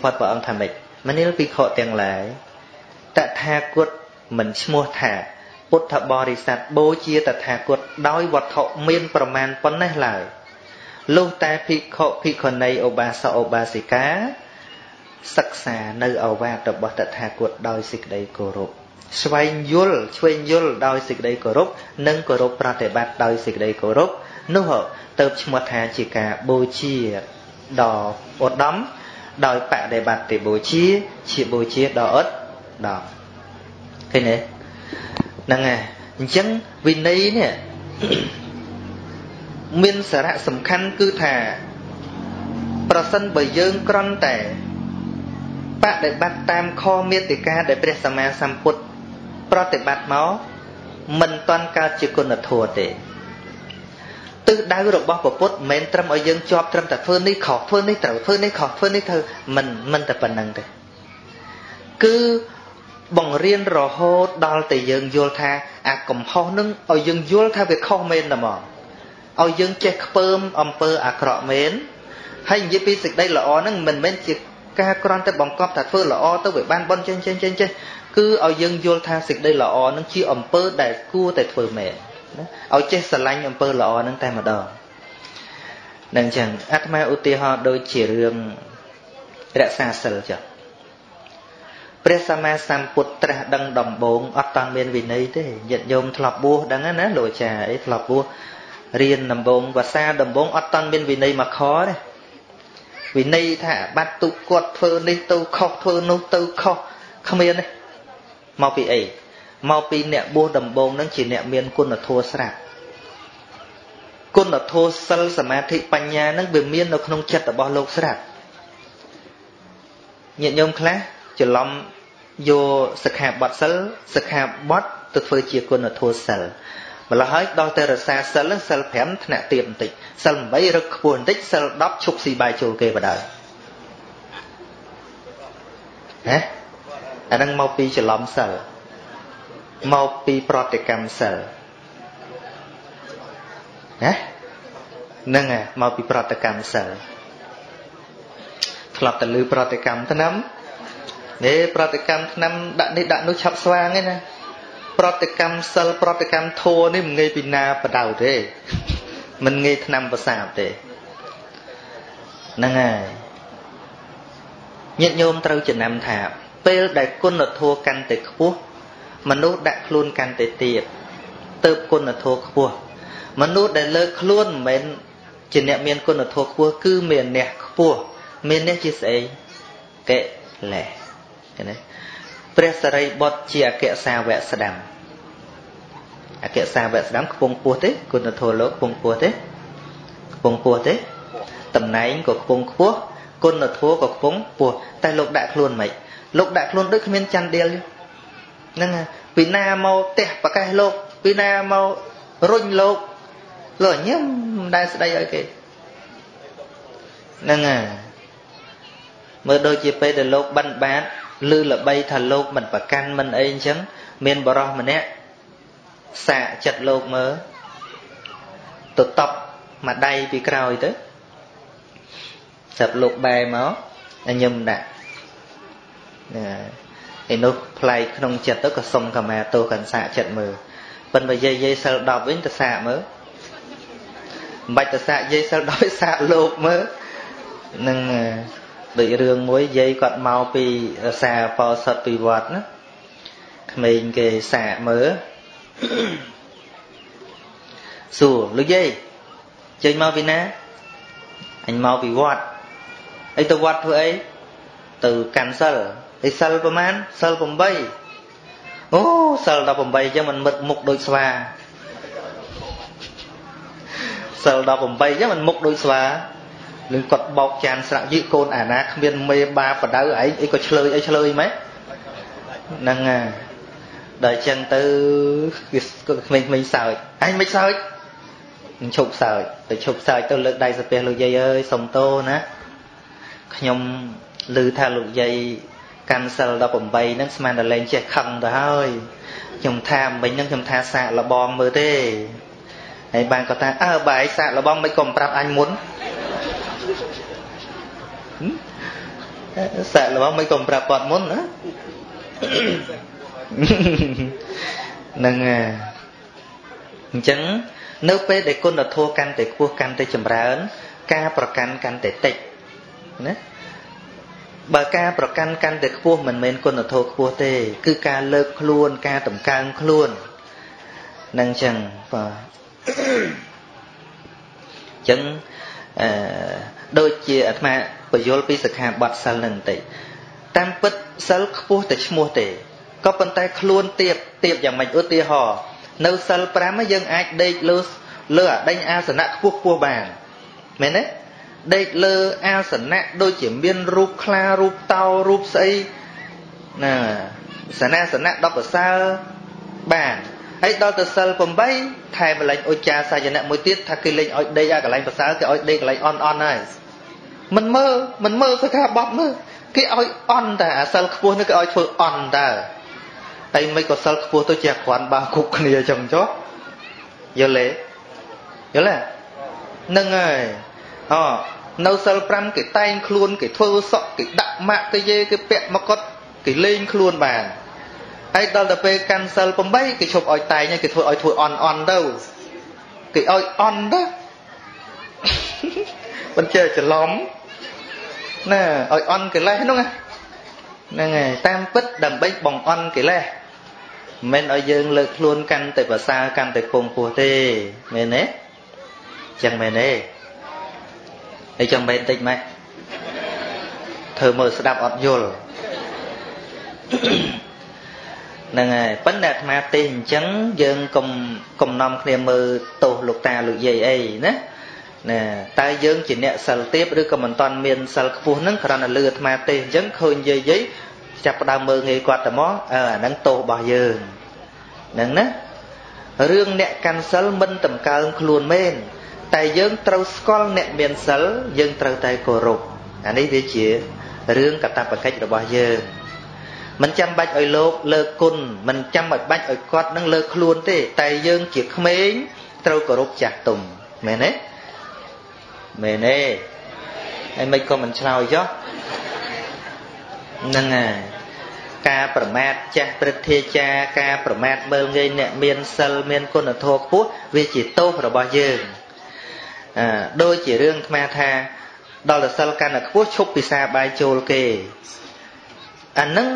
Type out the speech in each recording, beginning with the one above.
បំផុតព្រះអង្គថាម៉េចមនាលភិក្ខុទាំងឡាយតថាគតមិនឈ្មោះថាពុទ្ធបរិស័ទបូជាតថាគតដោយវត្ថុមានប្រមាណប៉ុណ្ណេះឡើយលុះតែភិក្ខុភិក្ខុនីឧបាសកឧបាសិកាសិក្សានៅអវាទរបស់តថាគតដោយសេចក្តីគោរពស្វែងយល់ឆ្វេងយល់ដោយសេចក្តីគោរពនិងគោរពប្រតិបត្តិដោយសេចក្តីគោរពនោះទៅឈ្មោះថាជាការបូជាដ៏ឧត្តម ដោយបដិបត្តិបូជា ជាបូជាដ៏ឧត្តមឃើញទេហ្នឹងហើយអញ្ចឹងវិន័យនេះមានសារៈសំខាន់គឺថា ប្រសិនបើយើងក្រន់តែបដិបត្តិតាមខមេតិកាដែលព្រះសម្មាសម្ពុទ្ធប្រតិបត្តិមកមិនតន់កើតជាគុណធម៌ទេ ទិសដៅរបស់ពុទ្ធមិនមែនត្រឹមឲ្យយើងជាប់ត្រឹមតែធ្វើនេះខុសធ្វើនេះត្រូវធ្វើនេះខុសធ្វើនេះត្រូវមិនមិនតែប៉ុណ្្នឹងទេគឺបង្រៀនរហូតដល់តែយើងយល់ថាអាកំហុសនឹងឲ្យយើងយល់ថាវាខុសមែនតែមកឲ្យយើងចេះខ្ពើមអំពើអាក្រក់មែនហើយនិយាយពីសេចក្តីល្អហ្នឹងមិនមែនជាការគ្រាន់តែបង្កប់ថាធ្វើល្អទៅវាបានបន់ចេញចេញចេញចេះគឺឲ្យយើងយល់ថាសេចក្តីល្អហ្នឹងជាអំពើដែលគួរតែធ្វើមែនណា ឲ្យចេះស្រឡាញ់អំពើល្អហ្នឹងតែម្ដងនឹងចឹងអាត្មាឧទាហរណ៍ដូចជារឿងរក្សាសិលចុះព្រះសម្មាសម្ពុទ្ធត្រាស់ដឹងដំបូងអត់តាំងមានវិន័យទេញាតិញោមធ្លាប់បួសដឹងណាលោកអាចារ្យអីធ្លាប់បួសរៀនដំបូងភាសាដំបូងអត់តាំងមានវិន័យមកខទេវិន័យថាបាត់ទុកគាត់ធ្វើនេះទៅខុសធ្វើនោះទៅខុសគ្មានទេមកពីអី មកពីអ្នកបួសដំបូងនឹងជាអ្នកមានគុណធម៌ស្រាប់គុណធម៌សិលសមាធិបញ្ញានឹងវាមាននៅក្នុងចិត្តរបស់លោកស្រាប់ញាតិញោមខ្លះច្រឡំយកសិក្ខាបទសិលសិក្ខាបទទៅធ្វើជាគុណធម៌សិលម្ល៉េះហើយដល់ទៅរសាសិលនឹងសិល5ថ្នាក់ទៀបបន្តិចសិល8រឹកខ្ពស់បន្តិចសិល10ឈប់ស៊ីបាយចូលគេបដៅហ៎អានឹងមកពីច្រឡំសិល មកពីប្រតិកម្មសិលណាហ្នឹងហើយមកពីប្រតិកម្មសិលធ្លាប់តែលឺប្រតិកម្មថ្នាំនេះប្រតិកម្មថ្នាំដាក់នេះដាក់នោះឆាប់ស្វាងឯណាប្រតិកម្មសិលប្រតិកម្មធัวនេះមិនងាយពីណាបដៅទេមិនងាយថ្នាំប្រសាទទេហ្នឹងហើយញាតិញោមត្រូវចំណាំថាពេលដែលគុណធម៌កាន់តែខ្ពស់ មនុស្សដាក់ខ្លួនកាន់តែទៀតទៅគុណធម៌ខ្ពស់មនុស្សដែលលើកខ្លួនមិនមែនជាអ្នកមានគុណធម៌ខ្ពស់គឺមានអ្នកខ្ពស់មានអ្នកជាស្អីកិលេសឃើញទេព្រះសរិបុត្រជាអក្សសាវៈស្ដាំអក្សសាវៈស្ដាំខ្ពង់ពោះទេគុណធម៌លោកខ្ពង់ពោះទេខ្ពង់ពោះទេតំណែងក៏ខ្ពង់ខ្ពស់គុណធម៌ក៏ខ្ពង់ពោះតែលោកដាក់ខ្លួនមិនលោកដាក់ខ្លួនដូចគ្មានច័ន្ទដៀល ហ្នឹងពីណាមកផ្ទះប្រកាសលោកពីណាមករុញលោកលោកញឹមមិនដែលស្ដីឲ្យគេហ្នឹងហើយមើលដូចជាពេលដែលលោកបិណ្ឌបាតឮល្បីថាលោកមិនប្រកាន់មិនអីអញ្ចឹងមានបរោះម្នាក់សាកចិត្តលោកមើលទៅតប់មួយដៃពីក្រោយទៅស្រាប់លោកបែមកញឹមដាក់ណា ឯនោះផ្លែកក្នុងចិត្តទៅក៏សុំកម្មាទោសកន្សាកចិត្តមើលប៉ុន្តែយាយយាយសិល10វិញទៅសាកមើលមិនបាច់ទៅសាកយាយសិល10សាកលោកមើលនឹងដូចរឿងមួយយាយគាត់មកពីរសាបោសុតពីវត្តណាក្មេងគេសាកមើលសួរលោកយាយចេញមកពីណាអញមកពីវត្តអីទៅវត្តធ្វើអីទៅកាន់សិល អីសិលប្រហែលសិល8អូសិល18អញ្ចឹងមិនមឹកមុខដូចស្វាសិល18អញ្ចឹងមិនមុខដូចស្វាលឺគាត់បោកចានស្រាក់យីកូនអាណាគ្មានមេបាបដៅឯងអីក៏ឆ្លើយអីឆ្លើយម៉េចហ្នឹងហើយដល់អញ្ចឹងទៅគឺក្មេងៗសើចអញមិនសើចឈប់សើចទៅឈប់សើចទៅលើកដៃសាពះលោកយាយអើយសុំតោណាខ្ញុំឮថាលោកយាយ កាន់សិល18ហ្នឹងស្មានតែលែងចេះខឹងទៅហើយខ្ញុំថាមិញហ្នឹងខ្ញុំថាសាកលបងមើលទេហើយបានគាត់ថាអើបើឯងសាកលបងមិនក៏ប្រាប់អញមុនសាក់របស់មិនកុំប្រាប់គាត់មុនណាហ្នឹងអញ្ចឹងនៅពេលដែលគុណធម៌កាន់តែខ្ពស់កាន់តែចម្រើន ការប្រកាន់កាន់តែតិចណា បើការប្រកាន់កាន់តែខ្ពស់មិនមែនគុណធម៌ខ្ពស់ទេ គឺការលើកខ្លួនការតម្កើងខ្លួននឹងអញ្ចឹងបាទអញ្ចឹងអឺដូចជាអាត្មាបយលពីសិក្ខាបទសិលនឹងបន្តិចតាមពិតសិលខ្ពស់តែឈ្មោះទេក៏ប៉ុន្តែខ្លួនទៀបទៀបយ៉ាងម៉េចឧទាហរណ៍នៅសិល5យើងអាចដេកលើលើអដេញអាសនៈខ្ពស់ខ្ពស់បានមែនទេ ដេកលើអាសនៈដូចជាមានរូបខ្លារូបតោរូបស្អីណាសនាសនៈ10ប្រសើរបានហើយដល់ទៅសិល8ថែមលេងឧច្ចាសាយណៈមួយទៀតថាគេលេងឲ្យដេកអាកន្លែងប្រសើរគេឲ្យដេកកន្លែងអន់អន់ហើយមិនមើលមិនមើលសិក្ខាបទមើលគេឲ្យអន់តែអាសិលខ្ពស់នេះគេឲ្យធ្វើអន់តើតែមិនក៏សិលខ្ពស់ទៅជាគ្រាន់បាគ្រប់គ្នាអញ្ចឹងចុះយល់ទេយល់ទេនឹងហើយ អូនៅសិល5គេតែងខ្លួនគេធ្វើសក់គេដាក់ម៉ាក់គេយេគេពាក់មកុដគេលេងខ្លួនបានហើយដល់ទៅពេលកាន់សិល8គេឈប់ឲ្យតែងគេធ្វើឲ្យធ្វើអន់អន់ទៅគេឲ្យអន់ទៅមិនចេះច្រឡំណាឲ្យអន់កិលេសហ្នឹងហ្នឹងហើយតាមពិតដើម្បីបងអន់កិលេសមិនឲ្យយើងលើកខ្លួនកាន់តែប្រសើរកាន់តែពងពោះទេមែនទេចឹងមែនទេ ហើយចាំមែនតិចម៉េចធ្វើមើលស្ដាប់អត់យល់ហ្នឹងហើយប៉ុន្តែអាត្មាទេអញ្ចឹងយើងកុំកំណំគ្នាមើលទោសលោកតាលោកយាយអីណាណាតើយើងជាអ្នកសិលទៀបឬក៏មិនតាន់មានសិលខ្ពស់ហ្នឹងគ្រាន់តែលឺអាត្មាទេអញ្ចឹងឃើញយាយយាយចាប់ផ្ដើមមើលងាយគាត់ទៅមកអើអាហ្នឹងទោសរបស់យើងហ្នឹងណារឿងអ្នកកាន់សិលមិនតម្កើងខ្លួនមែន តែយើងត្រូវស្គាល់អ្នកមានសិលយើងត្រូវតែគោរពអានេះវាជារឿងកតបកិច្ចរបស់យើងមិនចាំបាច់ឲ្យលោកលើកគុណមិនចាំបាច់បាច់ឲ្យគាត់នឹងលើកខ្លួនទេ តែយើងជាក្មេងត្រូវគោរពចាស់ទុំមែនទេមែនទេហើយមិនក៏មិនឆ្លើយចុះហ្នឹងហើយការប្រមាថចាស់ព្រឹទ្ធាចារការប្រមាថមើលងាយអ្នកមានសិលមានគុណធម៌ខ្ពស់វាជាទោសរបស់យើងអឺ ដូចជារឿងអាត្មាថាដល់ទៅសិលកាន់តែខ្ពស់ឈប់ពិសាបាយចូលគេអាហ្នឹង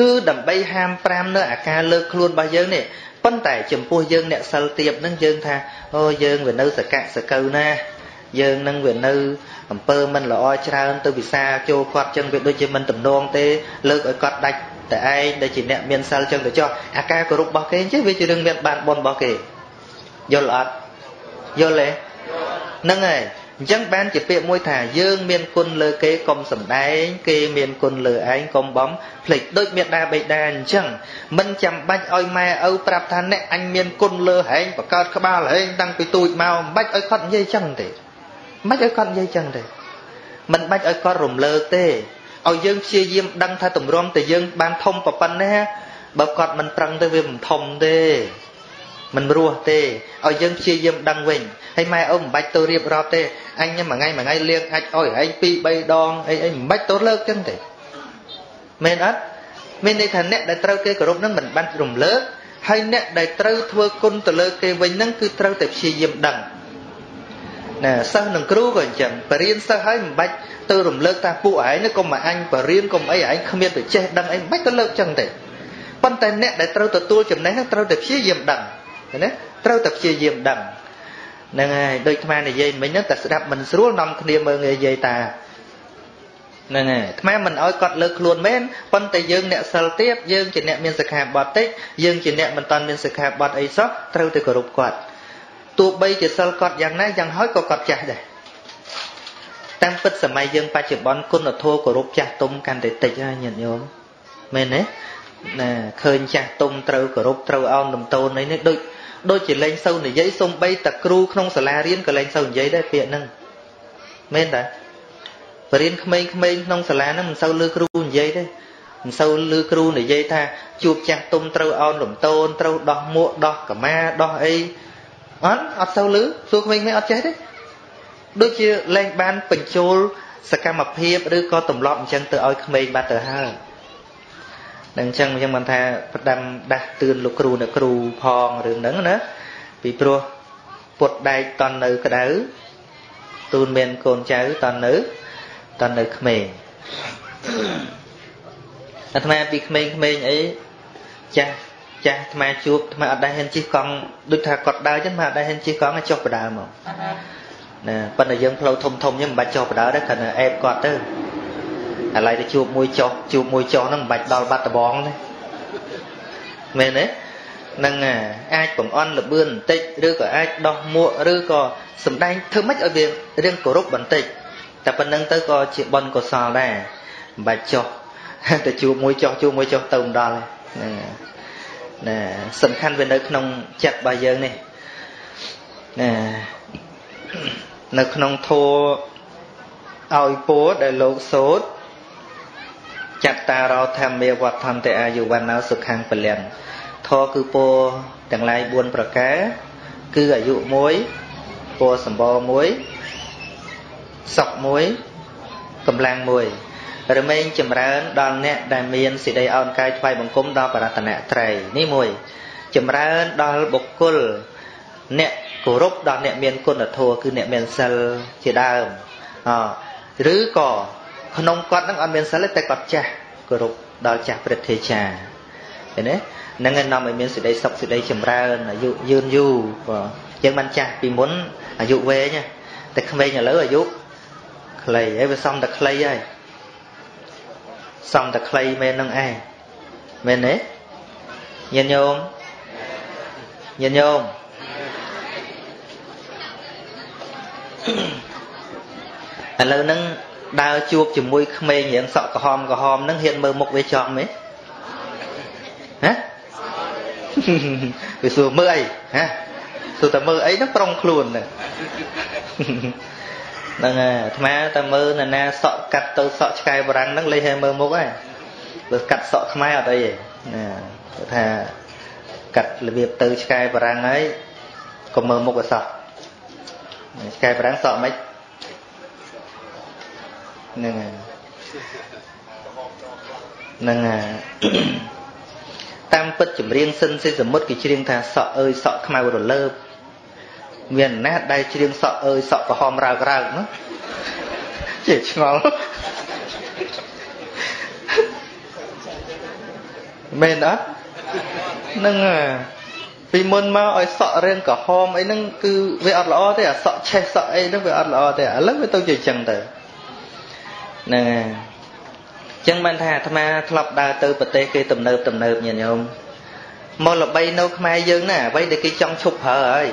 គឺដើម្បីហាម5នៅអាការលើកខ្លួនរបស់យើងនេះប៉ុន្តែចំពោះយើងអ្នកសិលទៀបហ្នឹងយើងថាអូយើងវានៅសកៈសកៅណាយើងនឹងវានៅអំពើមិនល្អច្រើនទៅវិសាចូលគាត់ចឹងវាដូចជាមិនទំនងទេលើកឲ្យគាត់ដាច់តែឯងដែលជាអ្នកមានសិលចឹងទៅចុះអាការគោរពរបស់គេចេះវាជារឿងមានបានបុណ្យរបស់គេយល់អត់យល់ទេ ហ្នឹងហើយអញ្ចឹងបានជាពាក្យមួយថាយើងមានគុណលើគេកុំសំដែងគេមានគុណលើឯងកុំបំភ្លេចដូចមេដាបេដាអញ្ចឹងមិនចាំបាច់ឲ្យម៉ែឪប្រាប់ថាអ្នកអញមានគុណលើហែងបកើតក្បាលហែងតាំងពីទូចមកមិនបាច់ឲ្យគាត់និយាយអញ្ចឹងទេមិនឲ្យគាត់និយាយចឹងទេមិនបាច់ឲ្យគាត់រំលើកទេឲ្យយើងព្យាយាមដឹងថាទម្រាំតែយើងបានធំប៉ុណ្ណាបើគាត់មិនប្រឹងទៅវាមិនធំទេមិនរស់ទេឲ្យយើងព្យាយាមដឹងវិញ ហើយម៉ែអូមិនបាច់ទៅរៀបរាប់ទេអញមួយថ្ងៃមួយថ្ងៃលៀងអាចអុយឯង2 3ដងអីអីមិនបាច់ទៅលើកចឹងទេមែនអត់មានន័យថាអ្នកដែលត្រូវគេគោរពនឹងមិនបាច់រំលើកហើយអ្នកដែលត្រូវធ្វើគុណទៅលើគេវិញនឹងគឺត្រូវតែព្យាយាមដឹងណាសិស្សនិងគ្រូក៏អញ្ចឹងបរៀនសិស្សហើយមិនបាច់ទៅរំលើកថាពួកឯងនេះកុំមកអញបរៀនកុំអីឯងគ្មានទៅចេះដឹងអីមិនបាច់ទៅលើកចឹងទេប៉ុន្តែអ្នកដែលត្រូវទទួលចំណេះហ្នឹងត្រូវតែព្យាយាមដឹងណាត្រូវតែព្យាយាមដឹង ហ្នឹងហើយដូចអានិយាយមិញហ្នឹងតែស្ដាប់មិនស្រួលនាំគ្នាមើលងាយនិយាយតាហ្នឹងហើយអាត្មាមិនអោយគាត់លើកខ្លួនមែនប៉ុន្តែយើងអ្នកសិលទៀតយើងជាអ្នកមានសិក្ខាបទតិចយើងជាអ្នកមិនតាន់មានសិក្ខាបទអីសោះត្រូវតែគោរពគាត់ទោះបីជាសិលគាត់យ៉ាងណាយ៉ាងហើយក៏គាត់ចាស់ដែរតាមពិតសម័យយើងបច្ចុប្បន្នគុណធម៌គោរពចាស់ទុំកាន់តែតិចហើយញាតិញោមមែនទេណាឃើញចាស់ទុំត្រូវគោរពត្រូវអោនលំទោនអីនេះដូច ដូចជាលេងសូវនិយាយសំបីតែគ្រូក្នុងសាលារៀនក៏លេងសូវនិយាយដែរពាក្យហ្នឹងមែនតាបរៀនក្មេងៗក្នុងសាលាហ្នឹងមិនសូវលឺគ្រូនិយាយទេមិនសូវលឺគ្រូនិយាយថាជួបចាស់ទុំត្រូវអោនលំទោនត្រូវដោះមួកដោះកាមាដោះអីអត់អត់សូវលឺសួរក្មេងៗអត់ចេះទេដូចជាលែងបានបញ្ចូលសកម្មភាពឬក៏ទម្លាប់អញ្ចឹងទៅឲ្យក្មេងបាត់ទៅហើយ នឹងអញ្ចឹងអញ្ចឹងមិនថាផ្ដាំដាស់ទឿនលោកគ្រូអ្នកគ្រូផងរឿងហ្នឹងណាពីព្រោះពុតដែកតន់នៅក្តៅទូនមានកូនចៅតន់នៅតន់នៅក្មេងអាត្មាពីក្មេងៗអីចាស់ចាស់អាត្មាជួបអាត្មាអត់ដែរហ៊ានជិះកង់ដូចថាគាត់ដើរចឹងអាត្មាអត់ដែរហ៊ានជិះកង់ចុះបដើមកណាប៉ុន្តែយើងផ្លូវធំធំចឹងមិនបាច់ចុះបដើទេគ្រាន់តែអេបគាត់ទៅ ឥឡូវទៅជួបមួយចុះជួបមួយចុះហ្នឹងមិនបាច់ដល់បាត់ដបងទេមែនទេនឹងអាចបង្អន់លបឿនបន្តិចឬក៏អាចដោះមួកឬក៏សំដែងធ្វើម៉េចឲ្យវារៀងគោរពបន្តិចតែប៉ុណ្្នឹងទៅក៏ជាបុណ្យកុសលដែរមិនបាច់ចុះតែជួបមួយចុះជួបមួយចុះទៅមិនដល់ហ្នឹងណាសំខាន់វានៅក្នុងចិត្តរបស់យើងនេះណានៅក្នុងធัวឲ្យពួរដែលលោកសូត្រ ចត្តារោធម្មាវត្ថន្តិអាយុវណ្ណោសុខੰពលំធរគឺពោទាំងឡាយ4ប្រការគឺអាយុ1ពោសម្បរ1សុខ1កម្លាំង1រមែងចម្រើនដល់អ្នកដែលមានសេចក្តីអោនកាយថ្វាយបង្គំដល់បរតនត្រ័យនេះមួយចម្រើនដល់បុគ្គលអ្នកគោរពដល់អ្នកមានគុណធម៌គឺអ្នកមានសិលជាដើមអឬក៏ ក្នុងគាត់នឹងអត់មានសិលទេតែគាត់ចាស់គោរពដល់ចាស់ព្រឹទ្ធាចារ្យឃើញទេនឹងឯនាំឲ្យមានសេចក្តីសុខសេចក្តីចម្រើនអាយុយឺនយូរបាទយើងបានចាស់ពីមុនអាយុវែងតែក្មេងឥឡូវអាយុខ្លីហើយវាសំតែខ្លីហើយសំតែខ្លីមែននឹងឯងមែនទេញាតិញោមញាតិញោមឥឡូវហ្នឹង ដើរជួបជាមួយក្មេងរៀងសក់ក្រហមក្រហមហ្នឹងហ៊ានមើលមុខវាចំទេហ៎វាសួរមើលអីហ៎សួរតែមើលអីហ្នឹងប្រុងខ្លួនហ្នឹងហ្នឹងហើយអាត្មាតែមើលណានាសក់កាត់ទៅសក់ឆ្កែបរាំងហ្នឹងលេហេមើលមុខហើយបើកាត់សក់ខ្មែរអត់អីទេណាគាត់ថាកាត់របៀបទៅឆ្កែបរាំងហើយកុំមើលមុខឲ្យសោះឆ្កែបរាំងសក់មិន ហ្នឹងហើយហ្នឹងហើយតាមពិតចម្រៀងសិនសិសមុទ្រគេច្រៀងថាសក់អើយសក់ខ្មៅរលើបមានណាស់ដែលច្រៀងសក់អើយសក់ក្រហមរើករើកណាជាឆ្ងល់មែនអត់ហ្នឹងពីមុនមកឲ្យសក់រឿងក្រហមអីហ្នឹងគឺវាអត់ល្អទេអាសក់ឆេះសក់អីហ្នឹងវាអត់ល្អទេឥឡូវវាទៅជាអញ្ចឹងទៅ ហ្នឹងហើយចឹងបានថាអាត្មាធ្លាប់ដើរទៅប្រទេសគេទំនើបទំនើបញាតិញោមមកល្បីនៅខ្មែរយើងណាអ្វីដែលគេចង់ឈប់ប្រើហើយ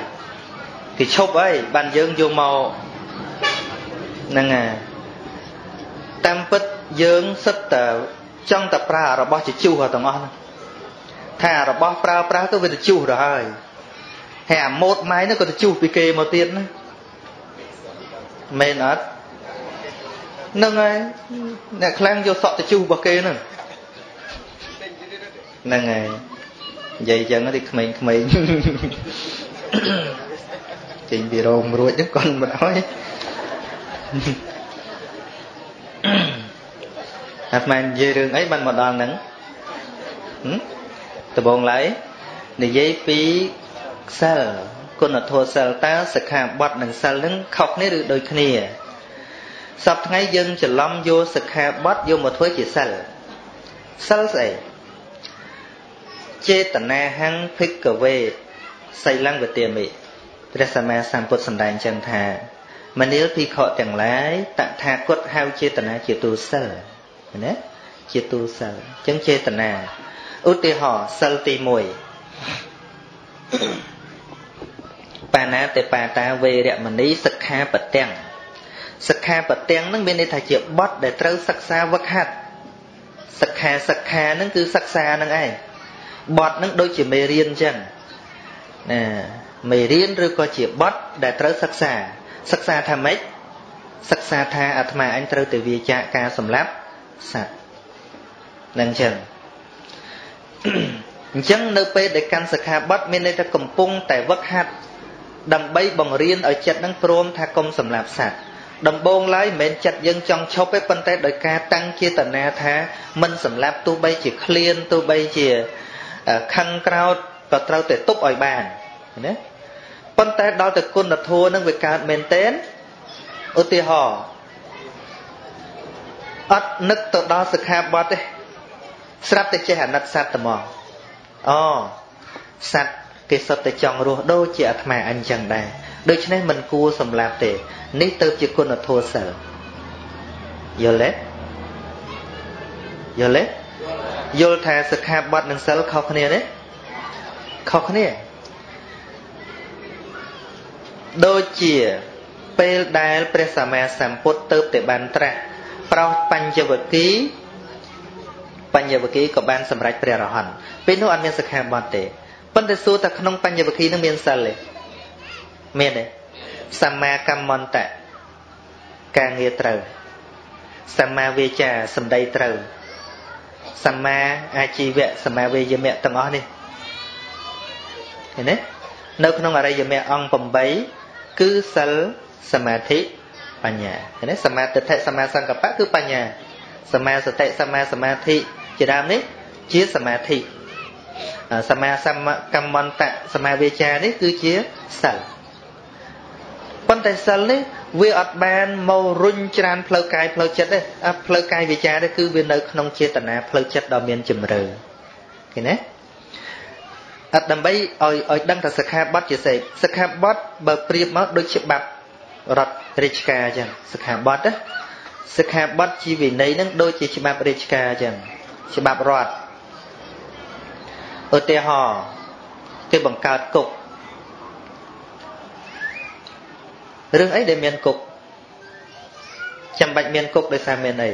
គេឈប់ហើយបានយើងយកមកហ្នឹងហើយតាមពិតយើងសិតតែចង់តែប្រើរបស់ជជុះទាំងអស់ហ្នឹងថារបស់ប្រើប្រាស់ទៅវាទៅជុះទៅហើយហើយអាម៉ូតម៉ៃនោះក៏ទៅជុះពីគេមកទៀតណាមែនអត់ហ្នឹងហើយអ្នកខ្លាំងយកសក់ទៅជុះរបស់គេហ្នឹងហ្នឹងហើយនិយាយចឹងទៅក្មេងៗចេញពីរោមរួចហ្នឹងគាត់មិនអោយអាត្មានិយាយរឿងអីបានមកដល់ហ្នឹងដំបងឡើយនិយាយពីសិលគុណធម៌សិលតើសិក្ខាបទនិងសិលនឹងខុសគ្នាឬដូចគ្នា សពថ្ងៃយើងច្រឡំយកសិក្ខាបទយកមកធ្វើជាសិលសិលស្អីចេតនាហੰភិក្ខវេសីលੰវទាមិព្រះសម្មាសម្ពុទ្ធសម្ដែងចឹងថាមនាលភិក្ខុទាំងឡាយតថាគតហៅចេតនាជាទូសិលណាជាទូសិលចឹងចេតនាឧទាហរណ៍សិលទី1បាណាតិបាតាវេរមណីសិក្ខាបទាំង សិក្ខាបទាំងនឹងមានន័យថាជាបទដែលត្រូវសិក្សាវឹកហាត់សិក្ខាសិក្ខានឹងគឺសិក្សានឹងឯងបទនឹងដូចជាមេរៀនអញ្ចឹងណាមេរៀនឬក៏ជាបទដែលត្រូវសិក្សាសិក្សាថាម៉េចសិក្សាថាអាត្មាអញត្រូវទៅវាចាកការសម្លាប់សត្វនឹងអញ្ចឹងអញ្ចឹងនៅពេលដែលកាន់សិក្ខាបទមានន័យថាកំពុងតែវឹកហាត់ដើម្បីបង្រៀនឲ្យចិត្តនឹងព្រមថាកុំសម្លាប់សត្វ ដំបូងឡើយមិនមែនចិត្តយើងចង់ឈប់ទេប៉ុន្តែដោយការតាំងចេតនាថាមិនសម្លាប់ទោះបីជាឃ្លានទោះបីជាខឹងក្រោតក៏ត្រូវតែទប់ឲ្យបានណាប៉ុន្តែដល់តែគុណធម៌នឹងវាកើតមែនទែនឧទាហរណ៍អត់នឹកទៅដល់សិក្ខាបទទេស្រាប់តែចេះអាណិតសត្វតែមកអូសត្វគេសុទ្ធតែចង់រស់ដូចជាអាត្មាអញចឹងដែរដូច្នេះមិនគួរសម្លាប់ទេ នេះទៅជាគុណធម៌សិលយល់ទេយល់ទេយល់ថាសិក្ខាបទនិងសិលខុសគ្នាទេខុសគ្នាដូចជាពេលដែលព្រះសម្មាសម្ពុទ្ធទៅតែបានត្រាស់ប្រោសបញ្ញវគិបញ្ញវគិក៏បានសម្រេចព្រះរហន្តពេលនោះអត់មានសិក្ខាបទទេប៉ុន្តែសួរថាក្នុងបញ្ញវគិនឹងមានសិលទេមានទេ សម្មាកម្មន្តៈការងារត្រូវសម្មាវាចាសម្ដីត្រូវសម្មាអាជីវៈសម្មាវេយមៈទាំងអស់នេះឃើញទេនៅក្នុងអរិយមគ្គអង្គ8គឺសិលសមាធិបញ្ញាឃើញទេសមាទិដ្ឋិសមាសង្កបៈគឺបញ្ញាសមាសតិសមាសមាធិជាដើមនេះជាសមាធិសមាសម្កម្មន្តៈសមាវាចានេះគឺជាសិល ប៉ុន្តែសិលនេះវាអត់បានមករុញច្រានផ្លូវកាយផ្លូវចិត្តទេអាផ្លូវកាយវិចារនេះគឺវានៅក្នុងចេតនាផ្លូវចិត្តដ៏មានជំរឿឃើញទេអត់ដើម្បីឲ្យឲ្យដឹងថាសិក្ខាបទជាសេពសិក្ខាបទបើប្រៀបមកដូចច្បាប់រដ្ឋរាជការអញ្ចឹងសិក្ខាបទណាសិក្ខាបទជាវិន័យនឹងដូចជាច្បាប់រាជការអញ្ចឹងច្បាប់រដ្ឋឧទាហរណ៍គេបង្កើតគុក រឿងអីដែលមានគុកចាំបាច់មានគុកដោយសារមានអី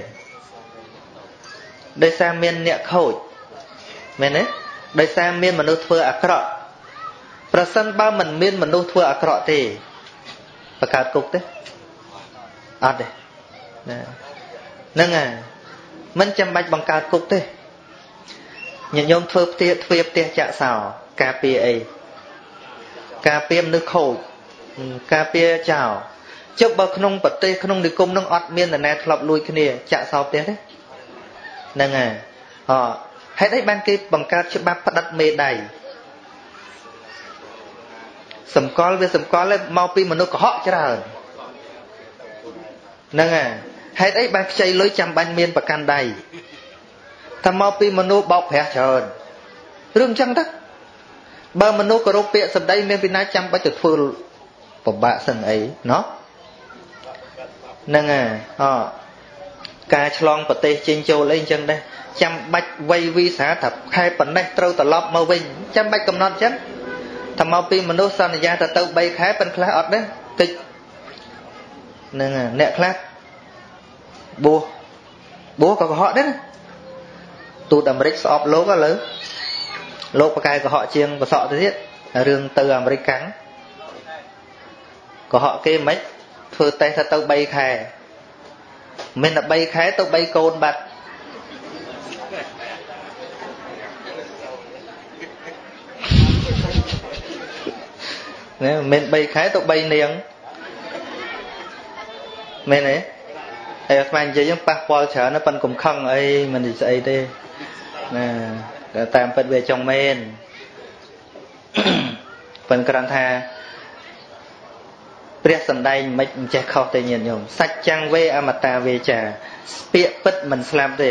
ដោយសារមានអ្នកខូចមែនទេដោយសារមានមនុស្សធ្វើអាក្រក់ប្រសិនបើមិនមានមនុស្សធ្វើអាក្រក់ទេបង្កើតគុកទេអត់ទេណាហ្នឹងហើយមិនចាំបាច់បង្កើតគុកទេញាតិញោមធ្វើផ្ទះទ្វាផ្ទះចាក់សោការពារអីការពារមនុស្សខូច ការពារចោលចុះបើក្នុងប្រទេសក្នុងនិគមនឹងអត់មាននរណាធ្លាប់លួចគ្នាចាក់សោផ្ទះទេហ្នឹងហើយអហេតុអីបានគេបង្កើតច្បាប់ផ្ដិតមេដៃសម្គាល់វាសម្គាល់មកពីមនុស្សកុហកច្រើនហ្នឹងហើយហេតុអីបានខ្ចីលុយចាំបាញ់មានប្រកាន់ដៃថាមកពីមនុស្សបោកប្រាស់ច្រើនរឿងចឹងទៅបើមនុស្សគោរពពាក្យសម្ដីមានពីណាចាំបាច់ទៅធ្វើ ពិបាកសឹងអីណោះហ្នឹងហើយអការឆ្លងប្រទេសចេញចូលអីអញ្ចឹងដែរចាំបាច់វ័យវីសាថាខែប៉ុណ្ណេះត្រូវត្រឡប់មកវិញចាំបាច់កំណត់អញ្ចឹងថាមកពីមនុស្សសន្យាទៅទៅ3ខែប៉ុនខ្លះអត់ដែរតិចហ្នឹងអ្នកខ្លះបួសបួសក៏កុហកដែរណាទូតអាមេរិកស្អប់លោកឥឡូវលោកប្រកែកុហកជាងកសក់ទៅទៀតរឿងទៅអាមេរិកកាំង កុហកគេមិនធ្វើតេស្តទៅ3ខែមិនតែ3ខែទៅ3កូនបាត់ណាមិន3ខែទៅ3នាងមែនទេហើយស្មាននិយាយហ្នឹងប៉ះពាល់ច្រើនណាប៉ុនកុំខឹងអីមិនស្អីទេណាតាមពិតវាចង់មែនប៉ុន្តែគ្រាន់ថា ព្រះសំដែងមិនមិនចេះខុសទេញាតិញោមសច្ចੰវេអមតាវេចាពាក្យពិតមិនស្លាប់ទេ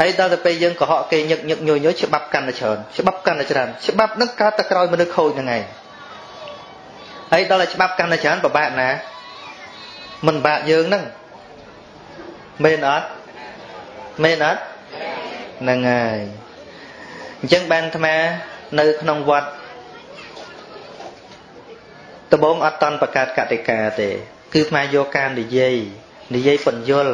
ហើយដល់ទៅពេលយើងកុហកគេញឹកញឹកញយញយច្បាប់កាន់តែច្រើនច្បាប់កាន់តែច្រើនច្បាប់នឹងកើតតែក្រោយមនុស្សខូចហ្នឹងឯងហើយដល់តែច្បាប់កាន់តែច្រើនពិបាកណាមិនបាក់យើងហ្នឹងមែនអត់មែនអត់ហ្នឹងហើយអញ្ចឹងបានអាត្មានៅក្នុងវត្ត ដំបងអត់តន់បង្កើតកតិកាទេ គឺអាត្មាយកការនិយាយនិយាយបញ្យល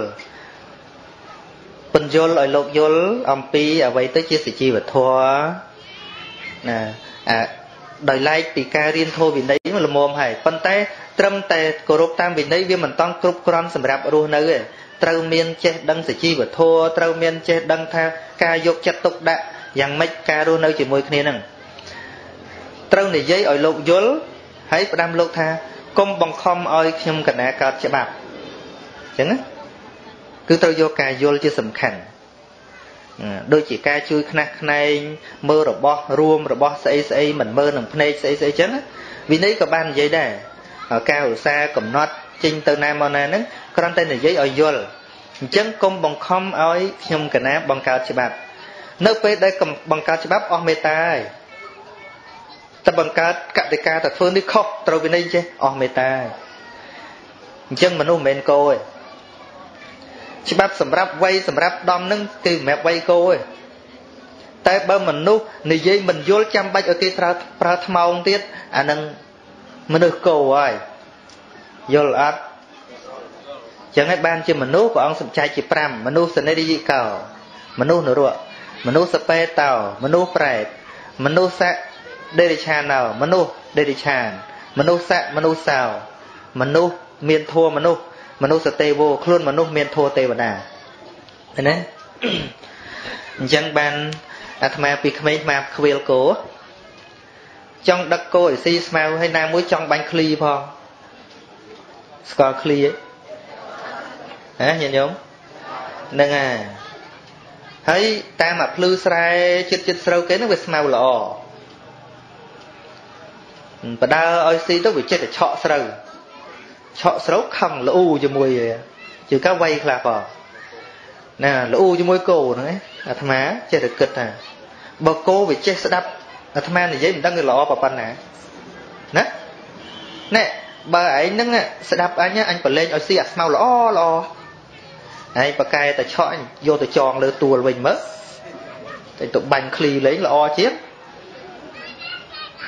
បញ្យលឲ្យលោកយល់អំពីអ្វីទៅជាសជីវធម៌ណាអាដោយឡែកពីការរៀនធម៌វិន័យល្មមហើយប៉ុន្តែ ត្រឹមតែគោរពតាមវិន័យវាមិនតង់គ្រប់គ្រាន់សម្រាប់រស់នៅទេត្រូវមានចេះដឹងសជីវធម៌ត្រូវមានចេះដឹងថាការយកចិត្តទុកដាក់យ៉ាងម៉េចការរស់នៅជាមួយគ្នានឹងត្រូវនិយាយឲ្យលោកយល់ ហើយផ្ដាំលោកថាកុំបង្ខំឲ្យខ្ញុំកណាកើតច្បាប់ចឹងណាគឺត្រូវយកការយល់ជាសំខាន់ដូចជាការជួយខ្នះខ្នែងមើលរបស់រួមរបស់ស្អីស្អីមិនមើលនឹងភ្នែកស្អីស្អីចឹងវិន័យក៏បាននិយាយដែរការឧស្សាហ៍កំណត់ចេញទៅណាមកណាហ្នឹងគ្រាន់តែនិយាយឲ្យយល់អញ្ចឹងកុំបង្ខំឲ្យខ្ញុំកណាបង្កើតច្បាប់ នៅពេលដែលបង្កើតច្បាប់អស់មេត្តាហើយ តែបង្កើតកតិកាតែធ្វើនេះខុសត្រូវវិន័យចេះអស់មេត្តាអញ្ចឹងមនុស្សមិនមែនគោទេច្បាប់សម្រាប់វ័យសម្រាប់ដំនឹងគឺសម្រាប់វ័យគោទេតែបើមនុស្សនិយាយមិនយល់ចាំបាច់ឲ្យគេប្រើប្រើថ្មោងទៀតអានឹងមនុស្សគោហើយយល់អត់ចឹងហើយបានជាមនុស្សព្រះអង្គសម្ចែកជា5មនុស្សសនិរិយកោមនុស្សនរៈមនុស្សសពេតោមនុស្សប្រែតមនុស្សសៈ ដេរិឆានោមនុស្សដេរិឆាន មនុស្សសៈមនុស្សសោមនុស្សមានធัวមនុស្សមនុស្សទេវោខ្លួនមនុស្សមានធัวទេវតាឃើញទេអញ្ចឹងបានអាត្មាពីក្មេងមកខ្វៀលគោចង់ដឹកគោឲ្យស៊ីស្មៅហើយណាមួយចង់បាញ់ឃ្លីផងស្គាល់ឃ្លីហ៎ញាតិញោមហ្នឹងហើយហើយតាមអាភ្លឺស្រែចិត្តចិត្តស្រូវគេហ្នឹងវាស្មៅល្អ បដើឲ្យស៊ីទៅវាចិត្តតែឆក់ស្រូវឆក់ស្រូវខឹងល្អូជាមួយជឿកាវៃខ្លះផងណាល្អូជាមួយគោហ្នឹងអាត្មាចេះតែគិតថាបើគោវាចេះស្ដាប់អាត្មានិយាយមិនដឹងវាល្អប៉ុណ្ណាណាណែបើឯងហ្នឹងស្ដាប់អញអញប្រឡែងឲ្យស៊ីអាស្មៅល្អល្អហើយបកែតែឆក់យកទៅចងលើទួលវិញមើលតែទៅបាញ់ឃ្លីលេងល្អជាង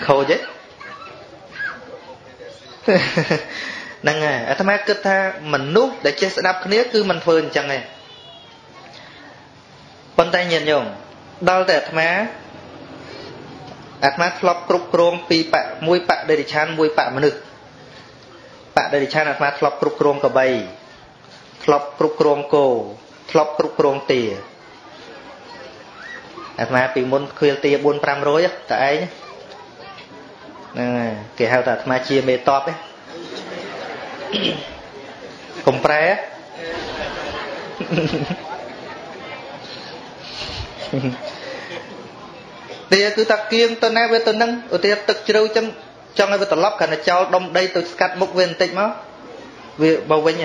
ខូចទេ ហ្នឹងហើយអាត្មាគិតថាមនុស្សដែលចេះស្ដាប់គ្នាគឺមិនធ្វើអញ្ចឹងទេប៉ុន្តែញាតិញោមដល់តែអាត្មាអាត្មាធ្លាប់គ្រប់គ្រងពីបៈមួយបៈដេរិឆានមួយបៈមនុស្សបៈដេរិឆានអាត្មាធ្លាប់គ្រប់គ្រងកបីធ្លាប់គ្រប់គ្រងគោធ្លាប់គ្រប់គ្រងទាអាត្មាពីមុនខ្វៀលទា4 500តែឯង ហ្នឹងហើយគេហៅថាអាត្មាជាមេតបឯងកំប្រែទាគឺតាគៀងទៅណាវាទៅនឹងឧទាហរណ៍ទឹកជ្រៅចឹងចង់ឲ្យវាត្រឡប់គ្រាន់តែចោលដុំដីទៅស្កាត់មុខវាបន្តិចមកវាបើវិញ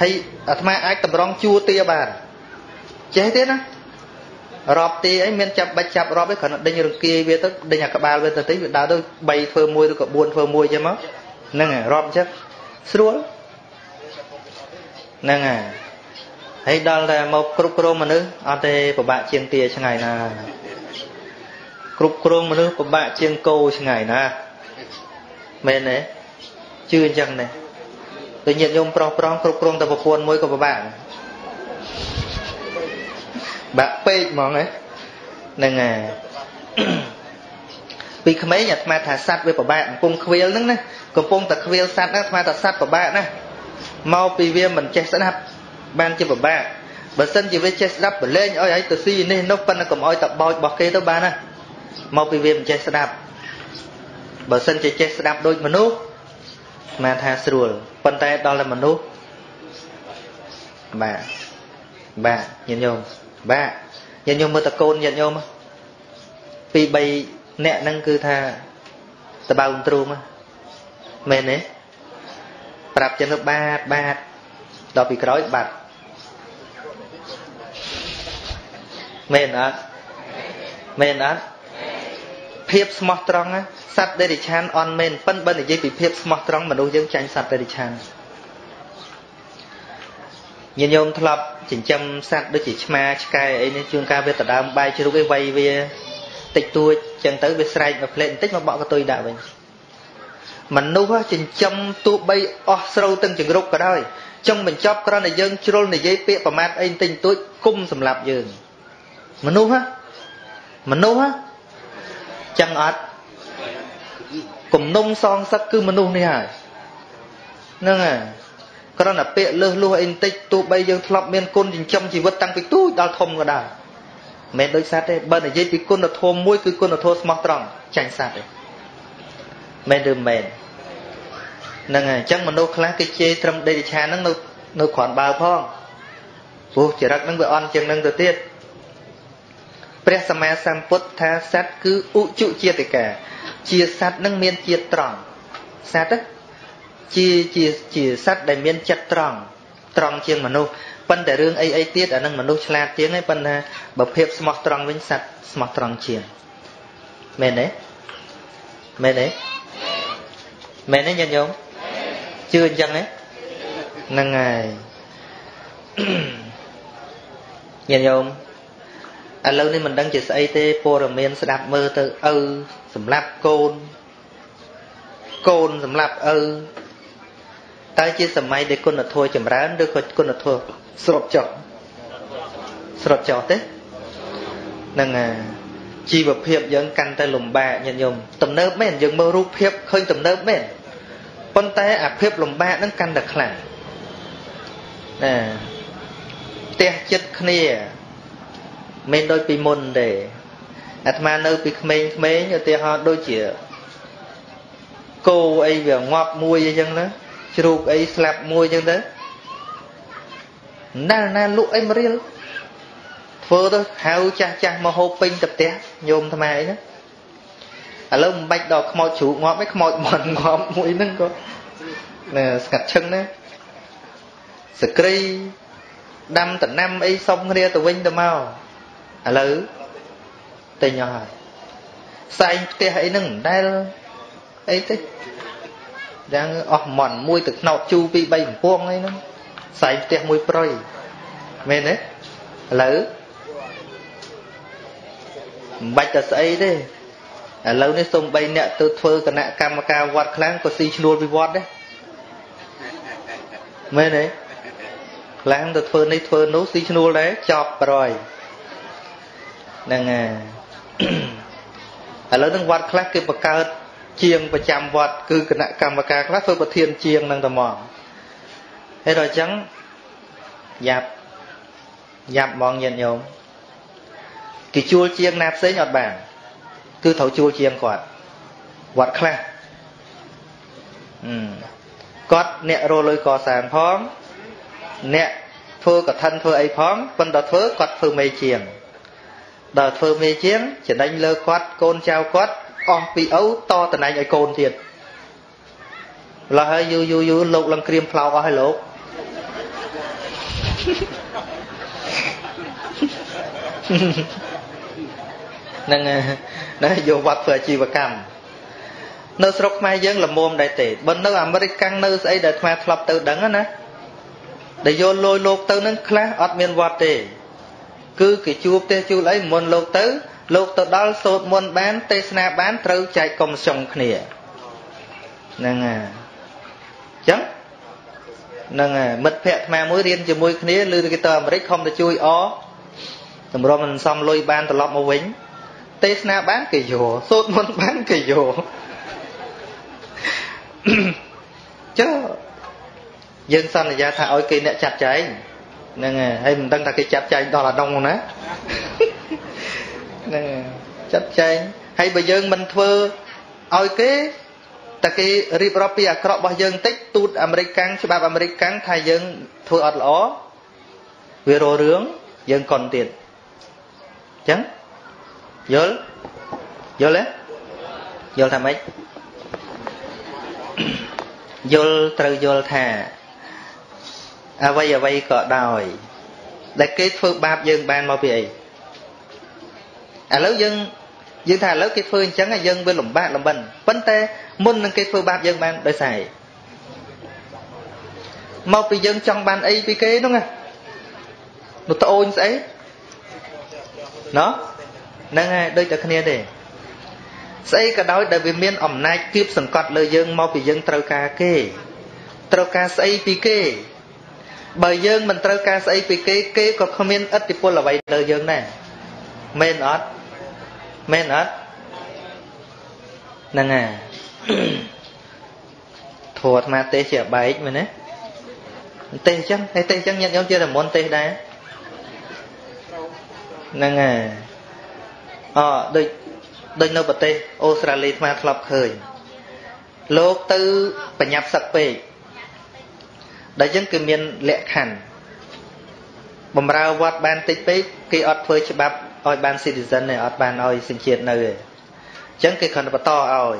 ហើយអាត្មាអាចតម្រង់ជួទាបានចេះទេណា រាប់ទីអីមានចាប់បាច់ចាប់រាប់ឯងគ្រាន់តែដេញរង្គៀយវាទៅដេញអាក្បាលវាទៅតិចវាដើរទៅ3ធ្វើមួយឬក៏4ធ្វើមួយចឹងមកហ្នឹងហើយរាប់អញ្ចឹងស្រួលហ្នឹងហើយហើយដល់តែមកគ្រប់គ្រងមនុស្សអត់ទេពិបាកជាងទាឆ្ងាយណាគ្រប់គ្រងមនុស្សពិបាកជាងគោឆ្ងាយណាមែនទេជឿអញ្ចឹងទេតែញាតិញោមប្រុសប្រងគ្រប់គ្រងតែប្រពន្ធមួយក៏ពិបាក បាក់ពេកហ្មងហ្នឹងហើយពីក្មេងអាត្មាថាសัตว์វាពិបាកកំពុងខ្វៀលហ្នឹងណាកំពុងតែខ្វៀលសัตว์ហ្នឹងអាត្មាថាសัตว์ពិបាកណាមកពីវាមិនចេះស្ដាប់បានជាពិបាកបើសិនជាវាចេះស្ដាប់បលែងឲ្យឲ្យទៅស៊ីនេះនោះប៉ុន្តែកុំឲ្យតបោចរបស់គេទៅបានណាមកពីវាមិនចេះស្ដាប់បើសិនជាចេះស្ដាប់ដូចមនុស្សស្មានថាស្រួលប៉ុន្តែដល់តែមនុស្សបាទបាទញាតិញោម បាទញាតិញោមមើលតកូនញាតិញោមពី3អ្នកហ្នឹងគឺថាតបៅទ្រូងមែនទេប្រាប់ចឹងទៅបាទបាទដល់ពីក្រោយបាត់មែនអត់មែនអត់ភាពស្មោះត្រង់សត្វដេរិឆានអន់មែនប៉ិនបើនិយាយពីភាពស្មោះត្រង់មនុស្សយើងចាញ់សត្វដេរិឆាន ញាតិញោមធ្លាប់ចិញ្ចឹមសត្វដូចជាឆ្មាឆ្កែអីនេះជួនកាលវាដដើមបាយជ្រូកឯវៃវាតិចតួចចឹងទៅវាស្រែកមកផ្លេតបន្តិចមកបក់កតុយដាក់វិញមនុស្សចិញ្ចឹមទោះបីអស់ស្រូវទាំងចង្រុកក៏ដោយចង់បញ្ចប់គ្រាន់តែយើងជ្រុលនិយាយពាក្យប្រមាថអីបន្តិចបន្តួចគុំសម្រាប់យើងមនុស្សហ៎មនុស្សហ៎ចឹងអត់គំនុំសងសឹកគឺមនុស្សនេះហើយហ្នឹងហើយ គ្រាន់តែពាក្យលើសលួសអីបន្តិចទោះបីយើងធ្លាប់មានគុណចិញ្ចឹមជីវិតតាំងពីទូចដល់ធំក៏ដោយមិនដូចសត្វទេបើនិយាយពីគុណធម៌មួយគឺគុណធម៌ស្មោះត្រង់ចាញ់សត្វទេមែនឬមែនហ្នឹងហើយអញ្ចឹងមនុស្សខ្លះគេជេរត្រឹមដេកឆានហ្នឹងនៅនៅគ្រាន់បើផងព្រោះចរិតនឹងវាអន់ជាងនឹងទៅទៀតព្រះសម្មាសម្ពុទ្ធថាសត្វគឺឧជុជាតិកាជាសត្វនឹងមានជាតិត្រង់សត្វ ជាជាជាសត្វដែលមានចិត្តត្រង់ត្រង់ជាងមនុស្សប៉ុន្តែរឿងអីអីទៀតអានឹងមនុស្សឆ្លាតជាងឯងប៉ុន្តែបើភាពស្មោះត្រង់វិញសត្វស្មោះត្រង់ជាងមែនទេមែនទេមែនទេញាតិញោមជឿអញ្ចឹងទេហ្នឹងហើយញាតិញោមឥឡូវនេះមិនដឹងជាស្អីទេព័ត៌មានស្ដាប់មើលទៅឪសម្រាប់កូនកូនសម្រាប់ឪ តើជាសម័យដែលគុណធម៌ចម្រើនឬក៏គុណធម៌ស្រុតចុះស្រុតចុះទេនឹងជីវភាពយើងកាន់តែលំបាកញាតិញោមទំនើបមែនយើងមើលរូបភាពឃើញទំនើបមែនប៉ុន្តែអាភាពលំបាកហ្នឹងកាន់តែខ្លាំងណាផ្ទះចិត្តគ្នាមិនដូចពីមុនទេអាត្មានៅពីក្មេងៗឧទាហរណ៍ដូចជាគោអីវាងាប់មួយអីចឹងណា ជ្រូកអីស្លាប់មួយចឹងទៅណាណាលក់អីមករៀលធ្វើទៅហៅចាស់ចាស់មកហូបពេញទៅផ្ទះញោមថ្មអីណាឥឡូវមិនបាច់ដល់ខ្មោចជ្រូកងាប់ឯងខ្មោចមន់ងាប់មួយហ្នឹងក៏ណែស្កាត់ឈឹងណាសក្រីដាំតំណាំអីសុំគ្នាទៅវិញទៅមកឥឡូវទិញអស់ហើយផ្សែងផ្ទះអីហ្នឹងមិនដែលអីទេ យ៉ាងអស់មន់មួយទឹកណោតជូ2 3កំពងអីហ្នឹងផ្សែងផ្ទះមួយប្រុយមែនទេឥឡូវមិនបាច់តែស្អីទេឥឡូវនេះសូម្បីអ្នកទៅធ្វើគណៈកម្មការវត្តខ្លាំងក៏ស៊ីឈ្នួលពីវត្តដែរមែនទេខ្លាំងទៅធ្វើនេះធ្វើនោះស៊ីឈ្នួលដែរចប់ប្រយហ្នឹងហើយឥឡូវនឹងវត្តខ្លះគេបង្កើត ជាងប្រចាំវត្តគឺគណៈកម្មការខ្លះធ្វើប្រធានជាងនឹងតែមកហើយដល់អញ្ចឹងយ៉ាប់យ៉ាប់ហ្មងញាតិញោមគេជួលជាងណាផ្សេងអត់បានគឺត្រូវជួលជាងគាត់វត្តខ្លះគាត់អ្នករលុយកសាងផងអ្នកធ្វើកឋិនធ្វើអីផងប៉ុន្តែធ្វើគាត់ធ្វើមេជាងដល់ធ្វើមេជាងចំណេញលើគាត់កូនចៅគាត់ អស់ពីឪតតំណែងឲ្យកូនទៀតឡើយហើយយូរយូរយូរលោកឡើងក្រៀមផ្លោកអស់ហើយលោកនឹងណាយកវត្តធ្វើអាជីវកម្មនៅស្រុកខ្មែរយើងល្មមដែរទេបើនៅអាមេរិកកាំងនៅស្អីដែលអាធ្លាប់ទៅដឹងណាដែលយកលយលោកទៅនឹងខ្លះអត់មានវត្តទេ គឺគេជួបទេជួលអីមុនលោកទៅ លោកទៅដល់សូត្រមន្តបានទេសនាបានត្រូវចែកកុំសុងគ្នាហ្នឹងហើយអញ្ចឹងហ្នឹងហើយមិត្តភ័ក្តិអាត្មាមួយរៀនជាមួយគ្នាឬគេទៅអាមេរិកខំទៅជួយអតម្រុំមិនសំលុយបានត្រឡប់មកវិញទេសនាបានគេយកសូត្រមន្តបានគេយកចុះយើងសន្យាថាឲ្យគេអ្នកចាត់ចែងហ្នឹងហើយមិនដឹងថាគេចាត់ចែងដល់អាដងណាហ្នឹងចាត់ចែងហើយបើយើងមិនធ្វើឲ្យគេតែគេរៀបរាប់ពីអាក្រក់របស់យើងតិចទូតអាមេរិកកាំងច្បាប់អាមេរិកកាំងថាយើងធ្វើអត់ល្អវាររឿងយើងកុនទៀតអញ្ចឹងយល់យល់ទេយល់ថាម៉េចយល់ត្រូវយល់ថាអ្វីអ្វីក៏ដោយដែលគេធ្វើបាបយើងបានមកពីអី ឥឡូវយើងយើងថាឥឡូវគេធ្វើអញ្ចឹងយើងវាលំបាកលំបិនប៉ុន្តែមុននឹងគេធ្វើបាបយើងបានដោយសារមកពីយើងចង់បានអីពីគេហ្នឹងណានោះត្អូនស្អីណោះហ្នឹងហើយដូចតែគ្នាទេស្អីក៏ដោយដែលវាមានអំណាចគៀបសង្កត់លើយើងមកពីយើងត្រូវការគេត្រូវការស្អីពីគេបើយើងមិនត្រូវការស្អីពីគេគេក៏គ្មានឥទ្ធិពលអ្វីលើយើងដែរមែនអត់ មែនអត់ហ្នឹងហើយធัวអាត្មាទេសជាបែកមែនទេទេសអញ្ចឹងទេសអញ្ចឹងញាតិញោមជាតែមុនទេសដែរហ្នឹងហើយអដូចដូចនៅប្រទេសអូស្ត្រាលីអាត្មាធ្លាប់ឃើញលោកទៅបញ្ញាប់សឹកពេកដល់អញ្ចឹងគឺមានលក្ខខណ្ឌបំរើវត្តបានតិចពេកគេអត់ធ្វើច្បាប់ ឲ្យបាន citizen ទេអត់បានឲ្យសញ្ជាតិនៅទេអញ្ចឹងគេគ្រាន់តែបន្តឲ្យ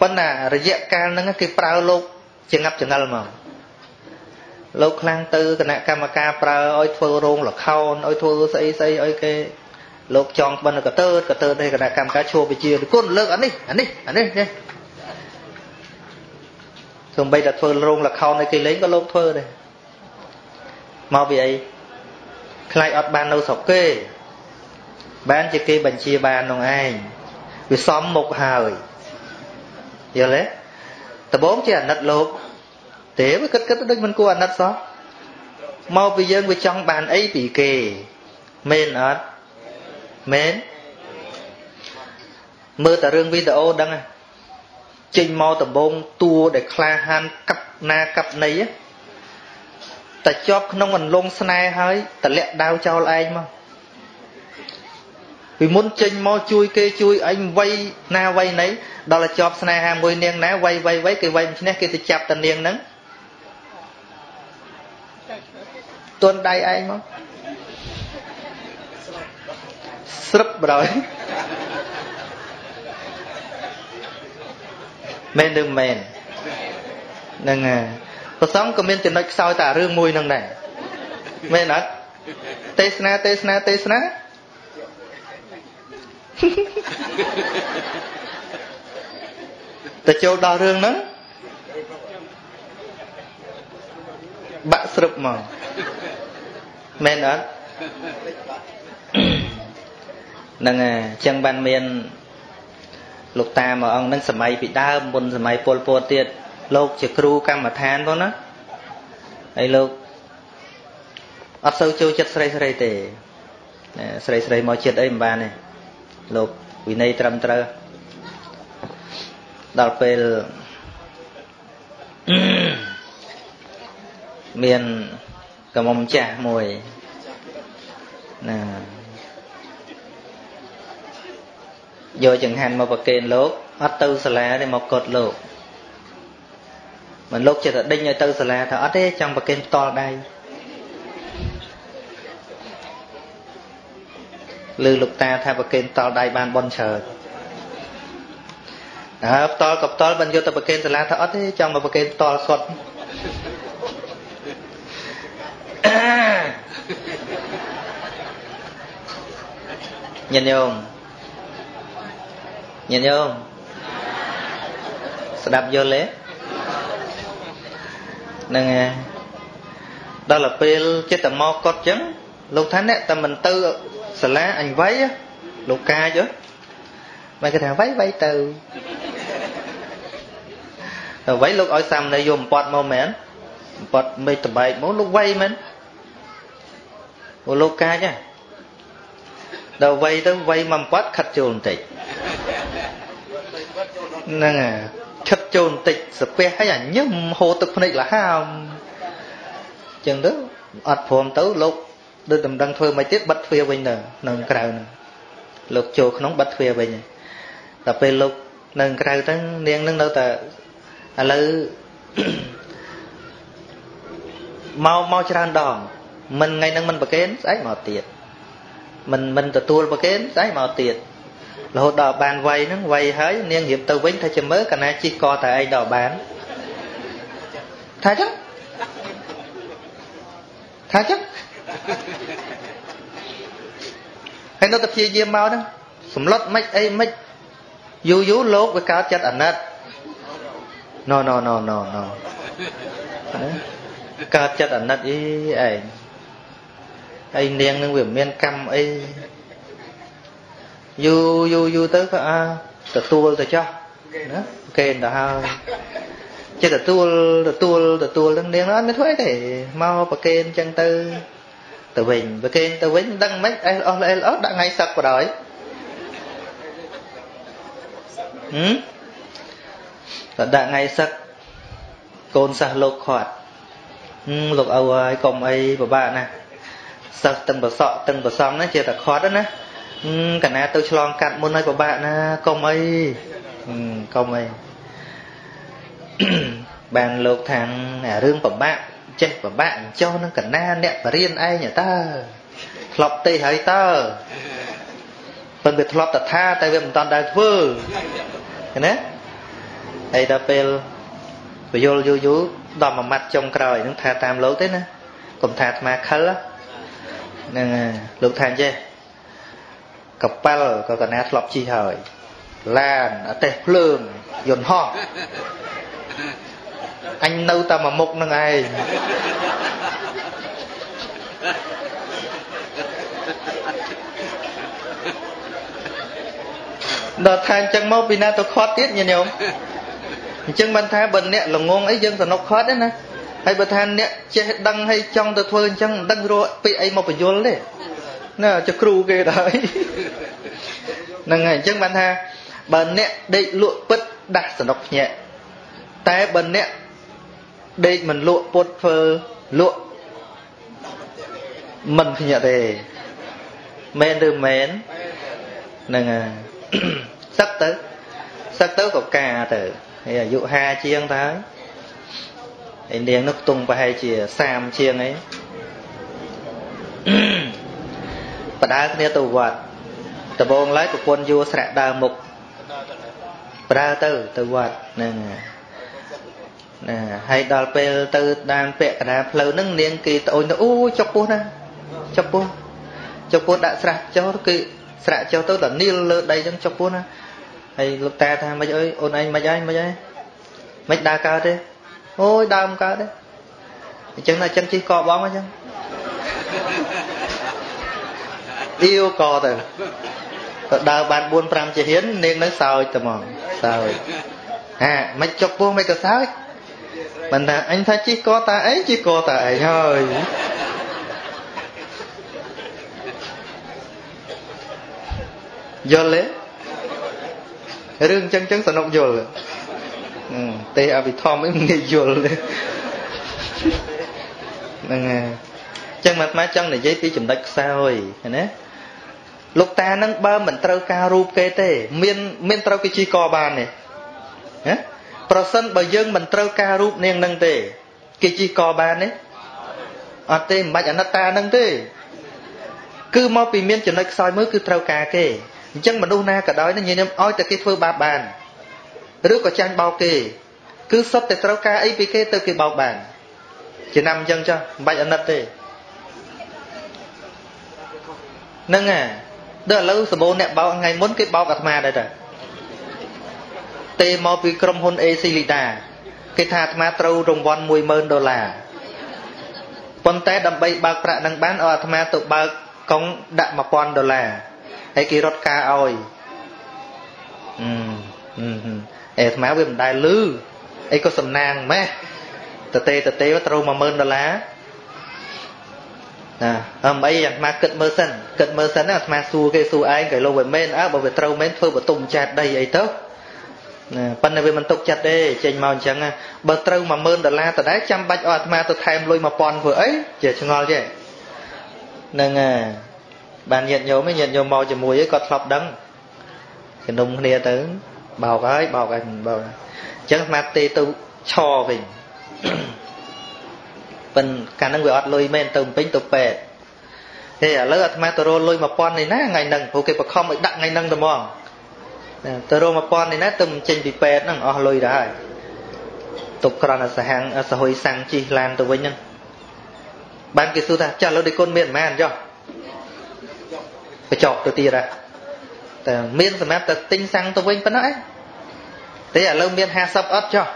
ប៉ុន្តែរយៈកាលហ្នឹងគេប្រើលោកចងាប់ចងល់មកលោកខ្លាំងទៅគណៈកម្មការប្រើឲ្យធ្វើរោងលខោនឲ្យធ្វើស្អីស្អីឲ្យគេលោកចង់បិណ្ឌកតើកតើទេគណៈកម្មការឈួរវិជាគុណលើកអានេះអានេះអានេះនេះសូម្បីតែធ្វើរោងលខោនឲ្យគេលេងក៏លោកធ្វើដែរមកពីអីខ្លាចអត់បាននៅស្រុកគេ បានជាគេបញ្ជាបាននោះឯងវាសំមុខហើយយល់ទេដំបងជាអាណិតលោកទេវាគិតគិតដូចមិនគួរអាណិតសោះមកពីយើងវាចង់បានអីពីគេមែនអត់មែនមើលតែរឿងវីដេអូដឹងចេញមកដំបងតួដែលក្លាហានកាប់ណាកាប់ណីតែជាប់ក្នុងអន្លង់ស្នេហ៍ហើយតម្លាក់ដាវចោលឯងមក ពីមុនចេញមកជួយគេជួយអញវ័យណាវ័យណីដល់តែជាប់ស្នេហាមួយនាងណាវ័យវ័យវ័យគេវ័យមិនឈ្នះគេទៅចាប់តានាងហ្នឹងទន់ដៃឯងមកស្រឹបបរយមែនឬមែនហ្នឹងហើយប្រសងក៏មានចំណុចខ្សោយតែរឿងមួយហ្នឹងដែរមែនអត់ទេសនាទេសនាទេសនា ទៅចូលដល់រឿងហ្នឹងបាក់ស្រុបមកមែនអត់ហ្នឹងហើយអញ្ចឹងបានមានលោកតាមួយអង្គហ្នឹងសម័យពីដើមមុនសម័យពលពតទៀតលោកជាគ្រូកម្មដ្ឋានផងណាហើយលោកអត់សូវចូលចិត្តស្រីស្រីទេស្រីស្រីមកចិត្តអីមិនបានទេ លោកវិន័យត្រឹមត្រូវដល់ពេលមានកំមុំចាស់មួយណាយកចង្ហាន់មកប្រគេនលោកអត់ទៅសាលាទេមកកត់លោកមិនលោកចិត្តតែដេញឲ្យទៅសាលាថាអត់ទេចង់ប្រគេនផ្ទាល់ដៃ ឬលោកតាថាប្រគេនផ្ទាល់ដៃបានបនច្រើនអើផ្ទាល់ក៏ផ្ទាល់មិនយកទៅប្រគេនសាលាថាអត់ទេចង់មកប្រគេនផ្ទាល់សុទ្ធញាតិញោមញាតិញោមស្ដាប់យល់ទេហ្នឹងហើយដល់ទៅពេលចិត្តតែមកកត់ចឹងលោកថាអ្នកតែមិនទៅ សាលាអញវៃលោកកាចមិនគេថាវៃវៃទៅទៅវៃលោកឲ្យសាមណេរយកបំពត់មកមែនបំពត់មេឃតបែកមកលោកវៃមែនអូលោកកាចដល់វៃទៅវៃមកបំពត់ខិតចូលបន្តិចហ្នឹងហើយខិតចូលបន្តិចសាពះឲ្យអាញឹមហូរទឹកភ្នែកលហើមចឹងទៅអត់ព្រមទៅលោក ដូចដំណឹងធ្វើមិនទៀតបិទទ្វារវិញទៅនៅក្រៅហ្នឹងលោកចូលក្នុងបិទទ្វារវិញតែពេលលោកនៅក្រៅទៅនាងនឹងនៅតែឥឡូវមកមកច្រើនដងមិនថ្ងៃហ្នឹងមិនប្រកេនស្អែកមកទៀតមិនមិនទទួលប្រកេនស្អែកមកទៀតរហូតដល់បានវ័យហ្នឹងវ័យហើយនាងរៀបទៅវិញថាចាំមើលកណាជីកតែឯងដល់បានថាចឹងថាចឹង ហើយនៅតែព្យាយាមមកហ្នឹងសម្លុតមិនអីមិនយូរយូរលោកវាកើតចិត្តអាណិត no no no no no កើតចិត្តអាណិតអីឯងហើយនាងនឹងវាមានកម្មអីយូរយូរយូរទៅក៏អាទទួលទៅចោះណាគេទៅហើយចិត្តទទួលទទួលទទួលនឹងនាងអត់មានធ្វើអីទេមកប្រគេនអញ្ចឹងទៅ ទៅវិញប្រគេនទៅវិញដឹងមិនអេះអស់អេះអស់ដាក់ថ្ងៃសឹកបដ ாய் ហឹមតែដាក់ថ្ងៃសឹកកូនសិស្សលោកខាត់ហឹមលោកឪហើយកុំអីពិបាកណាស់សិស្សទាំងប្រសក់ទាំងប្រសំណាជាតែខាត់ណាកណាទៅឆ្លងកាត់មុនហើយពិបាកណាកុំអីកុំអីបានលោកថាងរឿងពិបាក ចេះពិបាកចុះនឹងកណាអ្នកបរៀនឯងតើធ្លាប់ទេហើយតើប៉ុន្តែធ្លាប់តថាតែវាមិនតាន់ដែរធ្វើណាហើយដល់ពេលបយលយូរយូរដល់មួយម៉ាត់ចុងក្រោយនឹងថាតាមលោកទេណាកុំថាអាត្មាខិលហ្នឹងលោកថាអញ្ចេះកប៉ាល់ក៏កណាធ្លាប់ជិះហើយឡានអទេសភ្លើងយន្តហោះ អញនៅតែមួយមុខនឹងឯងដល់ថាអញ្ចឹងមកពីណាទៅខាត់ទៀតញាតិញោមអញ្ចឹងបានថាបើអ្នកល្ងងអីយើងសនុកខាត់ទេណាហើយបើថាអ្នកចេះដឹងហើយចង់ទៅធ្វើអញ្ចឹងមិនដឹងរកពីអីមកបញ្យលទេណាចុះគ្រូគេដែរហ្នឹងហើយអញ្ចឹងបានថាបើអ្នកដេកលក់ពិតដាស់សនុកភ្ញាក់តែបើអ្នក ដេកមិនលក់ពុតធ្វើលក់មិនភ្ញាក់ទេមែនឬមែនហ្នឹងហើយសឹកទៅសឹកទៅក៏ការទៅហើយអាយុ50ជាងទៅហើយហើយនាងនោះខ្ទង់ប្រហែលជា30ជាងអីបដើគ្នាទៅវត្តដំបងឡើយប្រពន្ធយួរស្រាក់ដើរមុខបដើទៅទៅវត្តហ្នឹង ណាហើយដល់ពេលទៅដានពាក់កណ្ដាលផ្លូវហ្នឹងនាងគេត្អូញទៅអូចុកពោះណាចុកពោះចុកពោះដាក់ស្រះចុះគឺស្រាក់ចុះទៅដល់នីលលើដីចឹងចុកពោះណាហើយលោកតាថាមិនអើយអូនឯងមិនអើយមិនអើយមិនដើរកើតទេអូយដើមកើតទេអញ្ចឹងណាអញ្ចឹងជិះកបងអញ្ចឹងអ៊ីវកទៅទៅដើរបាន4 5ជាហ៊ាននាងនៅសើចតែហ្មងសើចហាមិនចុកពោះមិនក៏សើច មិនថាអញថាជិះកតាអីជិះកតាឯងហើយយល់ទេរឿងចឹងចឹងសនុកយល់ទេអភិធម្មអីមិនងាយយល់ទេហ្នឹងហើយចឹងអាត្មាចង់និយាយពីចំណុចខ្សោយណាលោកតានឹងបើមិនត្រូវការរូបគេទេ មាន មានត្រូវគេជីកបានទេណា ប្រសិនបើយើងមិនត្រូវការរូបនាងនឹងទេគេជីកបានទេអត់ទេមិនបាច់អនិត្តានឹងទេគឺមកពីមានចំណុចខ្សោយមួយគឺត្រូវការគេអញ្ចឹងមនុស្សណាក៏ដោយនឹងញញឹមឲ្យតែគេធ្វើបាបបានឬក៏ចាញ់បោកគេ គឺសុទ្ធតែត្រូវការអីពីគេទៅគេបោកបានចំណាំអញ្ចឹងចុះមិនបាច់អាណិតទេហ្នឹងហ่ะដល់ឥឡូវសម្បូរអ្នកបោកថ្ងៃមុនគេបោកអាត្មាដែរតា ទេមកពីក្រុមហ៊ុន AC Lida គេថាអាត្មាត្រូវរង្វាន់10000ដុល្លារប៉ុន្តែដើម្បីបើកប្រាក់នឹងបានឲ្យអាត្មាទៅបើកកុងដាក់1000ដុល្លារហើយគេរត់ការឲ្យអឺអឺអេអាត្មាវាមិនដែលលឺអីក៏សំណាងម៉េះតទេតទេត្រូវ10000ដុល្លារណាអមអីអាត្មាគិតមើលសិនគិតមើលសិនអាត្មាសួរគេសួរឯងក៏លោកវាមែនអើបើវាត្រូវមែនធ្វើបតុមចាត់ដីអីទៅ ណាប៉ុន្តែវាមិនទុកចិត្តទេចេញមកអញ្ចឹងបើត្រូវ10000ដុល្លារតដែរចាំបាច់ឲ្យអាត្មាទៅថែមលុយ1000ធ្វើអីជាឆ្ងល់ចេះហ្នឹងហើយបានញាតញោមញាតញោមមកជាមួយឯងគាត់ធ្លាប់ដឹងជំនុំគ្នាទៅបោកហើយបោកហើយបោកអញ្ចឹងស្មាតទេទៅឆវិញប៉ិនកាលហ្នឹងវាអត់លុយមែនទៅពេញទៅពេទ្យហេឥឡូវអាត្មាទៅរលុយ1000នេះណាថ្ងៃហ្នឹងព្រោះគេបខំឲ្យដាក់ថ្ងៃហ្នឹងទៅហ្មង ទៅរ1000នេះណាទៅមិនចេញពីពេទ្យហ្នឹងអស់លុយទៅហើយទុកក្រណសហੰងសហុយសាំងជីកឡានទៅវិញហ្នឹងបានគេសួរថាចាស់លើដូចគុណមានប៉ុន្មានចុះបញ្ចប់ទៅទៀតហ่ะតែមានសម្រាប់តែទិញសាំងទៅវិញប៉ុណ្ណោះឯងតែឥឡូវមាន50អត់ចុះ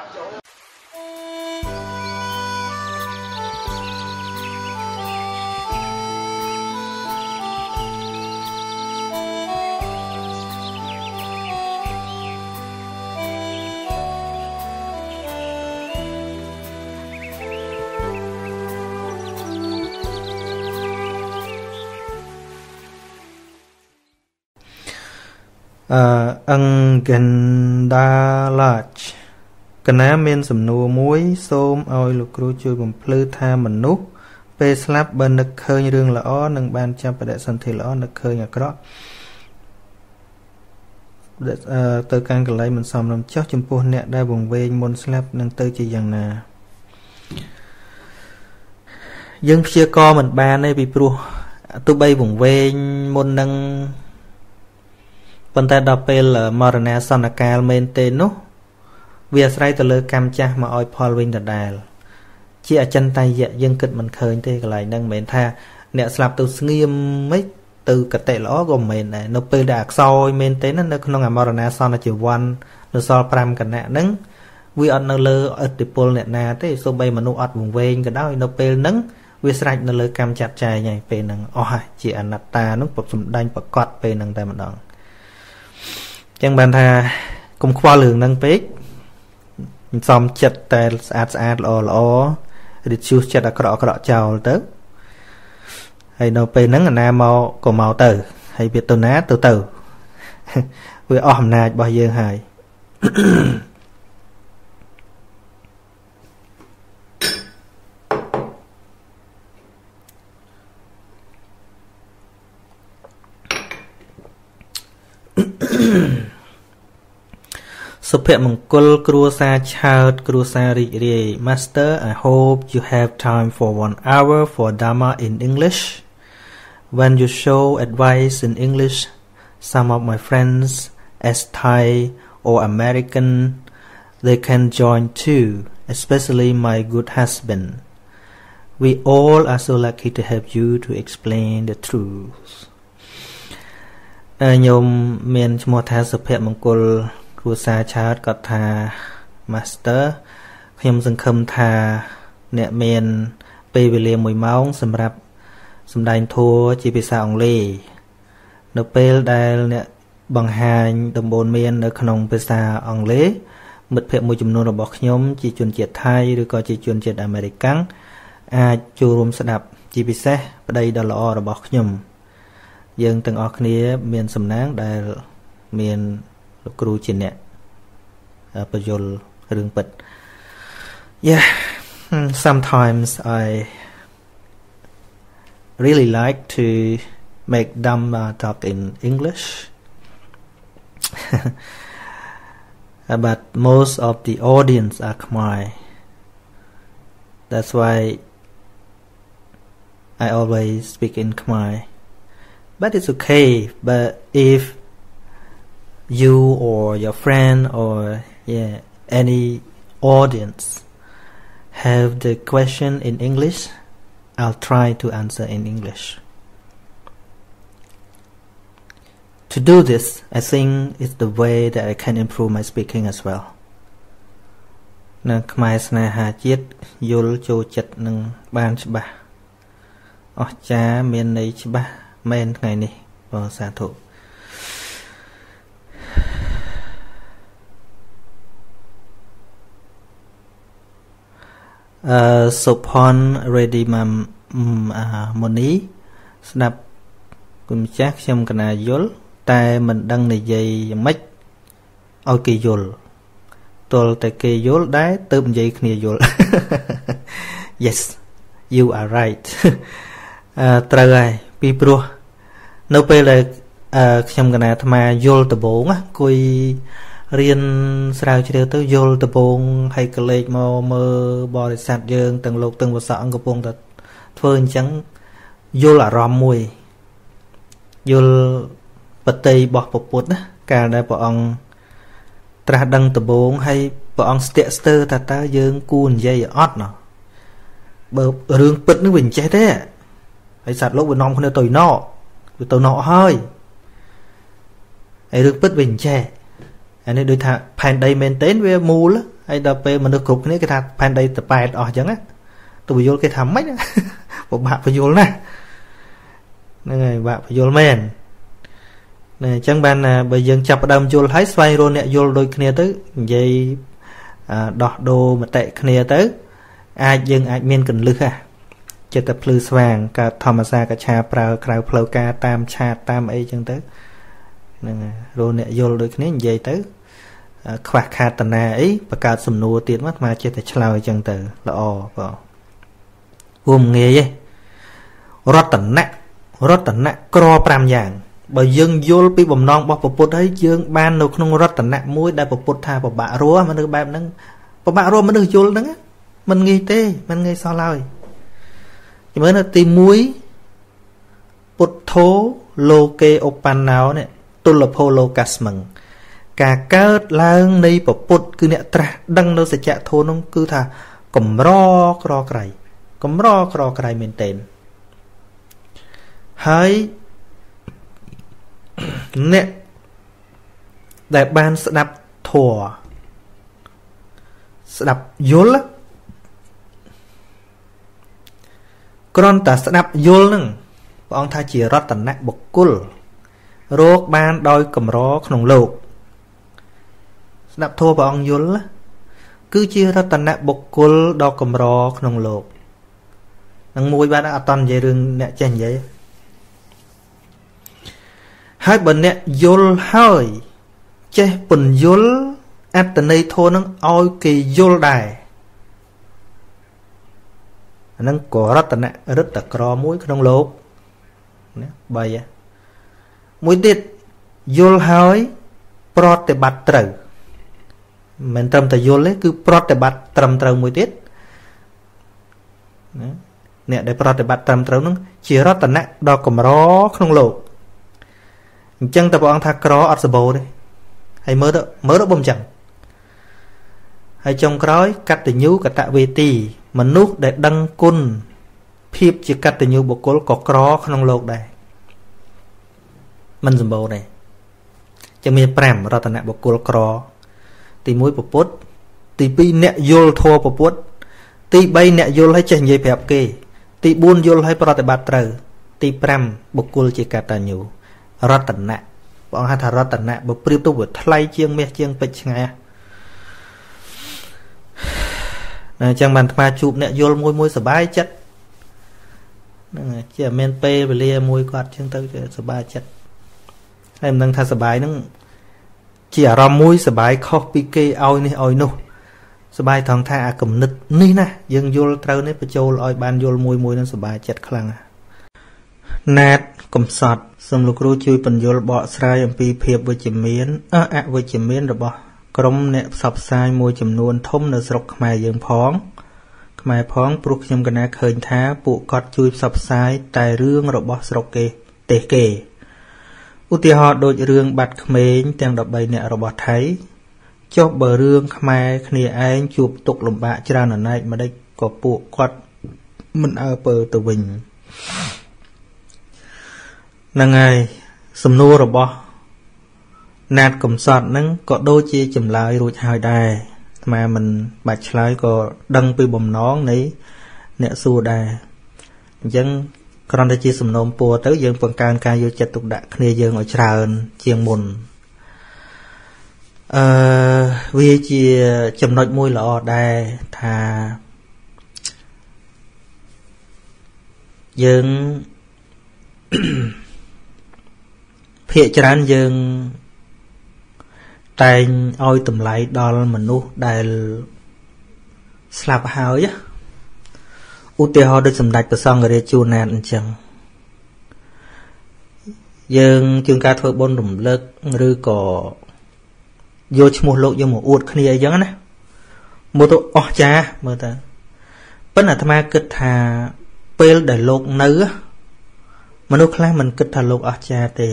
អឺ Angandalach កណាមានសំណួរមួយ សូមឲ្យលោកគ្រូជួយបំភ្លឺថាមនុស្សពេលស្លាប់បើនឹកឃើញរឿងល្អនឹងបានចាប់បដិសន្ធិល្អនឹកឃើញអាក្រក់ទៅកាន់កន្លែងមិនសមរម្យចុះចំពោះអ្នកដែលវង្វេងមុនស្លាប់នឹងទៅជាយ៉ាងណាយើងព្យាករមិនបានទេពីព្រោះទោះបីវង្វេងមុននឹង ប៉ុន្តែដល់ពេលមរណាសន្នកាលមែនទេនោះវាអាស្រ័យទៅលើកម្មចាស់មកឲ្យផលវិញដដែលជាអចិន្តយៈយើងគិតមិនឃើញទេកន្លែងហ្នឹងមិនមែនថាអ្នកស្លាប់ទៅស្ងៀមមិនទៅកតិល្អក៏មិនមែនដែរនៅពេលដែលអក្សរមែនទេនៅក្នុងអមរណាសន្នជីវ័ននៅសល់5គណៈហ្នឹងវាអត់នៅលើអតិពលអ្នកណាទេសូម្បីមនុស្សអត់វង្វេងក៏ដោយនៅពេលហ្នឹងវាស្រេចនៅលើកម្មចាត់ចែងហើយពេលហ្នឹងអស់ហើយជាអនត្តាហ្នឹងពុកសំដែងប្រកាសពេលហ្នឹងតែម្ដងអញ្ចឹងបានថាកុំខ្វល់រឿងហ្នឹងពេកសំចិត្តតែស្អាតស្អាតល្អល្អរីជូសចិត្តអាក្រក់អាក្រក់ចោលទៅហើយនៅពេលហ្នឹងអាណាមកក៏មកទៅហើយវាទៅណាទៅទៅវាអស់អំណាចរបស់យើងហើយ សុភមង្គលគ្រួសារឆើតគ្រួសាររីករាយ Master I hope you have time for one hour for Dharma in English when you show advice in English some of my friends as Thai or American they can join too especially my good husband we all are so lucky to have you to explain the truth ញោមមានឈ្មោះថាសុភមង្គល គ្រួសារឆើតគាត់ថា Master ខ្ញុំសង្ឃឹមថាអ្នកមានពេលវេលា1ម៉ោង សម្រាប់សម្ដែងធัวជាភាសាអង់គ្លេសនៅពេលដែលអ្នកបង្ហាញដំបូន្មាននៅក្នុងភាសាអង់គ្លេសមិត្តភ័ក្តិមួយចំនួនរបស់ខ្ញុំជាជនជាតិថៃឬក៏ជាជនជាតិអាមេរិកាំងអាចចូលរួមស្ដាប់ជាពិសេសប្តីដ៏ល្អរបស់ខ្ញុំ យើងទាំងអស់គ្នា មានសំណាងដែលមាន លោកគ្រូជាអ្នកបញ្យលរឿងពិត Yeah sometimes I really like to make Dhamma talk in English but most of the audience are Khmer that's why I always speak in Khmer but it's okay but if you or your friend or yeah any audience have the question in english i'll try to answer in english to do this i think is the way that i can improve my speaking as well នៅខ្មែរស្នេហាជាតិយល់ចូលចិត្តនឹងបានច្បាស់អស្ចារ្យមានន័យច្បាស់មែនថ្ងៃនេះបងសាធុ អឺសុផន ready មកមនីស្ដាប់គុណម្ចាស់ខ្ញុំកណាយល់តែមិនដឹងនិយាយយ៉ាងម៉េចឲ្យគេយល់ទល់តែគេយល់ដែរទៅនិយាយគ្នាយល់ Yes you are right អឺត្រូវហើយពីព្រោះនៅពេលដែល ខ្ញុំកណាអាត្មាយល់ដំបងអង្គុយរៀនស្រាវជ្រាវទៅយល់ដំបងហើយកលេចមកមើលបរិស័ទយើងទាំងលោកទាំងវសអង្គកំពុងតែធ្វើអញ្ចឹងយល់អារម្មណ៍មួយយល់បតីរបស់ពពុទ្ធណាកាលដែលព្រះអង្គត្រាស់ដឹងដំបងហើយព្រះអង្គស្ទាក់ស្ទើរថាតើយើងគួរនិយាយអត់ណោះបើរឿងពិតនឹងវាអញ្ចេះទេហើយសត្វលោកវានាំគ្នាទៅណោវាទៅណោហើយ ហើយរឿងពិតវាអញ្ចេះអានេះដូចថាផែនដីមែនទែនវាមូលហើយដល់ពេលមនុស្សគ្រប់គ្នាគេថាផែនដីតប៉ែតអស់អញ្ចឹងទៅពយល់គេថាម៉េចពិបាកពយល់ណាស់ហ្នឹងហើយបាក់ពយល់មែនណាអញ្ចឹងបានបើយើងចាប់ផ្ដើមយល់ហើយស្វែងរកអ្នកយល់ដូចគ្នាទៅនិយាយដោះដូរមតិគ្នាទៅ អាចយើងអាចមានកលឹះហ่ะចិត្តតែភ្លឺស្វាងកើតធម្មសាកឆាប្រើក្រៅផ្លូវការតាមឆាតតាមអីចឹងទៅ ហ្នឹងរោអ្នកយល់ដូចគ្នានិយាយទៅខ្វះខាតតាណាអីបង្កើតសំណួរទៀតមកអាចេះតែឆ្លើយចឹងទៅល្អបងព្រោះងាយឯងរតនៈរតនៈក្រ5យ៉ាងបើយើងយល់ពីបំណងរបស់ពុទ្ធហើយយើងបាននៅក្នុងរតនៈមួយដែលពុទ្ធថាពិបាករស់មនុស្សបែបហ្នឹងពិបាករស់មនុស្សយល់ហ្នឹងមិនងាយទេមិនងាយសោះឡើយមើលនៅទី1ពុទ្ធោលោកេឧបណ្ណោនេះ ទុលភោលោកស្មឹងការកើតឡើងនៃពពុទ្ធគឺអ្នកត្រាស់ដឹងនៅសច្ចធម៌នោះគឺថាកំរក្រក្រៃកំរក្រក្រៃមែនទែនហើយអ្នកដែលបានស្ដាប់ធម៌ស្ដាប់យល់គ្រាន់តែស្ដាប់យល់នឹងព្រះអង្គថាជារតនៈបុគ្គល រោគបានដោយកម្រក្នុងលោកស្ដាប់ធម៌ព្រះអង្គយល់គឺជារតនៈបុគ្គលដ៏កម្រក្នុងលោកនឹងមួយបាទអត់តនិយាយរឿងអ្នកចេះនិយាយហើយបើអ្នកយល់ហើយចេះពន្យល់អត្តន័យធម៌នឹងឲ្យគេយល់ដែរអានឹងក៏រតនៈរិទ្ធក្រមួយក្នុងលោកណា3 មួយទៀតយល់ហើយប្រតិបត្តិត្រូវមិនត្រឹមតែយល់ទេគឺប្រតិបត្តិត្រឹមត្រូវមួយទៀតណាអ្នកដែលប្រតិបត្តិត្រឹមត្រូវនឹងជារតនៈដ៏កម្រក្នុងលោកអញ្ចឹងតែព្រះអង្គថាក្រអត់សបោទេហើយមើលទៅមើលទៅបំអញ្ចឹងហើយចុងក្រោយកតញ្ញូកតវេទី មនុស្សដែលដឹងគុណភាពជាកតញ្ញូបុគ្គលក៏ក្រក្នុងលោកដែរ มันសម្បូរដែរចឹងមាន5រតនៈបុគ្គលក្រ ទី1ពពុទ្ធទី2អ្នកយល់ធម៌ពពុទ្ធទី3អ្នកយល់ឲ្យចេះនិយាយប្រាប់គេ ទី4យល់ឲ្យប្រតិបត្តិត្រូវទី5បុគ្គលជាកតញ្ញូរតនៈព្រះអង្គហៅថារតនៈបើប្រៀបទៅវាថ្លៃជាងមាសជាងពេជ្រឆ្ងាយណាអញ្ចឹងបានអាត្មាជួបអ្នកយល់មួយមួយសុបាយចិត្តហ្នឹងជាមានពេលវេលាមួយគាត់អញ្ចឹងទៅសុបាយចិត្ត ហើយមិនដឹងថាសុបាយហ្នឹងជាអារម្មណ៍មួយសុបាយខុសពីគេឲ្យនេះឲ្យនោះសុបាយត្រង់ថាអាគំនិតនេះណាយើងយល់ត្រូវនេះបញ្ចូលឲ្យបានយល់មួយមួយនឹងសុបាយចិត្តខ្លាំងណាតកំសត់សូមលោកគ្រូជួយបញ្យល់បកស្រាយអំពីភាពវិជ្ជមានអអវិជ្ជមានរបស់ក្រុមអ្នកផ្សព្វផ្សាយមួយចំនួនធំនៅស្រុកខ្មែរយើងផងខ្មែរផងព្រោះខ្ញុំកណាឃើញថាពួកគាត់ជួយផ្សព្វផ្សាយតែរឿងរបស់ស្រុកគេទេសគេ ឧទាហរណ៍ដូចរឿងបាត់ក្មេងទាំង13នាក់របស់ថៃចុះបើរឿងខ្មែរគ្នាឯងជួបទុកលំបាកច្រើនអនេកម្ដេចក៏ពួកគាត់មិនអើពើទៅវិញហ្នឹងហើយសំណួររបស់ណាតកំសត់ហ្នឹងក៏ដូចជាចម្លើយរួចហើយដែរអាត្មាមិនបាច់ឆ្លើយក៏ដឹងពីបំណងនៃអ្នកសួរដែរអញ្ចឹង គ្រាន់តែជាសំណូមពរទៅយើងបង្កើនការយកចិត្តទុកដាក់គ្នាយើងឲ្យច្រើន ជាងមុនអឺវាជាចំណុចមួយល្អដែរថាយើងភាកច្រើនយើងតែងឲ្យតម្លៃដល់មនុស្សដែលស្លាប់ហើយ ឧទាហរណ៍ដូចសម្ដេចព្រះសង្ឃរាជជួនណាតអញ្ចឹងយើងជួនកាលធ្វើបុណ្យរំលឹកឬក៏យកឈ្មោះលោកយកមកអួតគ្នាអីចឹងណាមើលទៅអស់ចាមើលទៅប៉ុន្តែអាត្មាគិតថាពេលដែលលោកនៅមនុស្សខ្លះមិនគិតថាលោកអស់ចាទេ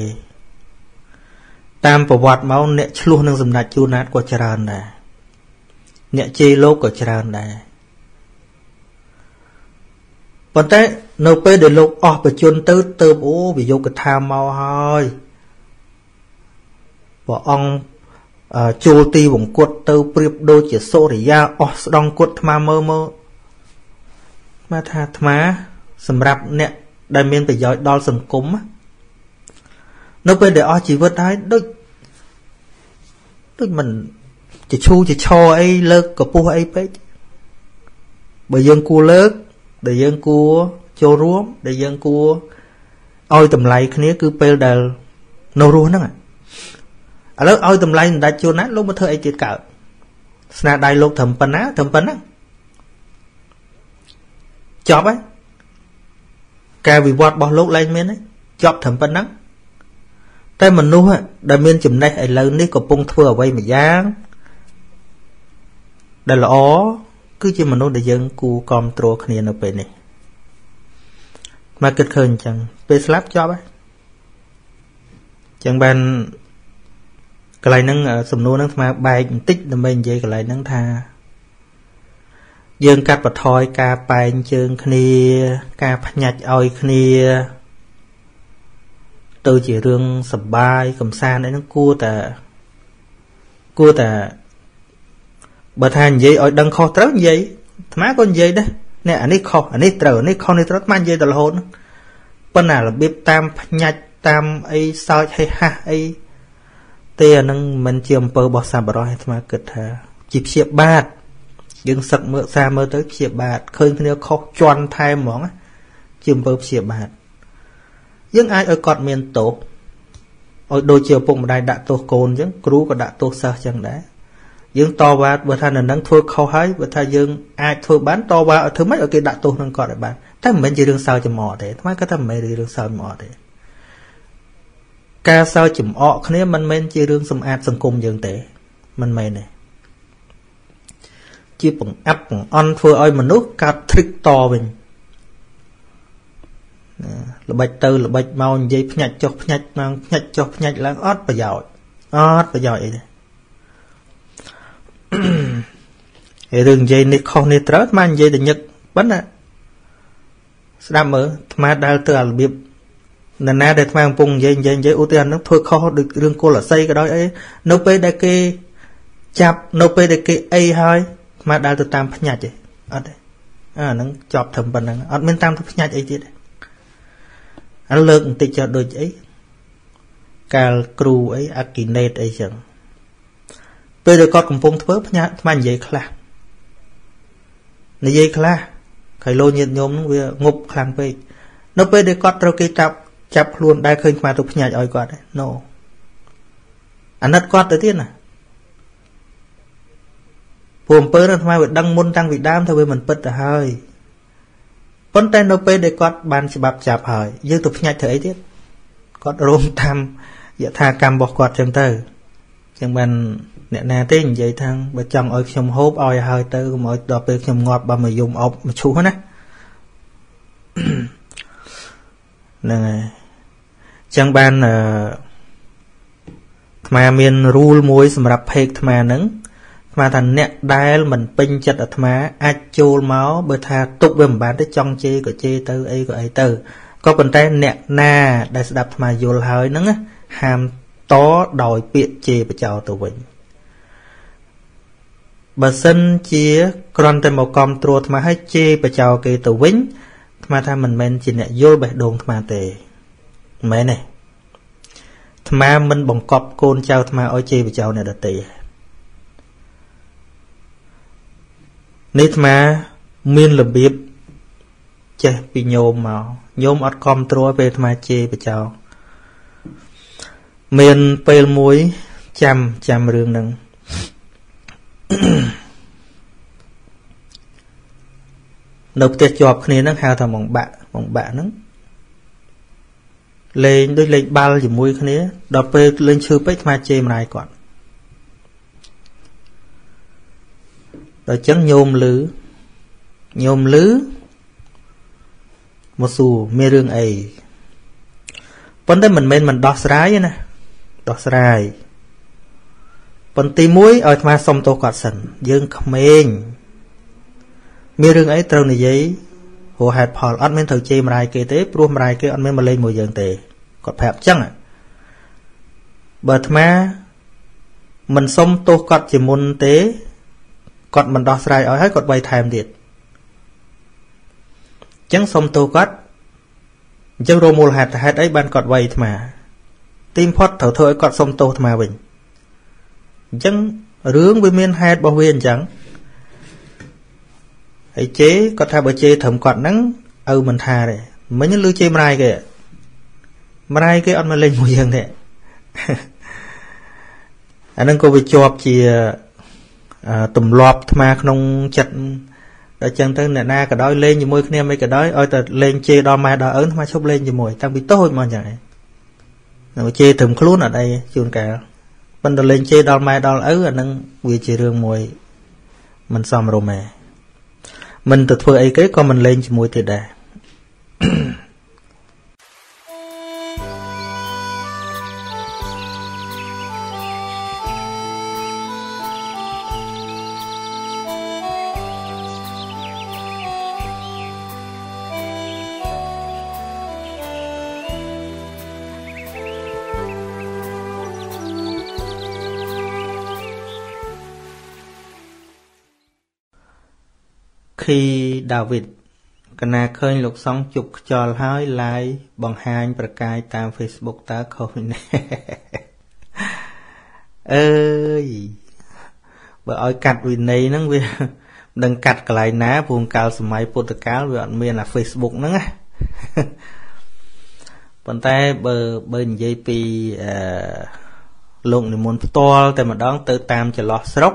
តាមប្រវត្តិមកអ្នកឆ្លោះនឹងសម្ដេចជួនណាតក៏ច្រើនដែរអ្នកជេរលោកក៏ច្រើនដែរ ប៉ុន្តែនៅពេលដែលលោកអស់បជនទៅទៅអូវាយកកថាមកហើយព្រះអង្គជួលទីវង្គតទៅប្រៀបដូចជាសូរិយាអស់ស្ដង់គុតថ្មមើលមើលមកថាអាត្មាសម្រាប់អ្នកដែលមានប្រយោជន៍ដល់សង្គមនៅពេលដែលអស់ជីវិតហើយដូចដូចមិនជាឈូជាឆអីលើកកពុះអីពេកបើយើងគួរលើក ដែលយើងគួរចូលរួម ដែលយើងគួរឲ្យតម្លៃគ្នាគឺពេលដែលនៅរស់ហ្នឹងឥឡូវឲ្យតម្លៃសម្ដេចជួនណាលោកមកធ្វើអីទៀតកើតស្នាដៃលោកត្រឹមប៉ុណ្ណាត្រឹមប៉ុណ្ណាចប់ហើយការវិវត្តរបស់លោកលែងមានទេចប់ត្រឹមប៉ុណ្ណឹងតែមនុស្សដែលមានចំណេះឥឡូវនេះកំពុងធ្វើអ្វីមួយយ៉ាងដែលល្អ គឺជាមនុស្សដែលយើងគួរគ្រប់គ្រងគ្នានៅពេលនេះមកគិតឃើញអញ្ចឹងពេលស្លាប់ចប់ហើយអញ្ចឹងបានកន្លែងហ្នឹងសំណួរហ្នឹងស្មើបែកបន្តិចដើម្បីនិយាយកន្លែងហ្នឹងថាយើងកាត់បន្ថយការបែងជើងគ្នា ការផ្ញាច់ឲ្យគ្នា ទៅជារឿងសបាយកំសាន្តអីហ្នឹងគួរតែគួរតែ បើថានិយាយឲ្យដឹងខុសត្រូវនិយាយអាត្មាក៏និយាយដែរនេះអានេះខុសអានេះត្រូវអានេះខុសនេះត្រូវអាត្មានិយាយតែរហូតប៉ុន្តែរបៀបតាមផ្ញាច់តាមអីសើចហេះហាស់អីទេអានឹងមិនជាអំពើរបស់សប្បុរសអាត្មាគិតថាជាព្យាបាទយើងសឹកមើលសារមើលទៅព្យាបាទឃើញគ្នាខុសជន់ថែមហ្មងជាអំពើព្យាបាទយើងអាចឲ្យគាត់មានទោសឲ្យដូចជាឪពុកម្ដាយដាក់ទោសកូនអញ្ចឹងគ្រូក៏ដាក់ទោសសិស្សអញ្ចឹងដែរ យើងតវ៉ាបើថានៅនឹងធ្វើខុសហើយបើថាយើងអាចធ្វើបានតវ៉ាឲ្យធ្វើម៉េចឲ្យគេដាក់ទោសនឹងគាត់ឲ្យបានតែមិនមែនជារឿងសើចចំអកទេថ្មគាត់ថាមិនមែនរឿងសើចចំអកទេការសើចចំអកគ្នាមិនមែនជារឿងសម្អាតសង្គមយើងទេមិនមែនទេជាបង្អាប់បង្អន់ធ្វើឲ្យមនុស្សកើត trick តវិញល្បិចទៅល្បិចមកនិយាយភ្ញាច់ចុះភ្ញាច់ឡើងភ្ញាច់ចុះភ្ញាច់ឡើងអត់ប្រយោជន៍អត់ប្រយោជន៍អីទេហើយ រឿងនិយាយនេះខុសនេះត្រូវអាត្មានិយាយតែញឹកប៉ុណ្ណាស្ដាប់មើលអាត្មាដើរទៅអារបៀបនរណាដែលអាត្មាកំពុងនិយាយនិយាយនិយាយឧទាហរណ៍នឹងធ្វើខុសដូចរឿងគុលអស័យក៏ដោយអីនៅពេលដែលគេចាប់នៅពេលដែលគេអីហើយអាត្មាដើរទៅតាមផ្ញាច់ទេអត់ទេអាហ្នឹងចប់ត្រឹមប៉ុណ្្នឹងអត់មានតាមទៅផ្ញាច់អីទៀតទេអាលើកបន្តិចចុះដូចអីកាលគ្រូអីអាគីណេតអីចឹង ពេលដែលគាត់កំពុងធ្វើផ្ញើថ្មនិយាយខ្លះនិយាយខ្លះខៃលោញាតញោមនឹងវាងប់ខ្លាំងពេកនៅពេលដែលគាត់ត្រូវគេចាប់ចាប់ខ្លួនដែរឃើញខ្មាទៅផ្ញាច់ឲ្យគាត់ណូអាណិតគាត់ទៅទៀតណាព្រោះអំពើនឹងថ្មវាដឹងមុនតាំងពីដើមថាវាមិនពិតទៅហើយប៉ុន្តែនៅពេលដែលគាត់បានច្បាប់ចាប់ហើយយើងទៅផ្ញាច់ធ្វើអីទៀតគាត់រងតាមយថាកម្មរបស់គាត់ចឹងទៅ ចឹងបានអ្នកណាទេនិយាយថាបើចង់ឲ្យខ្ញុំហូបឲ្យហើយទៅកុំឲ្យដល់ពេលខ្ញុំងាប់បើមកយំអប់មកឈូសណាហ្នឹងហើយចឹងបានអឺអាត្មាមាន rule មួយសម្រាប់ page អាត្មាហ្នឹងអាត្មាថាអ្នកដែលមិនពេញចិត្តអាត្មាអាចចូលមកបើថាទុកវាមិនបានទេចង់ជេរក៏ជេរទៅអីក៏អីទៅក៏ប៉ុន្តែអ្នកណាដែលស្ដាប់អាត្មាយល់ហើយហ្នឹងហាម តដោយពាក្យជេរបចោទៅវិញបើសិនជាគ្រាន់តែមកកំត្រួតអាត្មាឲ្យជេរបចោគេទៅវិញអាត្មាថាមិនមែនជាអ្នកយល់បេះដូងអាត្មាទេមិនមែនទេអាត្មាមិនបង្កប់កូនចៅអាត្មាឲ្យជេរបចោអ្នកដទៃនេះអាត្មាមានរបៀបចេះពីញោមមកញោមអត់គ្រប់ត្រួតពេលអាត្មាជេរបចោ មានពេលមួយចាំចាំរឿងហ្នឹងនៅផ្ទះជាប់គ្នាហ្នឹងហៅថាម៉ងបាក់ម៉ងបាក់ហ្នឹងលេងដូចលេងបាល់ជាមួយគ្នាដល់ពេលលេងឈឺពេកថ្មជេរម្ដាយគាត់ដល់ចឹងញោមលឺញោមលឺមកសួរមានរឿងអីប៉ុន្តែមិនមែនមិនដោះស្រាយទេណា ដោះស្រាយប៉ុន្តែទី1ឲ្យអាត្មាសុំទោសគាត់សិនយើងក្មេងមានរឿងអីត្រូវនិយាយហួហេតុផលអត់មានត្រូវជេរម្ដាយគេទេព្រោះម្ដាយគេអត់មានមកលេងមួយយើងទេគាត់ប្រាប់ចឹងបើអាត្មាមិនសុំទោសគាត់ជាមុនទេគាត់មិនដោះស្រាយឲ្យហើយគាត់វាយថែមទៀតចឹងសុំទោសគាត់អញ្ចឹងរមូលហេតុហេតុអីបានគាត់វាយអាត្មា ទីបំផុតត្រូវធ្វើឲ្យគាត់សុំទោសអាត្មាវិញអញ្ចឹងរឿងវាមានហេតុរបស់វាអញ្ចឹងហើយជេគាត់ថាបើជេត្រឹមគាត់ហ្នឹងឪមិនថាទេមិញលឺជេម្ដាយគេម្ដាយគេអត់មកលេងមួយយើងទេអាហ្នឹងក៏វាជាប់ជាទម្លាប់អាត្មាក្នុងចិត្តដល់ចឹងទៅអ្នកណាក៏ដោយលេងជាមួយគ្នាមិនក៏ដោយឲ្យតែលេងជេរដល់ម៉ែដល់ឪអាត្មាឈប់លេងជាមួយតាំងពីតូចមកអញ្ចឹងឯង នៅជេរត្រឹមខ្លួនអត់អីជួនកាលប៉ុន្តែលេងជេរដល់ម៉ែដល់ឪអានឹងវាជារឿងមួយមិនសមរម្យទេមិនទៅធ្វើអីគេក៏មិនលេងជាមួយទៀតដែរ Lucky David កណាឃើញលោកសង្ឃជប់ខ្យល់ហើយឡាយបង្ហាញប្រកាយតាម Facebook តើខុសនេះអើយបើឲ្យកាត់វិន័យហ្នឹងវាមិនដឹងកាត់កន្លែងណាព្រោះកាលសម័យពុទ្ធកាលវាអត់មានអា Facebook ហ្នឹងណាប៉ុន្តែបើបើនិយាយពីអឺលោកនិមន្តផ្ទាល់តែម្ដងទៅតាមចន្លោះស្រុក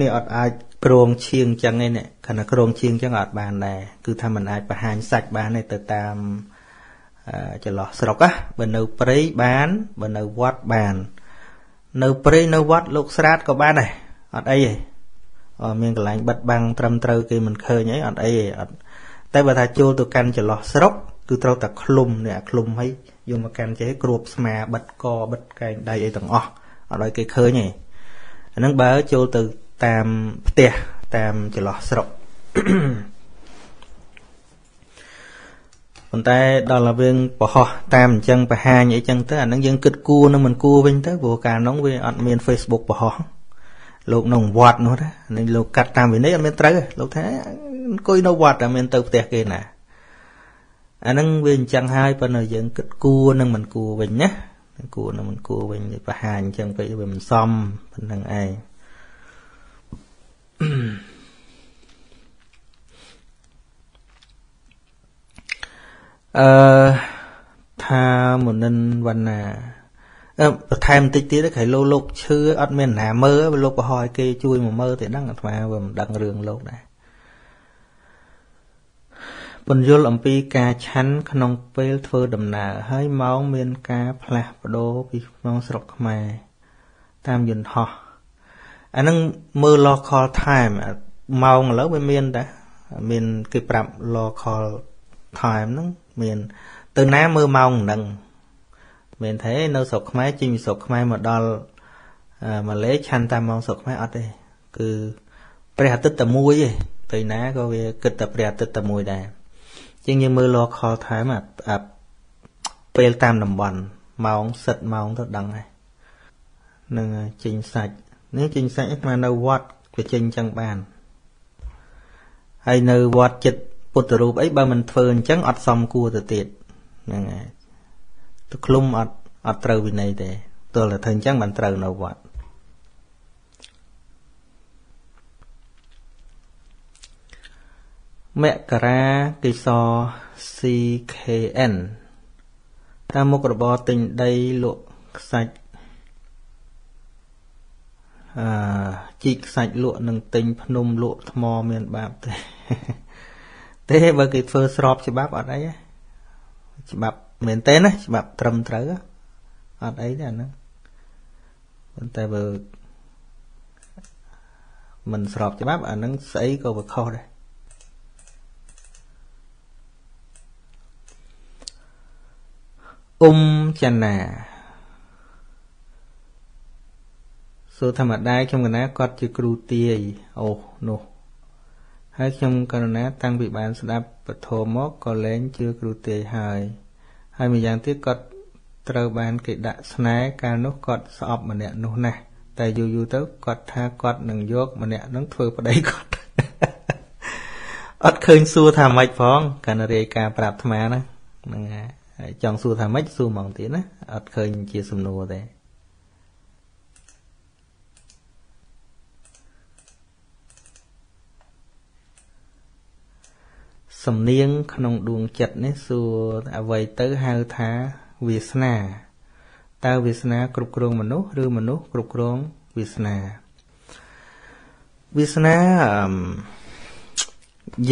នេះអត់អាច ក្រងឈៀងចឹងឯនេះខណៈក្រងឈៀងចឹងអត់បានដែរគឺថាมันអាចបង្ហាញសាច់បានទេទៅតាមចន្លោះស្រុកណាបើនៅព្រៃបានបើនៅវត្តបាន នៅព្រៃនៅវត្តលោកស្រាតក៏បានដែរអត់អីទេមានកន្លែងបិទបាំងត្រឹមត្រូវគេមិនឃើញអីអត់អីទេអត់តែបើថាចូលទៅកាន់ចន្លោះស្រុកគឺត្រូវតែឃ្លុំនេះអាឃ្លុំឲ្យយកមកកាន់ចេះគ្របស្មាបិទកបិទកែងដៃអីទាំងអស់អត់ឲ្យគេឃើញទេអាហ្នឹងបើចូលទៅ តាមផ្ទះតាមចន្លោះស្រុកប៉ុន្តែដល់តែយើងបរោះតាមអញ្ចឹងបរហាញអីចឹងទៅអាហ្នឹងយើងគិតគួរនឹងមិនគួរវិញទៅព្រោះកាលនោះវាអត់មាន Facebook បរោះលោកនៅវត្តនោះណានេះលោកកាត់តាមវិន័យអត់មានត្រូវលោកថាអង្គុយនៅវត្តតែមានទៅផ្ទះគេណាអាហ្នឹងវាអញ្ចឹងហើយប៉ុន្តែយើងគិតគួរនឹងមិនគួរវិញណាគួរនឹងមិនគួរវិញបរហាញអញ្ចឹងពេកវាមិនសមប៉ុណ្្នឹងឯង អឺថាមុនិនវណ្ណាអឺបន្ថែមបន្តិចទៀតគេលោកលោកឈឺអត់មានណាមើលលោកបរហឲ្យគេជួយមកមើលទេដឹងអាត្មាវាមិនដឹងរឿងលោកដែរពន្យល់អំពីការឆាន់ក្នុងពេលធ្វើដំណើរហើយម៉ោងមានការផ្លាស់ប្ដូរពីក្នុងស្រុកខ្មែរតាមយន្តហោះ អានឹងមើល local time ម៉ោងឥឡូវវាមានតាមានគេប្រាប់ local time ហ្នឹងមាន ទៅណាមើលម៉ោងហ្នឹងមានទេនៅស្រុកខ្មែរជិះពីស្រុកខ្មែរមកដល់ម៉ាឡេឆាន់តាមម៉ោងស្រុកខ្មែរអត់ទេគឺព្រះអាទិត្យតែមួយទេទៅណាក៏វាគិតតែព្រះអាទិត្យតែមួយដែរជាងយើងមើល local time អាពេលតាមតំបន់ម៉ោងសិតម៉ោងទៅដឹងហើយនឹងចេញសាច់ នេះចេញសាច់មកនៅវត្តវាចេញចឹងបានហើយនៅវត្តចិត្តពុទ្ធរូបអីបើមិនធ្វើអញ្ចឹងអត់សមគួរទៅទៀតហ្នឹងហើយទៅឃ្លុំអត់អត់ត្រូវវិន័យទេទល់តែធ្វើអញ្ចឹងបានត្រូវនៅវត្តមករាកិស CKN តាមមុខរបរទិញដីលក់ខ្សាច់អឺ ជីកខ្សាច់លក់នឹងទិញភ្នំលក់ថ្មមានបាបទេទេបើគេធ្វើស្របច្បាប់អត់អីច្បាប់មែនទេណាច្បាប់ត្រឹមត្រូវអត់អីទេអាហ្នឹងប៉ុន្តែបើមិនស្របច្បាប់អាហ្នឹងស្អីក៏វាខុសដែរអ៊ុំចាណា សួរធម្មតាខ្ញុំកណាគាត់ជាគ្រូទាយអូនោះហើយខ្ញុំករណាតាំងពីបានស្ដាប់ពធមកក៏លែងជឿគ្រូទាយហើយហើយម្យ៉ាងទៀតគាត់ត្រូវបានគេដាក់ស្នេហ៍កាលនោះគាត់ស្អប់ម្នាក់នោះណាស់តែយូរយូរទៅគាត់ថាគាត់នឹងយកម្នាក់នឹងធ្វើប្តីគាត់អត់ឃើញសួរថាម៉េចផងកាលរាយការប្រាប់អាត្មាណាហ្នឹងហើយចង់សួរថាម៉េចសួរហ្មងទៀតណាអត់ឃើញជាសំណួរទេ សំនៀងក្នុងដួងចិត្តនេះសួរអ្វីទៅហៅថាវាសនាតើវាសនាគ្រប់គ្រងមនុស្សឬមនុស្សគ្រប់គ្រងវាសនាវាសនា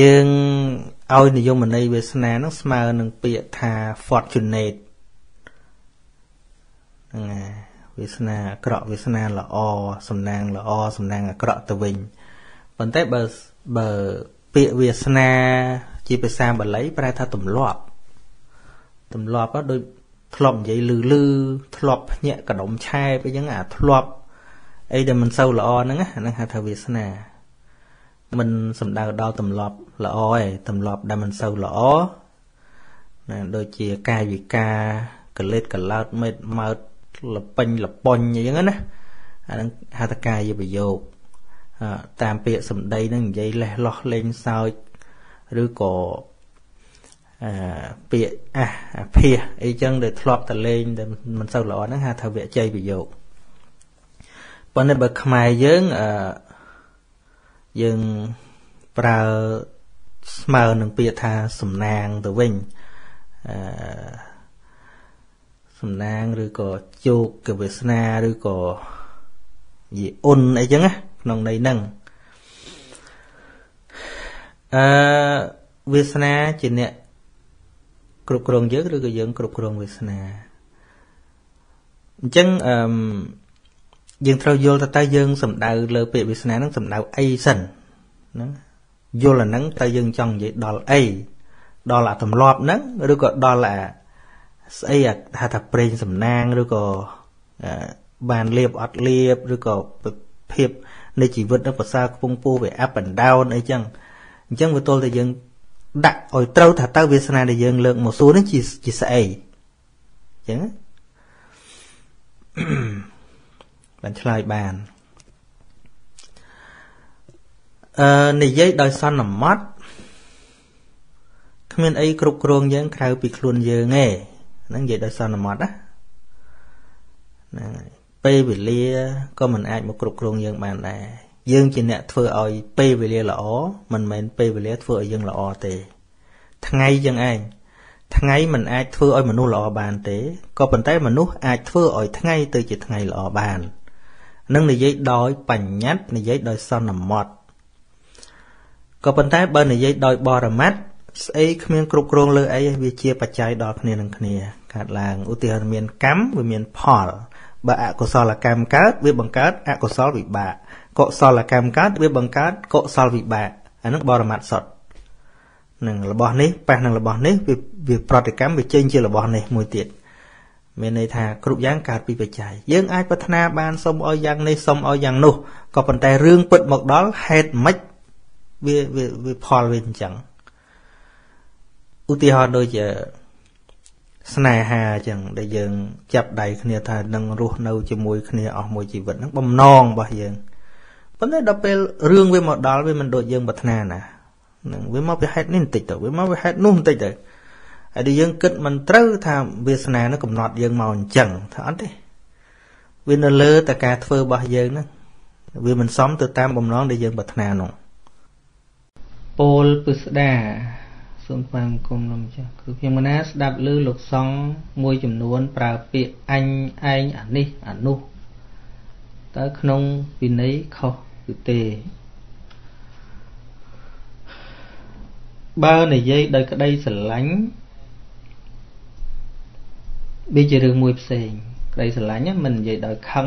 យើងឲ្យនិយមន័យវាសនានឹងស្មើនឹងពាក្យថា fortunate ហ្នឹងហើយវាសនាអាក្រក់វាសនាល្អសំណាងល្អសំណាងអាក្រក់ទៅវិញប៉ុន្តែបើបើពាក្យវាសនា ជាភាសាបាលីប្រែថាទម្លាប់ទម្លាប់ក៏ដូចធ្លាប់និយាយលឺលឺធ្លាប់ភ្ញាក់កដុំឆែបអីចឹងអាធ្លាប់អីដែលមិនសូវល្អហ្នឹងហ្នឹងហៅថាវាសនាមិនសំដៅដល់ទម្លាប់ល្អឯងទម្លាប់ដែលមិនសូវល្អណាដូចជាកាយវិការកលេតកលោតមេតម៉ើតលពេញលប៉ុញអីចឹងណាអាហ្នឹងហៅថាកាយប្រយោគតាមពាក្យសម្ដីនឹងនិយាយលេះលោះលេងសើច ឬក៏អឺពាក្យអះអាភាសអីចឹងដែលធ្លាប់តែលេងតែមិនសូវល្អហ្នឹងហៅថាវជ័យប្រយោគប៉ុន្តែបើខ្មែរយើងអឺយើងប្រើស្មើនឹងពាក្យថាសំណាងទៅវិញអឺសំណាងឬក៏ជោគកវាសនាឬក៏យីអ៊ុនអីចឹងណាក្នុងន័យហ្នឹង អឺវាសនាជាអ្នកគ្រប់គ្រងយើងឬក៏យើងគ្រប់គ្រងវាសនាអញ្ចឹងអឺយើងត្រូវយល់ទៅតើយើងសំដៅលើពាក្យវាសនាហ្នឹងសំដៅអីសិនណាយល់អាហ្នឹងតើយើងចង់និយាយដល់អីដល់អាទម្លាប់ហ្នឹងឬក៏ដល់អាស្អីហៅថាប្រេងសំណាងឬក៏បានលៀបអត់លៀបឬក៏ភាពនៃជីវិតនឹងប្រសើរខ្ពង់ពោះវា up and down អីចឹង អញ្ចឹងវាទល់តែយើងដាក់ឲ្យត្រូវថាតើវាសនាដែលយើងលើកមកសួរនេះជាជាស្អីអញ្ចឹងបានឆ្លើយបានអឺនិយាយដោយសន្មត់គ្មានអីគ្រប់គ្រងយើងក្រៅពីខ្លួនយើងទេហ្នឹងនិយាយដោយសន្មត់ណាហ្នឹងហើយពេលវេលាក៏មិនអាចមកគ្រប់គ្រងយើងបានដែរ យើងជាអ្នកធ្វើឲ្យពេលវេលាល្អមិនមែនពេលវេលាធ្វើឲ្យយើងល្អទេ ថ្ងៃយើងឯងថ្ងៃមិនអាចធ្វើឲ្យមនុស្សល្អបានទេក៏ប៉ុន្តែមនុស្សអាចធ្វើឲ្យថ្ងៃទៅជាថ្ងៃល្អបាននឹងនិយាយដោយបញ្ញត្តិនិយាយដោយសន្មត់ក៏ប៉ុន្តែបើនិយាយដោយបរមត្តស្អីគ្មានគ្រប់គ្រងលើអីវាជាបច្ច័យដល់គ្នានឹងគ្នាកើតឡើងឧទាហរណ៍មានកម្មវាមានផលបើអកុសលកម្មកើតវាបង្កើតអកុសលវិបាក កុសលកម្មកើតវាបង្កើតកុសលវិបាកអានឹងបរមត្ថសុទ្ធនឹងរបស់នេះប៉ះនឹងរបស់នេះវាវាប្រតិកម្មវាចេញជារបស់នេះមួយទៀតមានន័យថាគ្រប់យ៉ាងកើតពីបច្ច័យយើងអាចប្រាថ្នាបានសុំឲ្យយ៉ាងនេះសុំឲ្យយ៉ាងនោះក៏ប៉ុន្តែរឿងពិតមកដល់ហេតុម៉េចវាវាផលវាអញ្ចឹងឧទាហរណ៍ដូចជាស្នេហាអញ្ចឹងដែលយើង ចាប់ដៃគ្នាថានឹងរស់នៅជាមួយគ្នាអស់មួយជីវិតហ្នឹងបំណងរបស់យើង ប៉ុន្តែដល់ពេលរឿងវាមកដល់វាមិនដូចយើងប្រាថ្នាណានឹងវាមកពីហេតុនេះបន្តិចទៅវាមកពីហេតុនោះបន្តិចទៅហើយដែលយើងគិតមិនត្រូវថាវាសនានឹងកំណត់យើងមកអញ្ចឹងថាអត់ទេវានៅលើតែការធ្វើរបស់យើងហ្នឹងវាមិនសមទៅតាមបំណងដែលយើងប្រាថ្នានោះពោលពិស្ដាសូមបានគុំលោកចាស់គឺខ្ញុំណាស្ដាប់ឮលោកសង្ឃមួយចំនួន ប្រើពាក្យអញឯងអានេះអានោះតើក្នុងវិន័យខុស ឬទេបើនិយាយដោយក្តីស្រឡាញ់វាជារឿងមួយផ្សេងក្តីស្រឡាញ់មិននិយាយដោយខឹង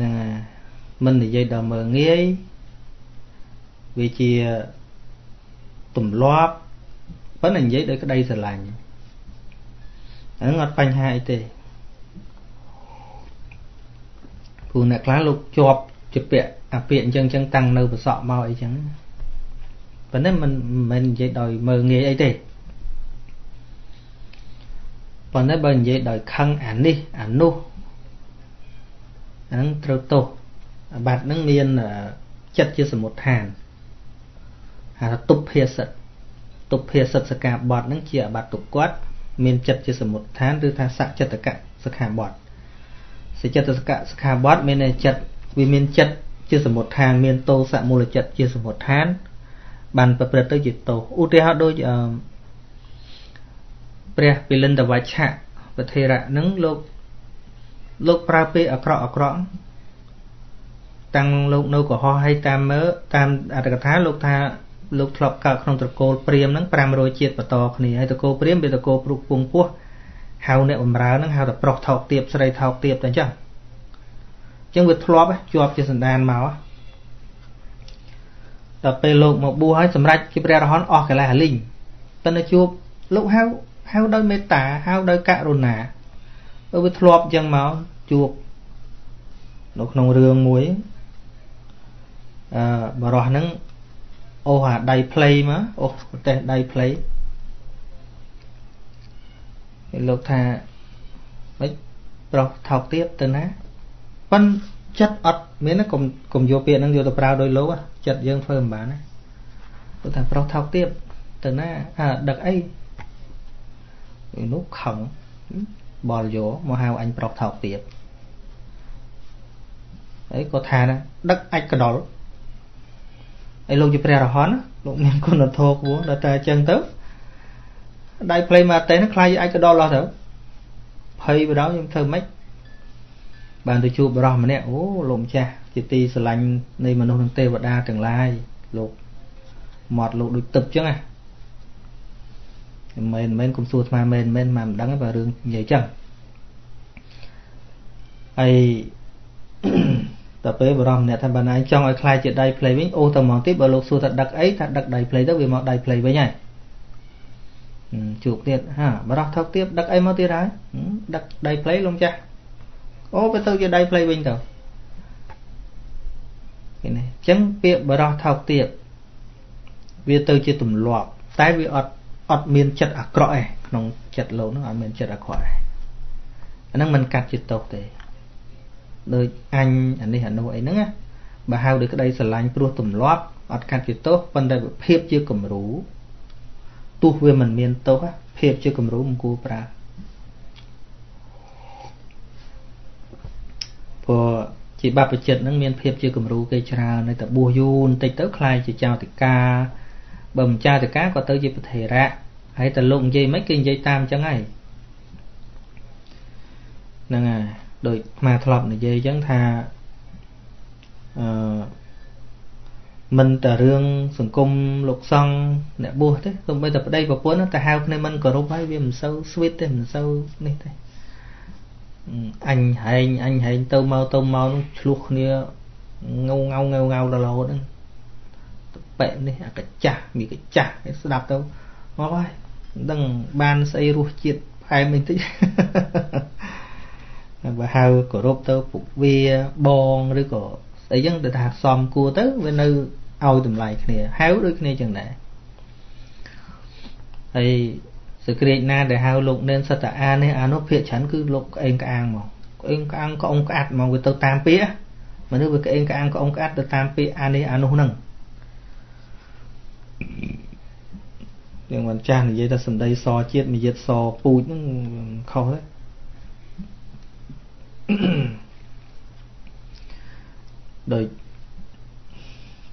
ណាមិននិយាយដោយមើងងាយវាជាទម្លាប់ប៉ុន្តែនិយាយដោយក្តីស្រឡាញ់ហ្នឹងអត់បញ្ហាអីទេ ព្រោះអ្នកខ្លះលោកជាប់ជាពាក់អាពាក្យអញ្ចឹងអញ្ចឹងតាំងនៅប្រសក់មកអីចឹងប៉ុន្តែមិនមិននិយាយដោយមើងងាយអីទេប៉ុន្តែបើនិយាយដោយខឹងអានេះអានោះហ្នឹងត្រូវទោសបាត់ហ្នឹងមានចិត្តជាសមុទ្ឋានហៅថាទុព្ភាសិតទុព្ភាសិតសកាបតហ្នឹងជាអបត្តិទុគាត់មានចិត្តជាសមុទ្ឋានឬថាសច្ចតកៈសខាបត សច្ចតកៈសខាបតមានចិត្តវាមានចិត្តជាសមុទ្ឋានមានតោសមូលចិត្តជាសមុទ្ឋាន បានប្រព្រឹត្តទៅជាទោសឧទាហរណ៍ដូចអឺព្រះពិលិនតវច្ឆៈពធេរៈនឹងលោកលោកប្រើពាក្យអាក្រក់អាក្រក់តាំងលោកនៅកុហកឲ្យតាមមើលតាមអត្ថកថាលោកថាលោកធ្លាប់កើតក្នុងត្រកូលព្រាមហ្នឹង500ជាតិបន្តគ្នាហើយត្រកូលព្រាមវាត្រកូលព្រុសពងពោះ ហៅអ្នកបំរើហ្នឹងហៅតែប្រុសថោកទៀបស្រីថោកទៀបតែអញ្ចឹងអញ្ចឹងវាធ្លាប់ជាប់ជាសន្តានមកដល់ពេលលោកមកបួសហើយសម្រេចជាព្រះរហន្តអស់កិលេសអលិញប៉ុន្តែជួបលោកហៅហៅដោយមេត្តាហៅដោយករុណាបើវាធ្លាប់អញ្ចឹងមកជួបនៅក្នុងរឿងមួយអឺបរោះហ្នឹងអូសអាដៃផ្លៃមកអូសប្រទេសដៃផ្លៃ លោកថាមិនប្រុសថោកទៀតទៅណាប៉ិនចិត្តអត់មានណាកុំកុំយកពាក្យហ្នឹងយកទៅប្រើដោយលោកចិត្តយើងធ្វើមិនបានណាព្រោះថាប្រុសថោកទៀតទៅណាអាដឹកអីនោះខឹងបលយកមកហៅអញប្រុសថោកទៀតហើយក៏ថាណាដឹកអាចកដុលហើយលោកជាព្រះរហន្តលោកមានគុណធម៌គួរដល់តែអញ្ចឹងទៅ ដៃផ្លេមកតេហ្នឹងខ្លាចអាចកដុលអស់ទៅភ័យបដៅខ្ញុំធ្វើម៉េចបានទៅជួបបរោះម្នាក់អូលោកម្ចាស់ជាទីស្រឡាញ់នៃមនុស្សនិងទេវតាទាំងឡាយលោកមាត់លោកដូចទឹកចឹងណាមិនមែនកុំសួរស្មាមែនមែនមកមិនដឹងបើរឿងនិយាយចឹងហើយតទៅបរមអ្នកថាបានឯងចង់ឲ្យខ្លាយជាដៃផ្លេវិញអូទៅមកទៀតបើលោកសួរថាដឹកអីថាដឹកដៃផ្លេទៅវាមកដៃផ្លេវិញហើយ ជួបទៀតហាបរោះថោកទៀតដឹកអីមកទៀតហើយដឹកដៃផ្លេលោកចាស់អូវាទៅជាដៃផ្លេវិញទៅឃើញទេអញ្ចឹងពាក្យបរោះថោកទៀតវាទៅជាទម្លាប់តែវាអត់អត់មានចិត្តអាក្រក់ឯងក្នុងចិត្តលោកនោះអត់មានចិត្តអាក្រក់ឯងអាហ្នឹងមិនកាត់ជាទោសទេដូចអញអានេះអានោះអីហ្នឹងណាបើហៅដោយក្តីស្រឡាញ់ព្រោះទម្លាប់អត់កាត់ជាទោសប៉ុន្តែភាពជាគំរូ ទោះវាមិនមានទោសភាពជាគំរូមិនគួរប្រើព្រោះជាបព្វជិតនឹងមានភាពជាគំរូគេច្រើននៅតែបួសយូរបន្តិចទៅខ្លាយជាចៅតិកាបើមិនចៅតិកាក៏ទៅជាពធិរៈហើយតែលោកនិយាយមិនគេនិយាយតាមអញ្ចឹងហើយហ្នឹងហើយដោយអាធ្លាប់និយាយអញ្ចឹងថាអឺ មិនតែរឿងសង្គមលោកសង្ឃអ្នកបួសទេទោះបីតែប្តីប្រពន្ធតែហៅគ្នាមិនគោរពហើយវាមិនសូវស្វីតទេមិនសូវនេះទេអញហែងអញហែងទៅមកទៅមកនោះឆ្លោះគ្នាងៅងៅងៅងៅដល់រហូតហ្នឹងបែកនេះអាកចាស់មីកចាស់ស្ដាប់ទៅមកហើយមិនដឹងបានស្អីរសជាតិផ្អែមបន្តិចបើហៅគោរពទៅពុកវាបងឬក៏ស្អីចឹងទៅថាសំគួរទៅវានៅ ឲ្យតម្លៃគ្នាហៅដូចគ្នាចឹងដែរហើយសក្រាចណាដែលហៅលោកនេនសតអានេះអានោះភាកច្រើនគឺលោកក្អេងក្អាងមកក្អេងក្អាងក្អងក្អាត់មកវាទៅតាមពាក្យមនុស្សវាក្អេងក្អាងក្អងក្អាត់ទៅតាមពាក្យអានេះអានោះហ្នឹងយើងមិនចាស់និយាយថាសម្ដីសជាតិនិយាយសពូជហ្នឹងខុសទេដោយ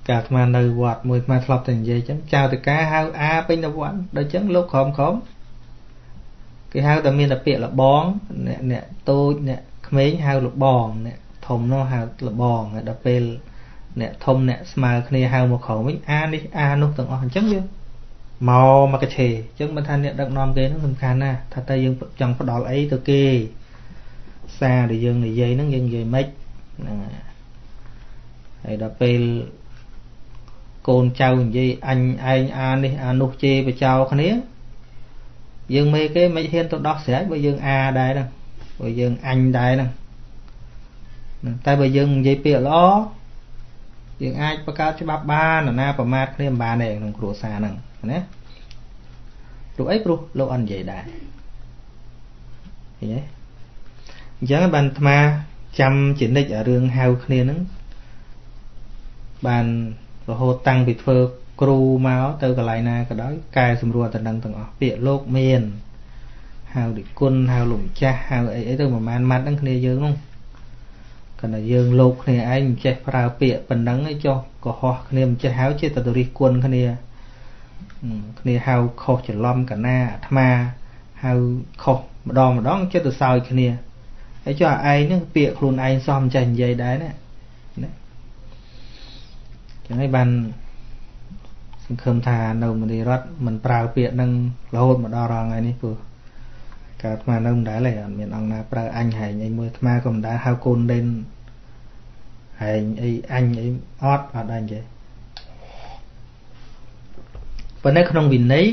ការអាត្មានៅវត្តមួយអាត្មាធ្លាប់តែនិយាយចឹងចៅតកាហៅអាពេញទៅវត្តដល់ចឹងលោកក្រមក្រមគេហៅតែមានតែពាក្យលបងអ្នកអ្នកតូចអ្នកក្មេងហៅលបងអ្នកធំនោះហៅលបងដល់ពេលអ្នកធំអ្នកស្មើគ្នាហៅមកក្រោមវិញអានេះអានោះទាំងអស់អញ្ចឹងវាមកមកកឆេអញ្ចឹងមិនថាអ្នកដឹកនាំគេហ្នឹងសំខាន់ណាស់ថាតើយើងចង់ផ្ដល់អីទៅគេសារដែលយើងនិយាយហ្នឹងយើងនិយាយម៉េចហ្នឹងហើយដល់ពេល កូនចៅនិយាយអញឯងអានេះអានោះជេរបចោគ្នាយើងមេគេមិនហ៊ានទៅដោះស្រែកបើយើងអាដែរហ្នឹងបើយើងអញដែរហ្នឹងតែបើយើងនិយាយពាក្យល្អយើងអាចបង្កើតច្បាប់បានណាប្រមាថគ្នាមិនបានទេក្នុងគ្រួសារហ្នឹងណាព្រោះអីព្រោះលោកអត់និយាយដែរឃើញទេអញ្ចឹងបានអាត្មាចាំជានិច្ចរឿងហៅគ្នាហ្នឹងបាន រហូតតាំងពីធ្វើគ្រូមកទៅកន្លែងណាក៏ដោយកែសម្រួលតំណឹងទាំងអស់ពាក្យលោកមានហៅដូចគុណហៅលោកម្ចាស់ហៅអីអីទៅប្រហែលម៉ាត់ហ្នឹងគ្នាយើងហ្នឹងគណៈយើងលោកគ្នាឯងមិនចេះប្រើពាក្យប៉ុណ្ណឹងឯងចុះកុហកគ្នាមិនចេះហៅចេះតែរិះគន់គ្នាគ្នាហៅខុសច្រឡំកណាអាត្មាហៅខុសម្ដងម្ដងចិត្តទៅសើចគ្នាហើយចុះឯងហ្នឹងពាក្យខ្លួនឯងសមចេះនិយាយដែរណាណា ចឹងហើយបានសង្ឃឹមថានៅមនីរដ្ឋមិនប្រើពាក្យនឹងរហូតមកដល់រងថ្ងៃនេះព្រោះកើតអានៅមិនដែលទេអត់មានអង្គណាប្រើអញហែងអីមួយអាត្មាក៏មិនដែលហៅកូនលេនហែងអីអញអីអត់អត់ដែរនិយាយប៉ុន្តែក្នុងវិន័យ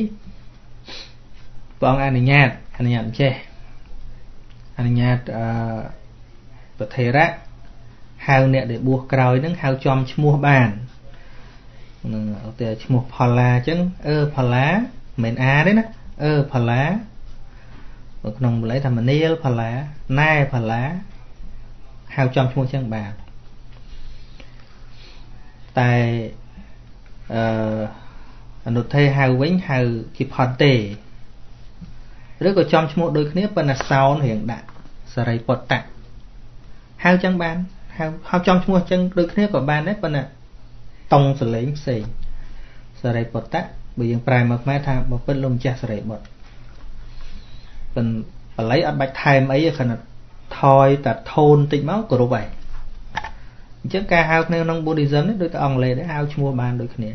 ព្រះអង្គអនុញ្ញាតអនុញ្ញាតចេះអនុញ្ញាតអឺប្រធេរៈហៅអ្នកដែលបួសក្រោយនឹងហៅចំឈ្មោះបាន នឹងតែឈ្មោះផល្លាអញ្ចឹងអឺផល្លាមិនអាទេណាអឺផល្លានៅក្នុងបល័យថាមនាលផល្លាណែផល្លាហៅចំឈ្មោះអញ្ចឹងបានតែអឺអនុទេហៅវិញហៅជាផនទេឬក៏ចំឈ្មោះដូចគ្នាប៉ុន្តែសោនរៀងដាក់សរិពុត្តៈហៅចឹងបានហៅហៅចំឈ្មោះចឹងដូចគ្នាក៏បានដែរប៉ុន្តែ តង់សលេងផ្សេងសរិពុត្តៈបើយើងប្រែមកខ្មែរថាបពិតលោកម្ចាស់សរិបុត្រប៉ុន្តែបល័យអត់បាច់ថែមអីទេគ្រាន់តែថយតែថូនតិចមកគ្រប់ហើយអញ្ចឹងការហៅគ្នាក្នុង Buddhism នេះដូចតែអង់គ្លេសដែរហៅឈ្មោះបានដូចគ្នា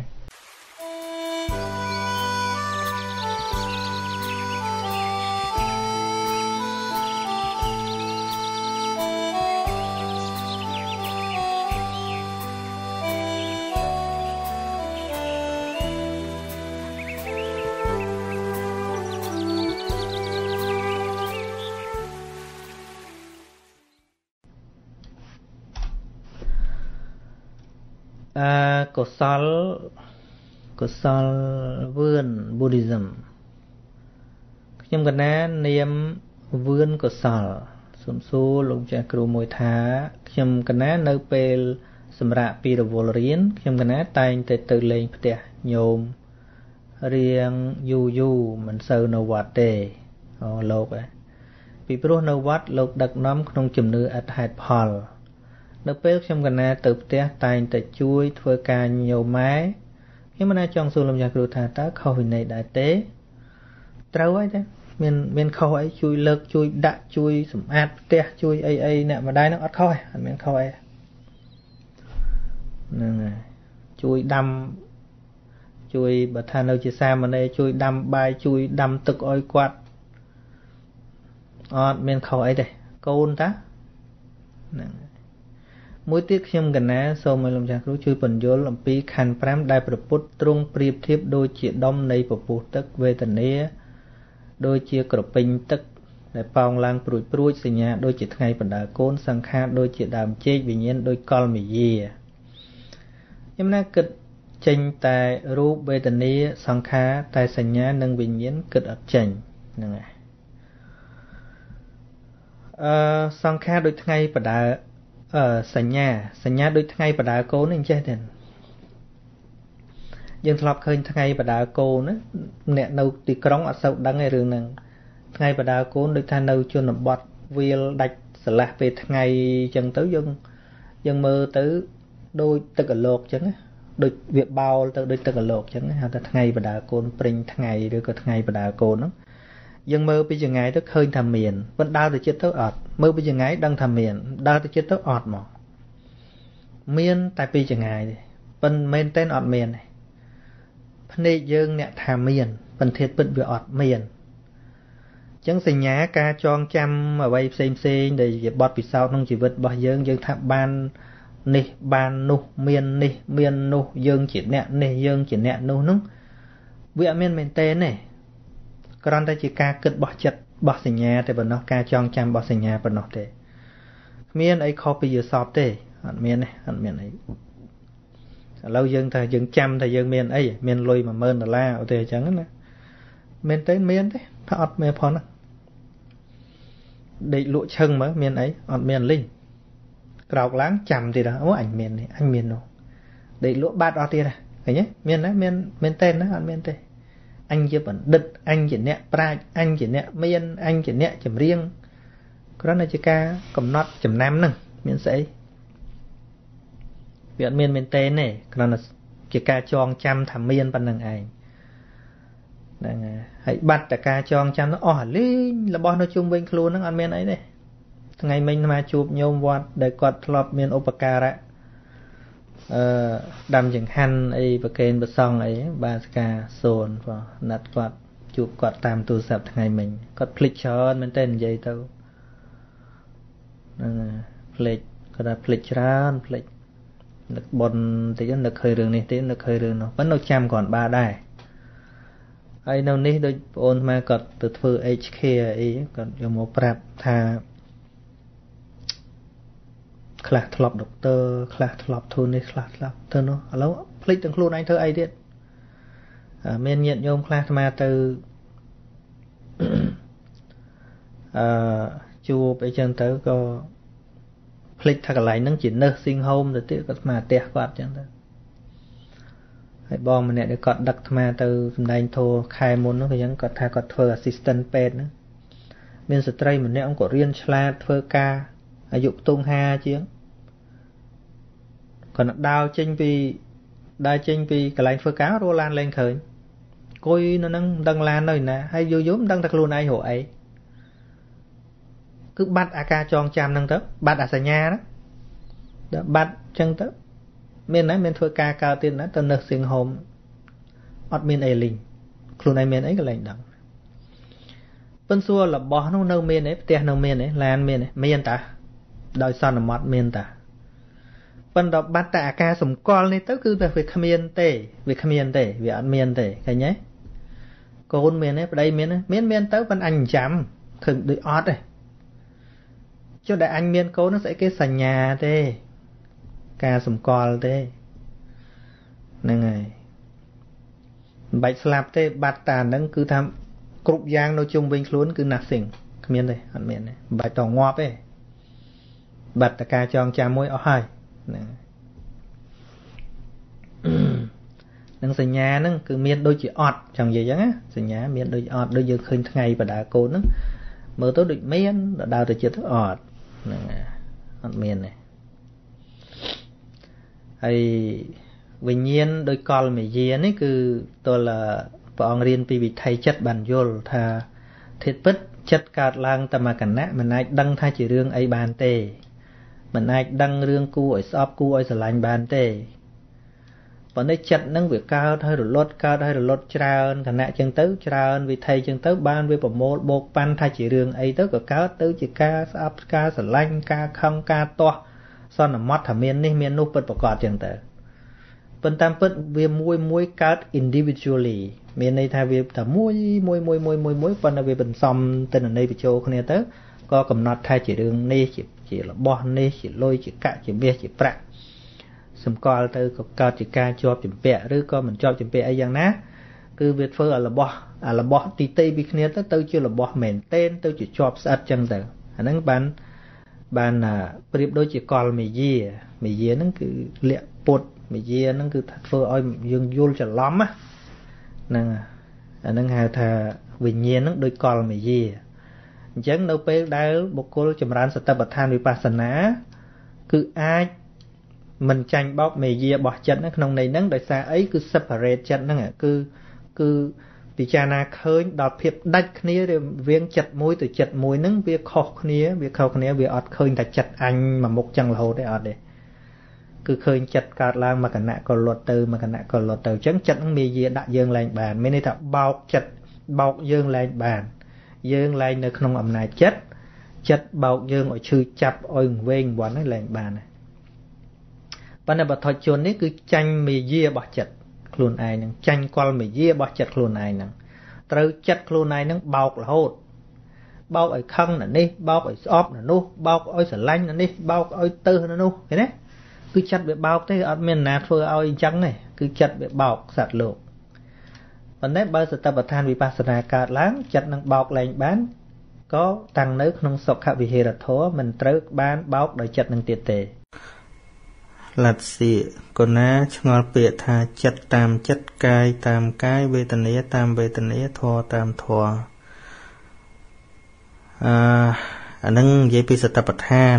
កុសលកុសលវឿន Buddhism ខ្ញុំកណានាមវឿនកុសលសូមសួរលោកចាស់គ្រូមួយថា ខ្ញុំកណានៅពេលសម្រាប់ពីរវល់រៀនខ្ញុំកណាតែងតែទៅលេងផ្ទះញោមរៀងយូរយូរមិនសូវនៅវត្តទេអូលោកឯពីព្រោះនៅវត្តលោកដឹកនាំក្នុងជំនឿអត្តហេតុផល នៅពេលខ្ញុំកណាទៅផ្ទះតែងតែជួយធ្វើការញោមម៉ែខ្ញុំមិនអាចចង់សួរលោកចាស់គ្រូថាតើខុសវិន័យដែរទេត្រូវហើយទេមានមានខុសអីជួយលើកជួយដាក់ជួយសម្អាតផ្ទះជួយអីអីអ្នកម្ដាយនឹងអត់ខុសទេអត់មានខុសអីហ្នឹងហើយជួយដាំជួយបើថានៅជាសាមណេរជួយដាំបាយជួយដាំទឹកឲ្យគាត់អត់មានខុសអីទេកូនតាហ្នឹង មួយទៀតខ្ញុំកណាសូមឲ្យលោកម្ចាស់គ្រូជួយបញ្យល់អំពីខណ្ឌ5ដែលប្រពុតទ្រង់ប្រៀបធៀបដូចជាដុំនៃពពុះទឹកវេទនាដូចជាក្រពេញទឹកដែលប៉ោងឡើងព្រួចព្រួចសញ្ញាដូចជាថ្ងៃបណ្ដាកូនសង្ខារដូចជាដើមចេកវិញ្ញាណដូចកលមយាខ្ញុំណាគិតចេញតែរូបវេទនាសង្ខារតែសញ្ញានិងវិញ្ញាណគិតអត់ចេញហ្នឹងហើយអឺសង្ខារដូចថ្ងៃបដា សញ្ញាសញ្ញាដូចថ្ងៃបដាកូននេះចេះទេយើងធ្លាប់ឃើញថ្ងៃបដាកូនណាអ្នកនៅទីក្រុងអត់សូវដឹងឯរឿងហ្នឹងថ្ងៃបដាកូនដូចថានៅជនបទវាលដាច់ស្រឡះពេលថ្ងៃអញ្ចឹងទៅយើងយើងមើលទៅដូចទឹកអលោកអញ្ចឹងដូចវាបោលទៅដូចទឹកអលោកអញ្ចឹងហៅថាថ្ងៃបដាកូនព្រិញថ្ងៃឬក៏ថ្ងៃបដាកូនហ្នឹង យើងមើលពីចង្ងាយទៅឃើញថាមានប៉ុន្តែដើរទៅចិត្តទៅអត់មើលពីចង្ងាយដឹងថាមានដើរទៅចិត្តទៅអត់មកមានតែពីចង្ងាយទេប៉ុន្តែមែនតែនអត់មានទេភ្នែកយើងអ្នកថាមានប៉ុន្តែពិតវាអត់មានចឹងសញ្ញាការចងចាំអ្វីផ្សេងផ្សេងដែលជាបទពិសោធន៍ក្នុងជីវិតរបស់យើងយើងថាបាននេះបាននោះមាននេះមាននោះយើងជាអ្នកនេះយើងជាអ្នកនោះនោះវាអត់មានមែនទេទេ គ្រាន់តែជាការគិតរបស់ចិត្តរបស់សញ្ញាតែប៉ុណ្ណោះការចងចាំរបស់សញ្ញាប៉ុណ្ណោះទេគ្មានអីខុសពីយល់សពទេអត់មានទេអត់មានអីឥឡូវយើងថាយើងចាំថាយើងមានអីមានលុយ10000ដុល្លារឧទាហរណ៍អញ្ចឹងណាមែនទេមានទេថាអត់មានផងណាដេកលក់ឈឹងមើលមានអីអត់មានលីងក្រោកឡើងចាំទៀតអូអញមាននេះអញមាននោះដេកលក់បាត់អស់ទៀតឃើញទេមានណាមានមែនទេណាអត់មានទេ អញជាបណ្ឌិតអញជាអ្នកប្រាជ្ញអញជាអ្នកមានអញជាអ្នកចម្រៀងគ្រាន់តែជាការកំណត់ចំណាំហ្នឹងមានស្អីវាអត់មានមែនទេទេគ្រាន់តែជាការចងចាំថាមានប៉ុណ្្នឹងឯងហ្នឹងហើយបាត់តែការចងចាំនោះអស់អាលេងរបស់នៅជុំវិញខ្លួនហ្នឹងអត់មានអីទេថ្ងៃមិញអាជួបញោមវត្តដែលគាត់ធ្លាប់មានឧបការៈ អឺដាំចង្ហាន់អីប្រកេនប្រសងអីបាទស្កាសូនបងណាត់គាត់ជួបគាត់តាមទូរស័ព្ទថ្ងៃមិញគាត់ភ្លេចច្រើនមែនតើនិយាយទៅហ្នឹងភ្លេចគាត់ថាភ្លេចច្រើនភ្លេចនឹកប៉ុនតិចនឹកឃើញរឿងនេះទេនឹកឃើញរឿងនោះប៉ុន្តែនៅចាំគាត់បានដែរហើយនៅនេះដូចបងអូនអាគាត់ទៅធ្វើ HK អីគាត់យកមកប្រាប់ថា ខ្លះធ្លាប់ដុកទ័រខ្លះធ្លាប់ធ្វើនេះខ្លះធ្លាប់ធ្វើនោះឥឡូវភ្លេចទាំងខ្លួនឯងធ្វើអីទៀតមានញាតិញោមខ្លះអាត្មាទៅអឺជួបអីចឹងទៅក៏ភ្លេចថាកន្លែងហ្នឹងជា nursing home ទៅទៀតក៏ស្មាផ្ទះគាត់ចឹងទៅហើយបងម្នាក់ដែលគាត់ដឹកអាត្មាទៅសំដែងធัวខែមុននោះក៏យ៉ាងគាត់ថាគាត់ធ្វើ assistant ពេទ្យហ្នឹងមានស្ត្រីម្នាក់គាត់រៀនឆ្លាតធ្វើការអាយុខ្ទង់50ជាង គាត់ដើរចេញពីដើរចេញពីកន្លែងធ្វើការរស់ឡានលេងឃើញគួយនៅនឹងមិនដឹងឡាននៅណាហើយយូរយូរមិនដឹងតែខ្លួនឯងរកអីគឺបាត់អាការចងចាំហ្នឹងទៅបាត់អាសញ្ញាហ្នឹងដល់បាត់ចឹងទៅមានណាមានធ្វើការកើតទៀតណាទៅនៅសៀងហោមអត់មានអីលីងខ្លួនឯងមានអីក៏លែងដឹងប៉ុន្តែសួររបស់នោះនៅមានទេផ្ទះនៅមានទេឡានមានទេមានតាដោយសន្មត់មានតា ប៉ុន្តែបាត់តែអាការសម្គាល់នេះទៅគឺតែវាគ្មានទេវាគ្មានទេវាអត់មានទេឃើញទេកូនមានទេប្តីមានទេមានមានទៅប៉ុន្តែអញចាំឃើញដូចអត់ទេចុះដែលអញមានកូននោះស្អីគេសញ្ញាទេ ការសម្គាល់ទេហ្នឹងហើយមិនបាច់ស្លាប់ទេ បាត់តាហ្នឹងគឺថាគ្រប់យ៉ាងនៅជុំវិញខ្លួនគឺ nothing គ្មានទេអត់មានទេមិនបាច់តងាប់ទេបាត់តការចងចាំមួយអស់ហើយ ហ្នឹងនឹងសញ្ញាហ្នឹងគឺមានដូចជាអត់ចង់និយាយអញ្ចឹងណាសញ្ញាមានដូចអត់ដូចយើងឃើញថ្ងៃបដាកូនហ្នឹងមើលទៅដូចមានដល់ដើរទៅចិត្តទៅអត់ហ្នឹងអត់មានទេហើយវិញ្ញាណដោយកលមេយានេះគឺទល់ព្រះអង្គរៀនពីវិថីចិត្តបានយល់ថាធាតុពិតចិត្តកើតឡើងតែមកគណៈមិនអាចដឹងថាជារឿងអីបានទេ មិនអាចដឹងរឿងគួរឲ្យស្អប់គួរឲ្យស្រឡាញ់បានទេប៉ុន្តែចិត្តនឹងវាកើតហើយរលត់កើតហើយរលត់ច្រើនគណៈចឹងទៅច្រើនវិថីចឹងទៅបានវាប្រមូលបោកប៉ាន់ថាជារឿងអីទៅក៏កើតទៅជាការស្អប់ការស្រឡាញ់ការខឹងការទាស់សន្មត់ថាមាននេះមាននោះពិតប្រកបចឹងទៅប៉ុន្តែពិតវាមួយមួយកើត individually មានន័យថាវាតែមួយមួយមួយមួយមួយមួយប៉ុន្តែវាបន្សំទៅន័យបញ្ចូលគ្នាទៅក៏កំណត់ថាជារឿងនេះជា ជារបស់នេះជាលុយជាកាក់ជាមាសជាប្រាក់សម្គាល់ទៅក៏កើតជាការជាប់ចម្ពាក់ឬក៏មិនជាប់ចម្ពាក់អីយ៉ាងណាគឺវាធ្វើឲ្យរបស់អារបស់ទីតីពីគ្នាទៅទៅជារបស់មែនតែនទៅជាជាប់ស្អិតចឹងទៅអាហ្នឹងបានបានប្រៀបដូចជាកលមេយាមេយាហ្នឹងគឺលាក់ពុតមេយាហ្នឹងគឺថាធ្វើឲ្យយើងយល់ច្រឡំណាហ្នឹងអាហ្នឹងហៅថាវិញ្ញាណហ្នឹងដូចកលមេយា អញ្ចឹងនៅពេលដែលបុគ្គលចម្រើនសតិប្បដ្ឋានវិបស្សនាគឺអាចមិនចាញ់បោកមេយារបស់ចិត្តហ្នឹងក្នុងន័យហ្នឹងដោយសារអីគឺ separate ចិត្តហ្នឹងគឺគឺពិចារណាឃើញដល់ភាពដាច់គ្នារវាងចិត្តមួយទៅចិត្តមួយហ្នឹងវាខុសគ្នាវាខុសគ្នាវាអត់ឃើញតែចិត្តអញមួយមុខចឹងរហូតទេអត់ទេគឺឃើញចិត្តកើតឡើងមកគណៈក៏លត់ទៅមកគណៈក៏លត់ទៅអញ្ចឹងចិត្តនឹងមេយាដាក់យើងឡើងបានមានន័យថាបោកចិត្តបោកយើងឡើងបាន យើងឡើងនៅក្នុងអំណាចចិត្តចិត្តបោកយើងឲ្យឈឺចាប់ឲ្យវែងវាន់ហ្នឹងឡើងបានប៉ុន្តែបទជននេះគឺចាញ់មេយារបស់ចិត្តខ្លួនឯងហ្នឹងចាញ់កលមេយារបស់ចិត្តខ្លួនឯងហ្នឹងត្រូវចិត្តខ្លួនឯងហ្នឹងបោករហូតបោកឲ្យខឹងនៅនេះបោកឲ្យស្អប់នៅនោះបោកឲ្យស្រឡាញ់នៅនេះបោកឲ្យទៅនៅនោះឃើញទេគឺចិត្តវាបោកទេអត់មានណាធ្វើឲ្យអញ្ចឹងទេគឺចិត្តវាបោកសត្វលោក ប៉ុន្តែបើសតិប្បដ្ឋានវិបស្សនាកើតឡើងចិត្តនឹងបោកលែងបានក៏តាំងនៅក្នុងសុខវិហេរធម៌មិនត្រូវបានបោកដោយចិត្តនឹងទៀតទេលទ្ធសៀកុណាឆ្ងល់ពាក្យថាចិត្តតាមចិត្តកាយតាមកាយវេទនាតាមវេទនាធម៌តាមធម៌អឺអានឹងនិយាយពីសតបដ្ឋាន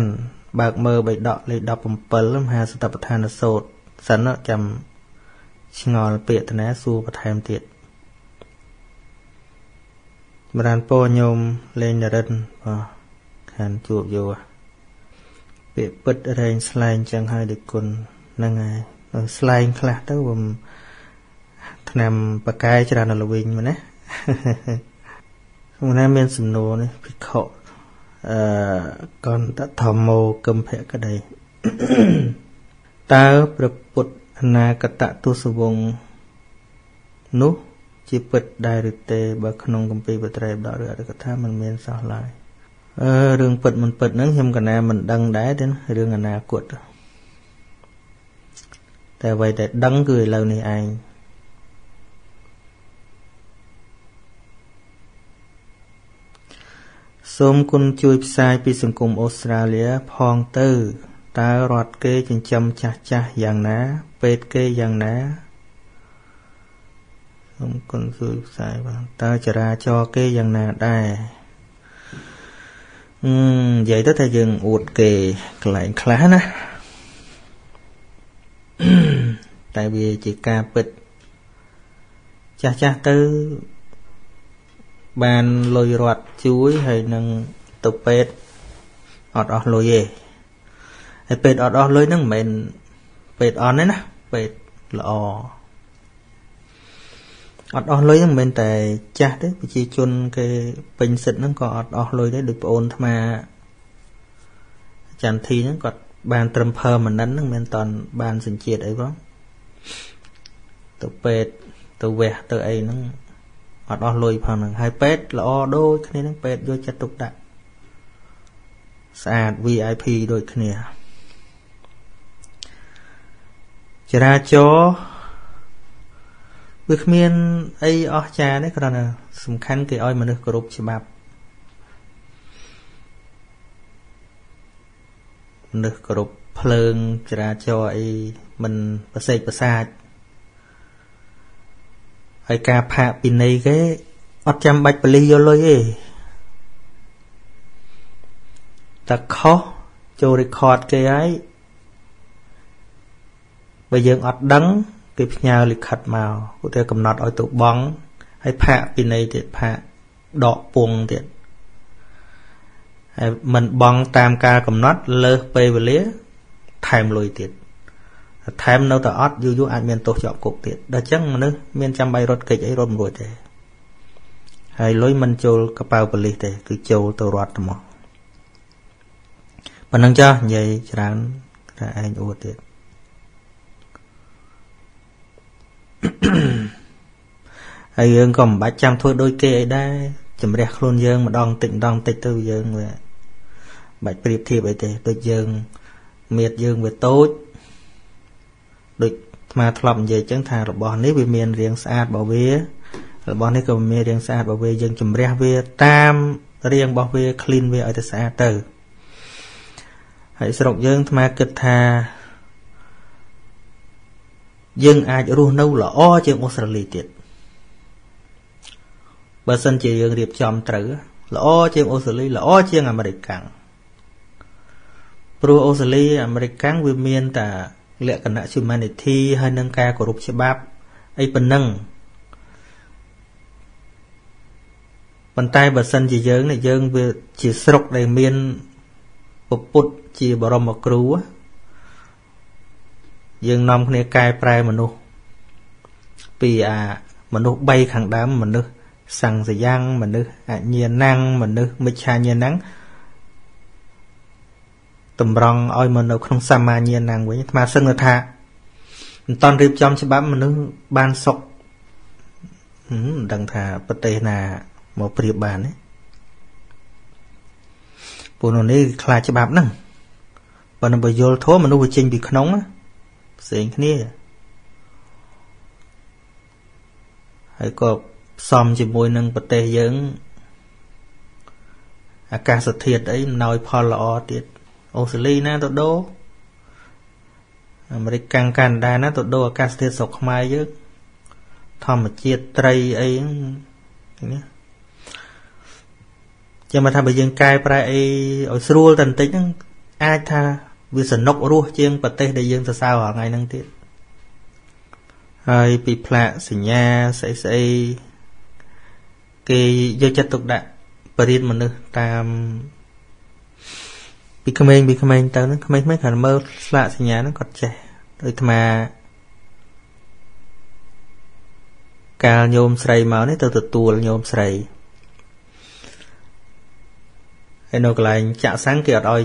បើកមើលបៃដកលេខ17មហាសតបដ្ឋានសោតសិនចាំឆ្ងល់ពាក្យតនាសួរបន្ថែមទៀត បរានពោញោមលេងនរិនបាទខានជួបយោពាក្យពិតរែងស្លែងចឹងហើយដូចគុណហ្នឹងហើយស្លែងខ្លះទៅបំឆ្នាំបកាយច្រើនលវិញមកណាក្នុងណាមានសំណួរនេះភិក្ខុអឺកន្តធម្មោគំភៈក្តីតើព្រះពុទ្ធអនាគតទុសវងនោះ ជាពិតដែរឬទេបើក្នុងគម្ពីរបត្រៃបដឬអរិកថាมันមានសោះឡើយអឺរឿងពិតមិនពិតហ្នឹងខ្ញុំកណាមិនដឹងដែរទេរឿងអនាគតតែអ្វីដែលដឹងគឺឥឡូវនេះឯងសូមគុណជួយផ្សាយពីសង្គមអូស្ត្រាលីផងទៅតើរដ្ឋគេចិញ្ចឹមចាស់ចាស់យ៉ាងណាពេទ្យគេយ៉ាងណា សូមគុណសួរផ្សាយបាទតើចរាចរគេយ៉ាងណាដែរអឺនិយាយទៅថាយើងអួតគេកន្លែងខ្លះណាតែវាជាការពិតចាស់ចាស់ទៅបានលុយរត់ជួយហើយនឹងទៅពេទ្យអត់អស់លុយទេហើយពេទ្យអត់អស់លុយហ្នឹងមិនមែនពេទ្យអន់ទេណាពេទ្យល្អ អត់អស់លុយហ្នឹងមិនមែនតែចាស់ទេប្រជាជនគេពេញសិទ្ធហ្នឹងក៏អត់អស់លុយដែរដូចប្អូនថ្មចន្ទធីហ្នឹងគាត់បានត្រឹម permanent ហ្នឹងមិនមែនតន់បានសញ្ជាតិអីផងទៅពេទ្យទៅវះទៅអីហ្នឹងអត់អស់លុយផងហ្នឹងហើយពេទ្យល្អដូចគ្នាហ្នឹងពេទ្យយកចិត្តទុកដាក់ស្អាត VIP ដូចគ្នាចរាចរ វាគ្មានអីអស្ចារ្យទេគ្រាន់តែសំខាន់គេឲ្យមនុស្សគោរពច្បាប់មនុស្សគោរពភ្លើងចរាចរអីមិនប្រសេកប្រសាចហើយការផាកពិន័យគេអត់ចាំបាច់បលិសយកលុយទេតែខុសចូល record គេហើយបើយើងអត់ដឹង គេផ្ញើលិខិតមកឧទាហរណ៍កំណត់ឲ្យទៅបង់ហើយផាកពិន័យទៀតផាកដកពងទៀតហើយមិនបង់តាមការកំណត់លើសពេលវេលាថែមលុយទៀតថែមនៅតែអត់យូរយូរអាចមានទោសជាប់គុកទៀតដល់អញ្ចឹងមនុស្សមានចាំបាច់រត់គេចអីរត់មិនរួចទេហើយលុយមិនចូលកប៉ៅប៉ូលីសទេគឺចូលទៅរត់ទៅមកប៉ុណ្ណឹងចាស់និយាយច្រើនតែឯងអួតទៀត ហើយយើងក៏មិនបាច់ចាំធ្វើដូចគេអីដែរជំរះខ្លួនយើងម្ដងតិចម្ដងតិចទៅយើងវាបាច់ប្រៀបធៀបអីទេដូចយើងមៀតយើងវាតូចដូចអាត្មាធ្លាប់និយាយចឹងថារបស់នេះវាមានរាងស្អាតរបស់វារបស់នេះក៏មានរាងស្អាតរបស់វាយើងជំរះវាតាមរាងរបស់វា clean វាឲ្យទៅស្អាតទៅហើយស្រុកយើងអាត្មាគិតថា យើងអាចរស់នៅល្អជាងអូស្ត្រាលីទៀតបើសិនជាយើងរៀបចំត្រូវល្អជាងអូស្ត្រាលីល្អជាងអាមេរិកកាំងព្រោះអូស្ត្រាលីអាមេរិកកាំងវាមានតែលក្ខណៈ humanity ហើយនឹងការគោរពច្បាប់អីប៉ុណ្ណឹងប៉ុន្តែបើសិនជាយើងនេះយើងវាជាស្រុកដែលមានពុទ្ធជាបរមគ្រូ យើងនាំគ្នាកែប្រែមនុស្សពីអាមនុស្ស3ខាងដើមមនុស្សសង្សយ៉ាងមនុស្សអញ្ញាណាំងមនុស្សមិច្ឆាញ្ញាណាំងតម្រង់ឲ្យមកនៅក្នុងសមាញ្ញាណាំងវិញអាត្មាសឹងថាមិនតន់រៀបចំច្បាប់មនុស្សបានសុខមិនដឹងថាប្រទេសណាមកប្រៀបបានទេពួកនោះនេះខ្លាចច្បាប់ហ្នឹងប៉ុន្តែបើយល់ធម៌មនុស្សវាចេញពីក្នុងណា ផ្សេងគ្នាហើយក៏ផ្សំជាមួយនឹងប្រទេសយើងអាកាសធាតុអីមិនណយផលល្អទៀតអូស្ត្រាលីណាទៅដូរអាមេរិកកាំងកាណាដាណាទៅដូរអាកាសធាតុស្រុកខ្មែរយើងធម្មជាតិត្រីអីហ្នឹងនេះចាំមកថាបើយើងកែប្រែអីឲ្យស្រួលតែបន្តិចហ្នឹងអាចថា វាសនុករស់ជាងប្រទេសដែលយើងសរសើររាល់ថ្ងៃហ្នឹងទៀតហើយពីផ្លាកសញ្ញាស្អីស្អីគេយកចិត្តទុកដាក់បរិយាមនុស្សតាមពីក្មេងពីក្មេងទៅហ្នឹងក្មេងៗគាត់មើលស្លាកសញ្ញាហ្នឹងគាត់ចេះដូចអាត្មាកាលញោមស្រីមកនេះទៅទទួលញោមស្រីហើយនៅកន្លែងចាក់សាំងគេអត់ឲ្យ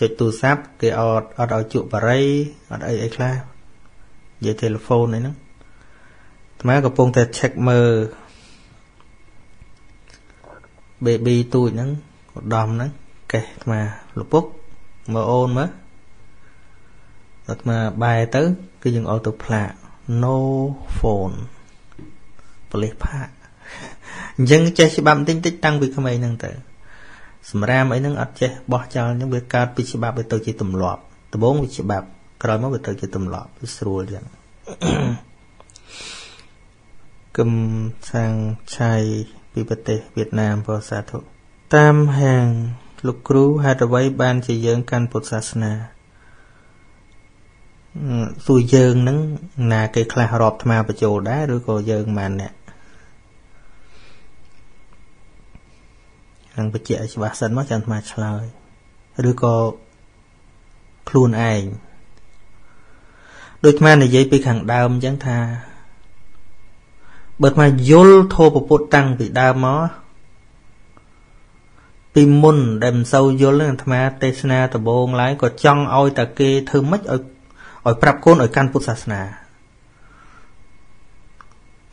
ចុចទូរស័ព្ទគេអត់អត់ឲ្យជក់បារីអត់អីអីខ្លះនិយាយទូរស័ព្ទអីហ្នឹងអាត្មាកំពុងតែ check មើល baby ទូចហ្នឹងឧត្តមហ្នឹងកេះអាត្មាលពុកមើលអូនមើលអាត្មាបែរទៅ គឺយើងអត់ទៅផ្លាក no phone ប៉លិសផាកអញ្ចឹងចេះច្បាប់បន្តិចតិចតាំងពីក្មេងហ្នឹងទៅ សម្រាមអីហ្នឹងអត់ចេះបោះចោលអញ្ចឹងវាកើតពីច្បាប់វាទៅជាទម្លាប់ដំបូងវាច្បាប់ក្រោយមកវាទៅជាទម្លាប់វាស្រួលអញ្ចឹងកឹមសាំងឆៃពីប្រទេសវៀតណាមពោសាធុតាមហាងលោកគ្រូហេតុអ្វីបានជាយើងកាន់ពុទ្ធសាសនាសួរយើងនឹងណាគេខ្លះរាប់ថ្មបញ្ចូលដែរឬក៏យើងមិនអ្នក នឹងបញ្ជាក់ឲ្យច្បាស់សិនមកចាំថ្មឆ្លើយឬក៏ខ្លួនឯងដូចថ្មនិយាយពីខាងដើមអញ្ចឹងថាបើថ្មយល់ធម៌ពុទ្ធតាំងពីដើមមកពីមុនដែលមិនសូវយល់នឹងអាត្មាទេសនាដំបូងឡើយក៏ចង់ឲ្យតែគេធ្វើម៉េចឲ្យឲ្យប្រាប់កូនឲ្យកាន់ពុទ្ធសាសនា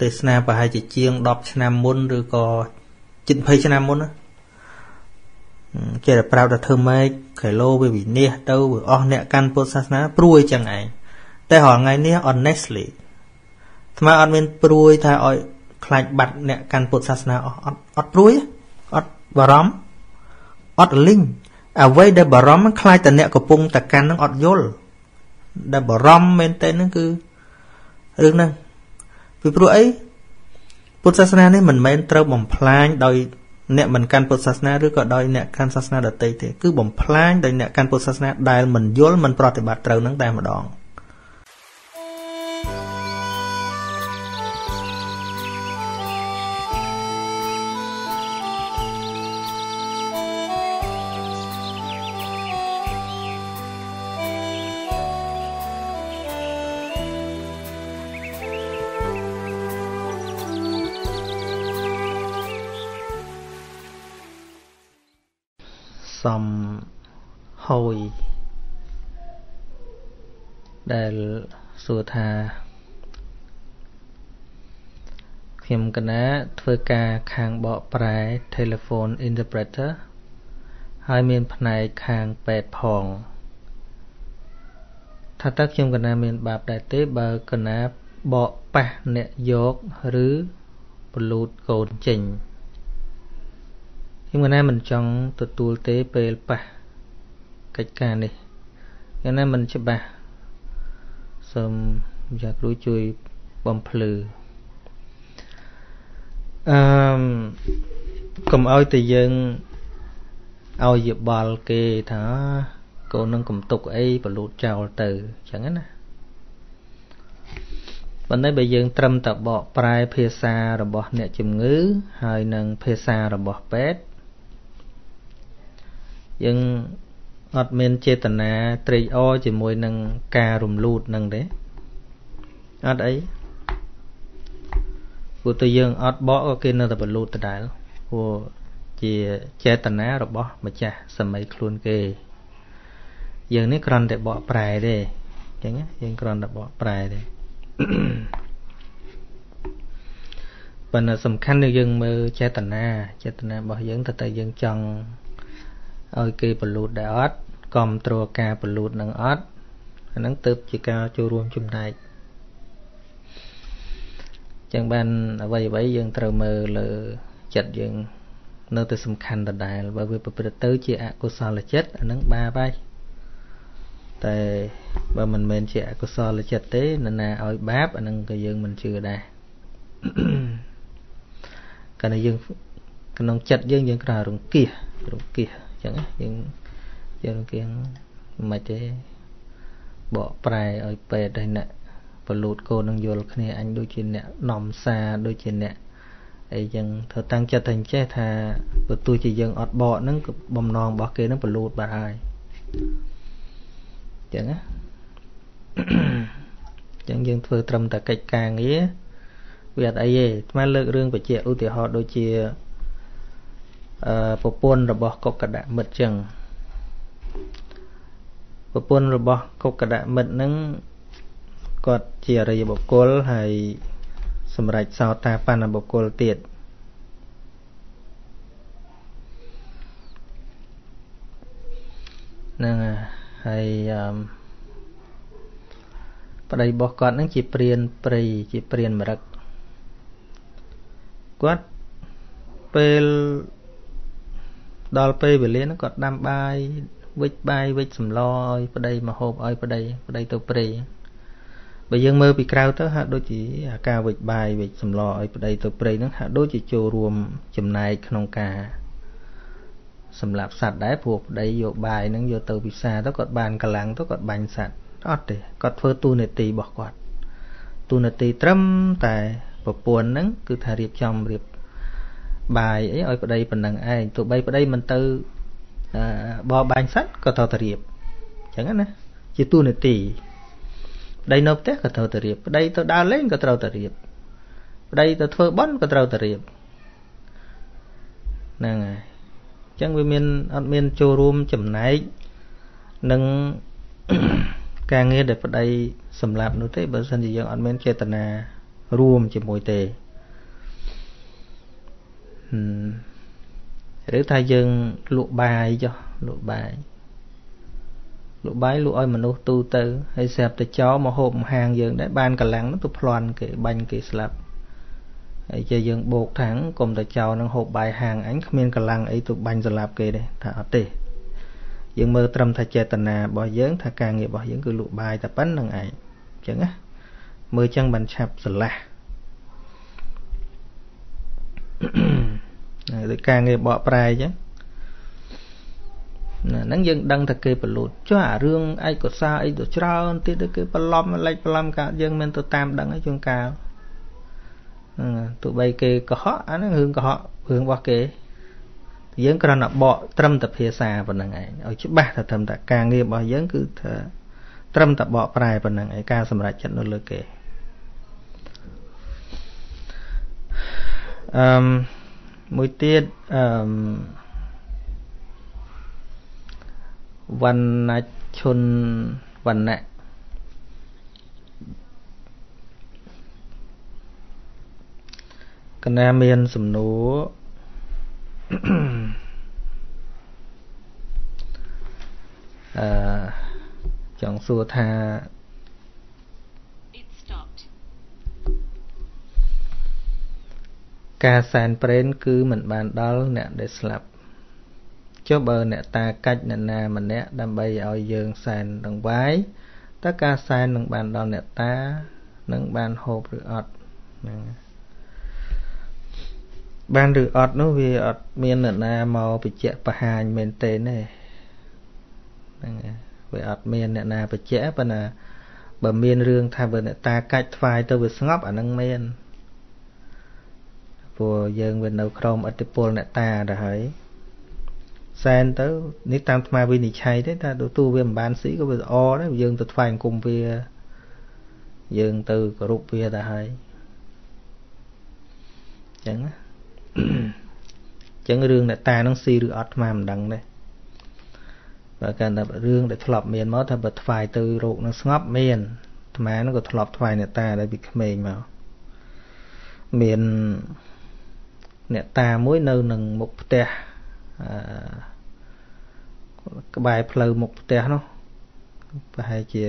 ទេសនាប្រហែលជាជាង10ឆ្នាំមុនឬក៏ជិត20ឆ្នាំមុនណា ចេះតែប្រាប់ថាធ្វើម៉េចគីឡូវាវិនិច្ឆ័យទៅវាអស់អ្នកកាន់ពុទ្ធសាសនាព្រួយចឹងឯងតែរាល់ថ្ងៃនេះ honestly ថ្មអត់មានព្រួយថាឲ្យខ្លាចបាត់អ្នកកាន់ពុទ្ធសាសនាអស់អត់អត់ព្រួយអត់បារម្ភអត់លីងអ្វីដែលបារម្ភខ្លាចតែអ្នកកំពុងតែកាន់នឹងអត់យល់ដែលបារម្ភមែនតើនឹងគឺរឿងហ្នឹងពីព្រោះអីពុទ្ធសាសនានេះមិនមែនត្រូវបំផ្លាញដោយ អ្នកមិនកាន់ពុទ្ធសាសនាឬក៏ដោយអ្នកកាន់សាសនាដទៃទេគឺបំផ្លាញដោយអ្នកកាន់ពុទ្ធសាសនាដែលមិនយល់មិនប្រតិបត្តិត្រូវនឹងតែម្ដង ហួយដែលសួរថាខ្ញុំកណាធ្វើការខាងបកប្រែ telephone interpreter ហើយមានផ្នែកខាងពេទ្យផងថាតើខ្ញុំកណាមានបាបដែរទេបើកណាបកប៉ះអ្នកយកឬបលូតកូនចេញខ្ញុំណាមិនចង់ទទួលទេពេលប៉ះ កិច្ចការនេះខ្ញុំណាមិនច្បាស់សូមយ៉ាគ្រូជួយបំភ្លឺអឺកុំឲ្យតែយើងឲ្យយោបល់គេថាកូននឹងកំទុកអីបលូតចោលទៅអញ្ចឹងណាប៉ុន្តែបើយើងត្រឹមតែបកប្រែភាសារបស់អ្នកជំងឺហើយនឹងភាសារបស់ពេទ្យយើង អត់មានចេតនាត្រេកអរជាមួយនឹងការរំលូតនឹងទេអត់អីព្រោះទៅយើងអត់បកក៏គេនៅតែបលូតដដែលព្រោះជាចេតនារបស់ម្ចាស់សម័យខ្លួនគេ យើងនេះគ្រាន់តែបកប្រែទេអញ្ចឹងយើងគ្រាន់តែបកប្រែទេប៉ុន្តែសំខាន់គឺយើងមើលចេតនាចេតនារបស់យើងតើតើយើងចង់ ឲ្យគេបលូតដែរអត់គ្រប់គ្រងការបលូតនឹងអត់អាហ្នឹងទៅជាការចូលរួមចំណែកចឹងបានអ្វីអ្វីយើងត្រូវមើលលើចិត្តយើង នៅតែសំខាន់ដដែលបើវាប្រព្រឹត្តទៅជាអកុសលចិត្តអានឹងបាបហើយតែបើមិនមែនជាអកុសលចិត្តទេនរណាឲ្យបាបអានឹងក៏យើងមិនជឿដែរកាលណាយើងក្នុងចិត្តយើងយើងក្រៅរង្គៀសរង្គៀស ចឹងយើងយើងគៀងមិនទេបកប្រែឲ្យពេទ្យឲ្យអ្នកបលូតកូននឹងយល់គ្នាអញដូចជាអ្នកនំសាដូចជាអ្នកអីចឹងធ្វើតាំងចិត្តតែចេះថាបើទោះជាយើងអត់បកហ្នឹងបំណងរបស់គេហ្នឹងបលូតបាត់ហើយចឹងណាចឹងយើងធ្វើត្រឹមតែកិច្ចការងារវាអត់អីទេស្មានលើករឿងបច្ចៈឧទាហរណ៍ដូចជា ប្រពន្ធរបស់កុកដមិត្តចឹងប្រពន្ធរបស់កុកដមិត្តនឹងគាត់ជាអរិយបុគ្គលហើយសម្រេចសោតាបណ្ណបុគ្គលទៀតហ្នឹងហើយអឺប្តីរបស់គាត់នឹងជាព្រានព្រៃជាព្រានមរឹកគាត់ពេល ដល់ពេលវេលាហ្នឹងគាត់ដាំបាយវិចបាយវិចសម្លឲ្យប្តីមកហូបឲ្យប្តីប្តីទៅព្រៃបើយើងមើលពីក្រៅទៅហាក់ដូចជាអាការវិចបាយវិចសម្លឲ្យប្តីទៅព្រៃហ្នឹងហាក់ដូចជាចូលរួមចំណែកក្នុងការសម្រាប់សត្វដែរព្រោះប្តីយកបាយហ្នឹងយកទៅពិសាទៅគាត់បានកម្លាំងទៅគាត់បាញ់សត្វអត់ទេគាត់ធ្វើទូនាទីរបស់គាត់ទូនាទីត្រឹមតែប្រពន្ធហ្នឹងគឺថារៀបចំរៀប បាយអីឲ្យប្តីប៉ុណ្ណឹងឯងទោះបីប្តីមិនទៅបបបាញ់សត្វក៏ត្រូវតែរៀបអញ្ចឹងណាជាទូនាទីប្តីនៅផ្ទះក៏ត្រូវតែរៀបប្តីទៅដើរលេងក៏ត្រូវតែរៀបប្តីទៅធ្វើបន់ក៏ត្រូវតែរៀបហ្នឹងហើយអញ្ចឹងវាមានអត់មានចូលរួមចំណែកនឹងការងារដែលប្តីសម្លាប់នោះទេបើមិនជាយើងអត់មានចេតនារួមជាមួយទេ ឬថាយើងលក់បាយចុះលក់បាយលក់បាយលក់ឲ្យមនុស្សទូទៅហើយស្រាប់តែចោលមកហូបហាងយើងដែរបានកម្លាំងនោះទៅប្លន់គេបាញ់គេស្លាប់ហើយជាយើងបោកថាងកុំទៅចោលនឹងហូបបាយហាងអញគ្មានកម្លាំងអីទៅបាញ់ស្លាប់គេទេថាអត់ទេយើងមើលត្រឹមថាចេតនារបស់យើងថាការងាររបស់យើងគឺលក់បាយតែប៉ុណ្្នឹងឯងអញ្ចឹងណាមើលចឹងបានឆាប់ស្រឡះ ដូចការងារបកប្រែអញ្ចឹងណាហ្នឹងយើងដឹងតែគេប្រលូតចុះអារឿងឯកសារអីទៅច្រើនទៀតគេប្រឡំលេចប្រឡំកាយើងមានទៅតាមដឹងឲ្យជួនកាលទោះបីគេកុហកអាហ្នឹងរឿងកុហករឿងរបស់គេយើងគ្រាន់តែបកត្រឹមតែភាសាប៉ុណ្្នឹងឯងឲ្យច្បាស់ថាត្រឹមតែការងាររបស់យើងគឺថាត្រឹមតែបកប្រែប៉ុណ្្នឹងឯងការសម្រេចចិត្តនៅលើគេ អឺមួយទៀតអឺវណ្ណឈុនវណ្ណៈកណាមានសំណួរអឺចង់សួរថា ការសែនព្រេនគឺមិនបានដល់អ្នកដែលស្លាប់ចុះបើអ្នកតាកាច់អ្នកណាម្នាក់ដើម្បីឲ្យយើងសែនដង្វាយតើការសែននឹងបានដល់អ្នកតានឹងបានហូបឬអត់ហ្នឹងបានឬអត់នោះវាអត់មានអ្នកណាមកបញ្ជាក់បង្ហាញមែនទេទេហ្នឹងវាអត់មានអ្នកណាបញ្ជាក់ប៉ុន្តែបើមានរឿងថាបើអ្នកតាកាច់ថ្វាយទៅវាស្ងប់អានឹងមាន ព្រោះយើងវានៅក្រោមឥទ្ធិពលអ្នកតាទៅហើយសែនទៅនេះតាមថ្មវិនិច្ឆ័យទេថាទូវាមិនបានស៊ីក៏វាល្អដែរយើងទៅថ្វាយអង្គមវាយើងទៅគោរពវាទៅហើយអញ្ចឹងណាអញ្ចឹងរឿងអ្នកតានឹងស៊ីឬអត់ថ្មមិនដឹងទេបើកាន់តែរឿងដែលធ្លាប់មានមកថាបើថ្វាយទៅរោគនឹងស្ងប់មានអាត្មានឹងក៏ធ្លាប់ថ្វាយអ្នកតាដែរពីក្មេងមកមាន អ្នកតាមួយនៅនឹងមុខផ្ទះអឺក្បែរផ្លូវមុខផ្ទះនោះប្រហែលជា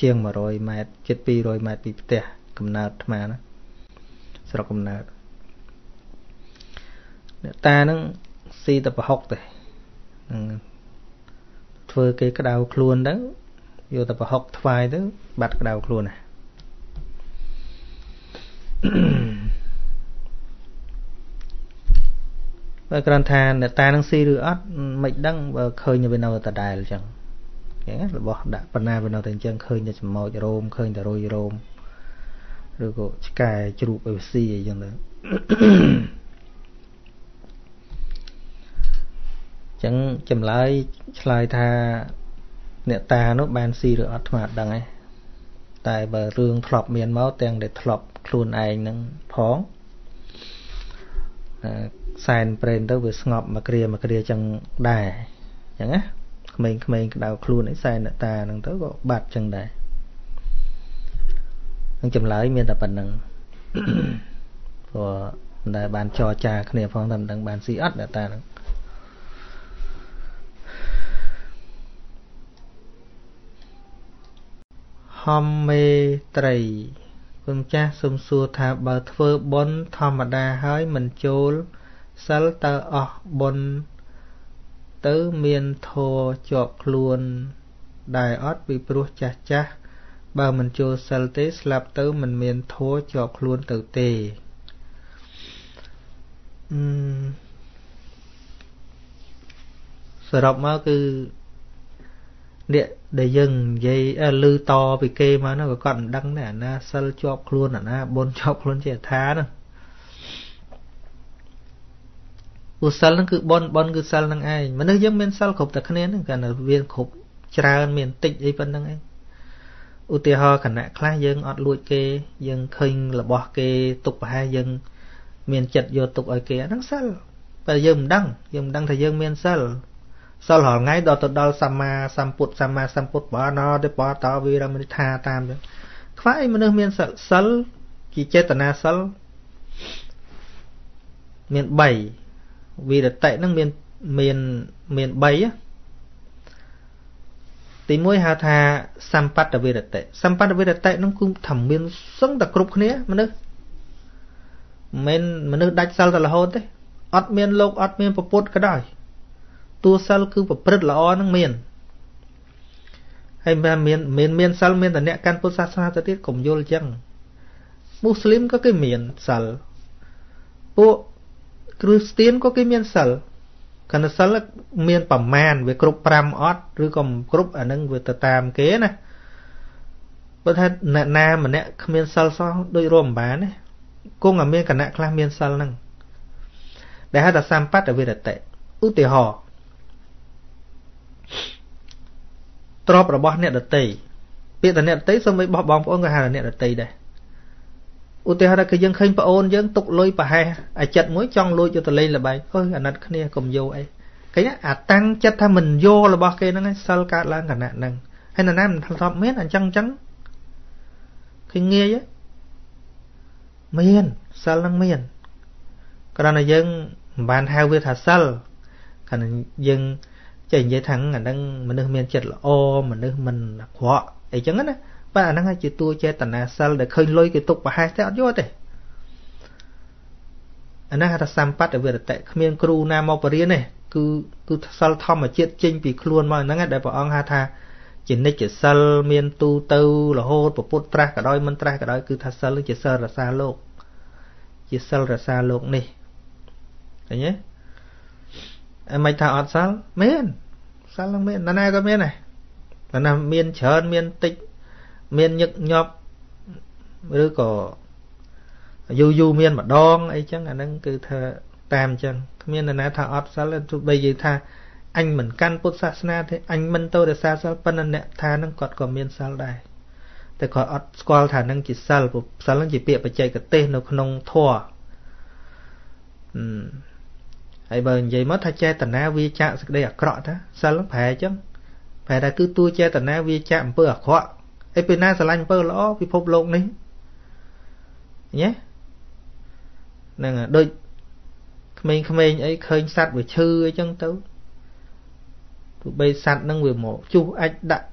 ជាង100ម៉ែត្រជិត200ម៉ែត្រពីផ្ទះកំណើតអាត្មាណាស្រុកកំណើតអ្នកតានឹងស៊ីតែប្រហុកទេធ្វើគេក្តៅខ្លួនទៅយកតែប្រហុកថ្វាយទៅបាត់ក្តៅខ្លួនណា បើគ្រាន់ថាអ្នកតានឹងស៊ីឬអត់មិនដឹងបើឃើញវានៅដដែលអញ្ចឹងអញ្ចឹងរបស់ដាក់បណ្ណាវានៅតែអញ្ចឹងឃើញតែច្មោចរោមឃើញតែរុយរោមឬក៏ឆ្កែជ្រូកអីស៊ីអីចឹងទៅចឹងចម្លើយឆ្លើយថាអ្នកតានោះបានស៊ីឬអត់ថ្មអត់ដឹងទេតែបើរឿងធ្លាប់មានមកទាំងដែលធ្លាប់ខ្លួនឯងនឹងផង សែនព្រេនទៅវាស្ងប់មកគ្រាមកគ្រាចឹងដែរអញ្ចឹងណាក្មេងៗក្តៅខ្លួនឯសែនអ្នកតាហ្នឹងទៅក៏បាត់ចឹងដែរនឹងចម្លើយមានតែប៉ុណ្្នឹងព្រោះមិនដែលបានចរចាគ្នាផងតែមិនដឹងបានស៊ីអត់អ្នកតាហ្នឹងហំមេត្រីគុណចាស់សុំសួរថាបើធ្វើបុណ្យធម្មតាហើយមិនចូល សិលតើអស់បុណ្យទៅមានធัวជាប់ខ្លួន ដែរអត់ពីព្រោះចាស់ចាស់បើមិនចូលសិលទេស្លាប់ទៅមិនមានធัวជាប់ខ្លួនទៅទេអឺសរុបមកគឺអ្នកដែលយើងនិយាយឮតពីគេមកហ្នឹងក៏គាត់មិនដឹងដែរអាណាសិលជាប់ខ្លួនអាណាបុណ្យជាប់ខ្លួនជាថាហ្នឹង ឧសិលហ្នឹងគឺបុណ្យបុណ្យគឺសិលហ្នឹងឯងមនុស្សយើងមានសិលគ្រប់តែគ្នាហ្នឹងគាត់នៅវាគ្រប់ច្រើនមានតិចអីប៉ុណ្្នឹងឯងឧទាហរណ៍គណៈខ្លះយើងអត់លួចគេ យើងឃើញរបស់គេទុកប្រហែលយើង មានចិត្តយកទុកឲ្យគេអាហ្នឹងសិលតែយើងមិនដឹងយើងមិនដឹងថាយើងមានសិលសិលរាល់ថ្ងៃដល់ទៅដល់សម្មាសម្ពុទ្ធសម្មាសម្ពុទ្ធបើណទៅបតវីរមនិថាតាមចឹងខ្វះអីមនុស្សមានសិលសិលជាចេតនាសិលមាន3 វិរតិហ្នឹងមានមានមាន3ទី1ហៅថាសម្បត្តិវិរតិសម្បត្តិវិរតិហ្នឹងគឺថាមានសឹងតែគ្រប់គ្នាមនុស្សមិនមនុស្សដាច់សិលតែរហូតទេអត់មានលោកអត់មានពពុទ្ធក៏ដោយតួសិលគឺប្រព្រឹត្តល្អនឹងមានហើយមិនមានមានមានសិលមានតែអ្នកកាន់ពុទ្ធសាសនាទៅទៀតកុំយល់ចឹងមូស្លីមក៏គេមានសិលពួក គ្រីស្ទៀនក៏គេមានសិលគណសិលមានប្រមាណវាគ្រប់5អត់ឬក៏គ្រប់អានឹងវាទៅតាមគេណាបើថាអ្នកណាម្នាក់គ្មានសិលសោះដូចរួមបានណាគង់តែមានគណៈខ្លះមានសិលហ្នឹងដែលហៅថាសម្បត្តិវិរតិឧទាហរណ៍ទ្របរបស់អ្នកដតីពាក្យតែអ្នកដតីសូម្បីបោះបងប្អូនក៏ហៅថាអ្នកដតីដែរ ឧទាហរណ៍ថាយើងឃើញប្អូនយើងទុកលុយប្រហែសអាចិត្តមួយចង់លួចយកទៅលេងល្បែងអើយអាណិតគ្នាកុំយកអីឃើញអាតាំងចិត្តថាមិនយករបស់គេហ្នឹងសិលកើតឡើងគណៈហ្នឹងហើយនរណាមិនធ្លាប់មានអញ្ចឹងអញ្ចឹងឃើញងាយមានសិលហ្នឹងមានគ្រាន់តែយើងមិនបានហៅវាថាសិលគ្រាន់តែយើងចេះនិយាយថាអាហ្នឹងមនុស្សមានចិត្តល្អមនុស្សមិនអាក្រក់អីចឹងណា បាទអាហ្នឹងជាតួចេតនាសិលដែលឃើញលុយគេទុកប្រហែសតែអត់យកទេអាហ្នឹងហៅថាសម្បត្តិវិរតិគ្មានគ្រូណាមកបរៀនទេគឺគឺសិលធម្មជាតិចេញពីខ្លួនមកហ្នឹងដែលព្រះអង្គហៅថាជានិច្ចសិលមានទូទៅរហូតពុទ្ធត្រាស់ក៏ដោយមិនត្រាស់ក៏ដោយគឺថាសិលជាសិលរសាលោក ជាសិលរសាលោកនេះឃើញទេអីមិនថាអត់សិលមានសិលនឹងមានណាណាក៏មានដែរតែណាមានច្រើនមានតិច មានញឹកញាប់ឬក៏យូរយូរមានម្ដងអីចឹងអាហ្នឹងគឺថាតាមចឹងគ្មាននរណាថាអត់សិលទោះបីនិយាយថាអញមិនកាន់ពុទ្ធសាសនាទេអញមិនទៅរសាសិលប៉ុន្តែអ្នកថាហ្នឹងគាត់ក៏មានសិលដែរតែគាត់អត់ស្គាល់ថាហ្នឹងជាសិលព្រោះសិលហ្នឹងជាពាក្យបច្ចេកទេសនៅក្នុងធម៌អឺហើយបើនិយាយមកថាចេតនាវាចាក់សេចក្តីអាក្រក់តាសិលប្រែចឹងប្រែថាគឺតួចេតនាវាចាក់អំពើអាក្រក់ ហើយពេលណាស្រឡាញ់អំពើល្អពិភពលោកនេះញ៉េហ្នឹងដូចក្មេងៗអីឃើញសត្វវាឈឺអីចឹងទៅទោះបីសត្វហ្នឹងវាមកជុះអាចដាក់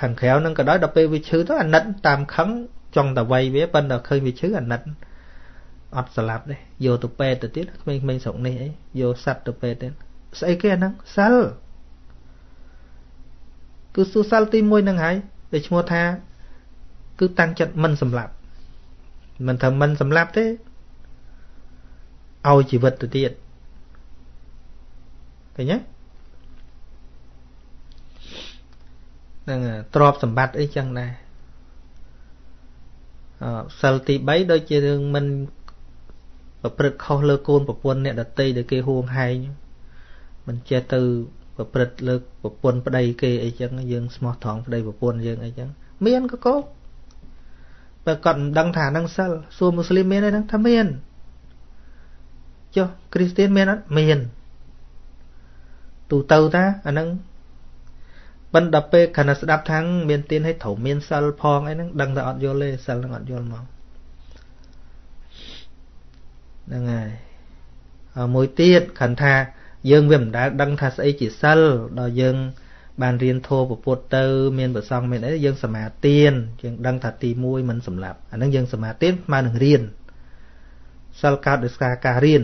ខាងក្រៅហ្នឹងក៏ដោយដល់ពេលវាឈឺទៅអាណិតតាមខឹងចង់តែវាយវាប៉ុន្តែឃើញវាឈឺអាណិតអត់ស្លាប់ទេយកទៅពេទ្យទៅទៀតក្មេងៗស្រុកនេះអីយកសត្វទៅពេទ្យទៀតស្អីគេអាហ្នឹងសិលគឺសុសិលទី1ហ្នឹងហើយ ដែលឈ្មោះថា គឺតាំងចិត្តមិនសម្លាប់ មិនថាមិនសម្លាប់ទេឲ្យជីវិតទៅទៀតឃើញទេហ្នឹងទ្របសម្បត្តិអីចឹងដែរអសិលទី3ដូចជារឿងមិនប្រព្រឹត្តខុសលើកូនប្រពន្ធអ្នកដតីដែលគេហួងហែងមិនចេះទៅ ប្រព្រឹត្តលើប្រពន្ធប្តីគេអីចឹងយើងស្មោះត្រង់ប្តីប្រពន្ធយើងអីចឹងមានក៏កោបើគាត់មិនដឹងថាហ្នឹងសិលសួរមូស្លីមមានទេហ្នឹងថាមានចុះគ្រីស្ទានមានអត់មានទូទៅតាអាហ្នឹងប៉ុន្តែពេលខណៈស្ដាប់ថាងមានទៀនឲ្យត្រូវមានសិលផងអីហ្នឹងដឹងតែអត់យល់ទេសិលហ្នឹងអត់យល់មកហ្នឹងហើយហើយមួយទៀតខណ្ឌថា យើងវាមិនដែលដឹងថាស្អីជាសិលដល់យើង បានរៀនធម៌ពុទ្ធទៅ មានប្រសងមានអីយើងសមាទានយើងដឹងថាទី1មិនសម្លាប់អាហ្នឹងយើងសមាទានស្មើនឹងរៀនសិលកើតដោយសារការរៀន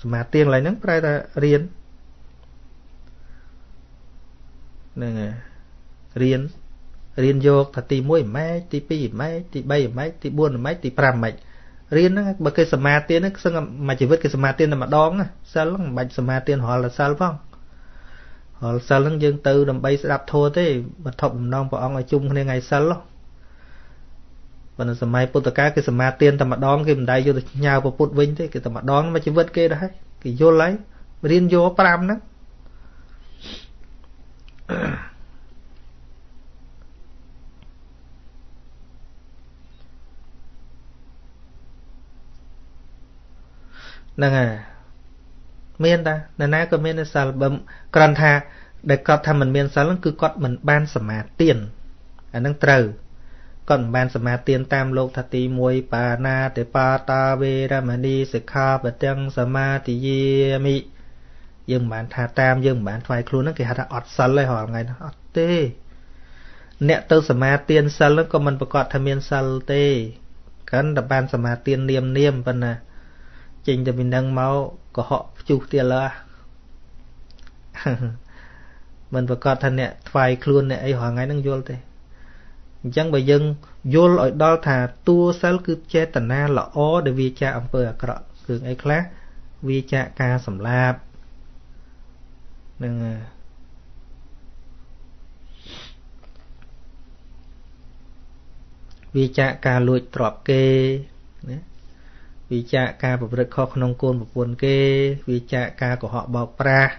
សមាទានកន្លែងហ្នឹងប្រែថារៀនហ្នឹងហើយរៀនរៀនយកថាទី1ម៉ែទី2ម៉ែទី3ម៉ែទី4ម៉ែទី5ម៉ែ រៀនហ្នឹងបើគេសមាទានហ្នឹងសឹងមួយជីវិតគេសមាទានតែម្ដងសិលហ្នឹងមិនបាច់សមាទានរាល់តែសិលផងរាល់សិលហ្នឹងយើងទៅដើម្បីស្ដាប់ធម៌ទេបឋមបំណងព្រះអង្គឲ្យជុំគ្នាថ្ងៃសិលបើនៅសម័យពុទ្ធកាលគេសមាទានតែម្ដងគេមិនដែលយកទៅញ៉ាវពុទ្ធវិញទេគេតែម្ដងមួយជីវិតគេដែរគេយល់ហើយរៀនយក5ហ្នឹង ហ្នឹងហើយមានតានរណាក៏មានសិលបើគ្រាន់ថាដែលគាត់ថាមិនមានសិលគឺគាត់មិនបានសមាទានអាហ្នឹងត្រូវគាត់មិនបានសមាទានតាមលោកថាទី1បាណាតិបាតាវេរមណីសិក្ខាបទាំងសមាទិយាមិយើងមិនបានថាតាមយើងមិនបានថ្វាយខ្លួនហ្នឹងគេហៅថាអត់សិលទេរាល់ថ្ងៃហ្នឹងអត់ទេ អ្នកទៅសមាទានសិលហ្នឹងក៏មិនប្រកាសថាមានសិលទេកាន់តែបានសមាទាននាមនាមប៉ុណ្ណា ចេញទៅពីនឹងមកកុហកភ្ជុះទៀតលើមិនប្រកាសថាអ្នកថ្វាយខ្លួនអ្នកអីរាល់ថ្ងៃហ្នឹងយល់ទេអញ្ចឹងបើយើងយល់ឲ្យដល់ថាតួសិលគឺចេតនាល្អដែលវាចាកអំពើអាក្រក់គឺអីខ្លះវាចាកការសម្លាប់នឹងវាចាកការលួចទ្រព្យគេណា វាចាកការប្រព្រឹត្តខុសក្នុងកូនប្រពន្ធគេ វាចាកការកុហកបោកប្រាស់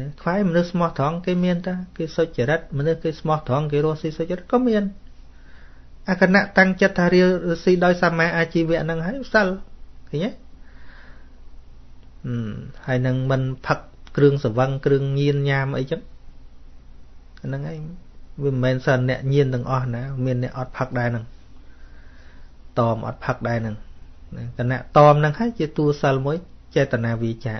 ណាខ្វាយមនុស្សស្មោះត្រង់គេមានតាគេសុចរិតមនុស្សគេស្មោះត្រង់គេរស់ស៊ីសុចរិតក៏មានអគណៈតាំងចិត្តថារៀលស៊ីដោយសមាអាជីវៈហ្នឹងហើយសិលឃើញទេហើយនឹងមិនផឹកគ្រឿងសវឹងគ្រឿងញៀនញ៉ាំអីចឹងហ្នឹងហើយវាមិនមែនសិនអ្នកញៀនទាំងអស់ណា មានអ្នកអត់ផឹកដែរហ្នឹងតមអត់ផឹកដែរហ្នឹង គណៈតមហ្នឹងហើយជាតួសិលមួយចេតនាវិចា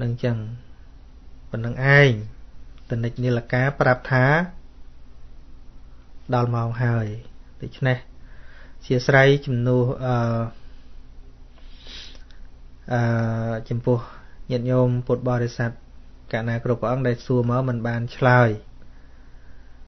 នឹងចឹងប៉ុណ្្នឹងឯងតនិចនីលកាប្រាប់ថាដល់ម៉ោងហើយដូច្នេះជាស្រ័យជំនួសអឺអឺចំពោះញាតិញោមពុទ្ធបរិស័ទ កណាគ្រប់ព្រះអង្គដែលសួរមកមិនបានឆ្លើយ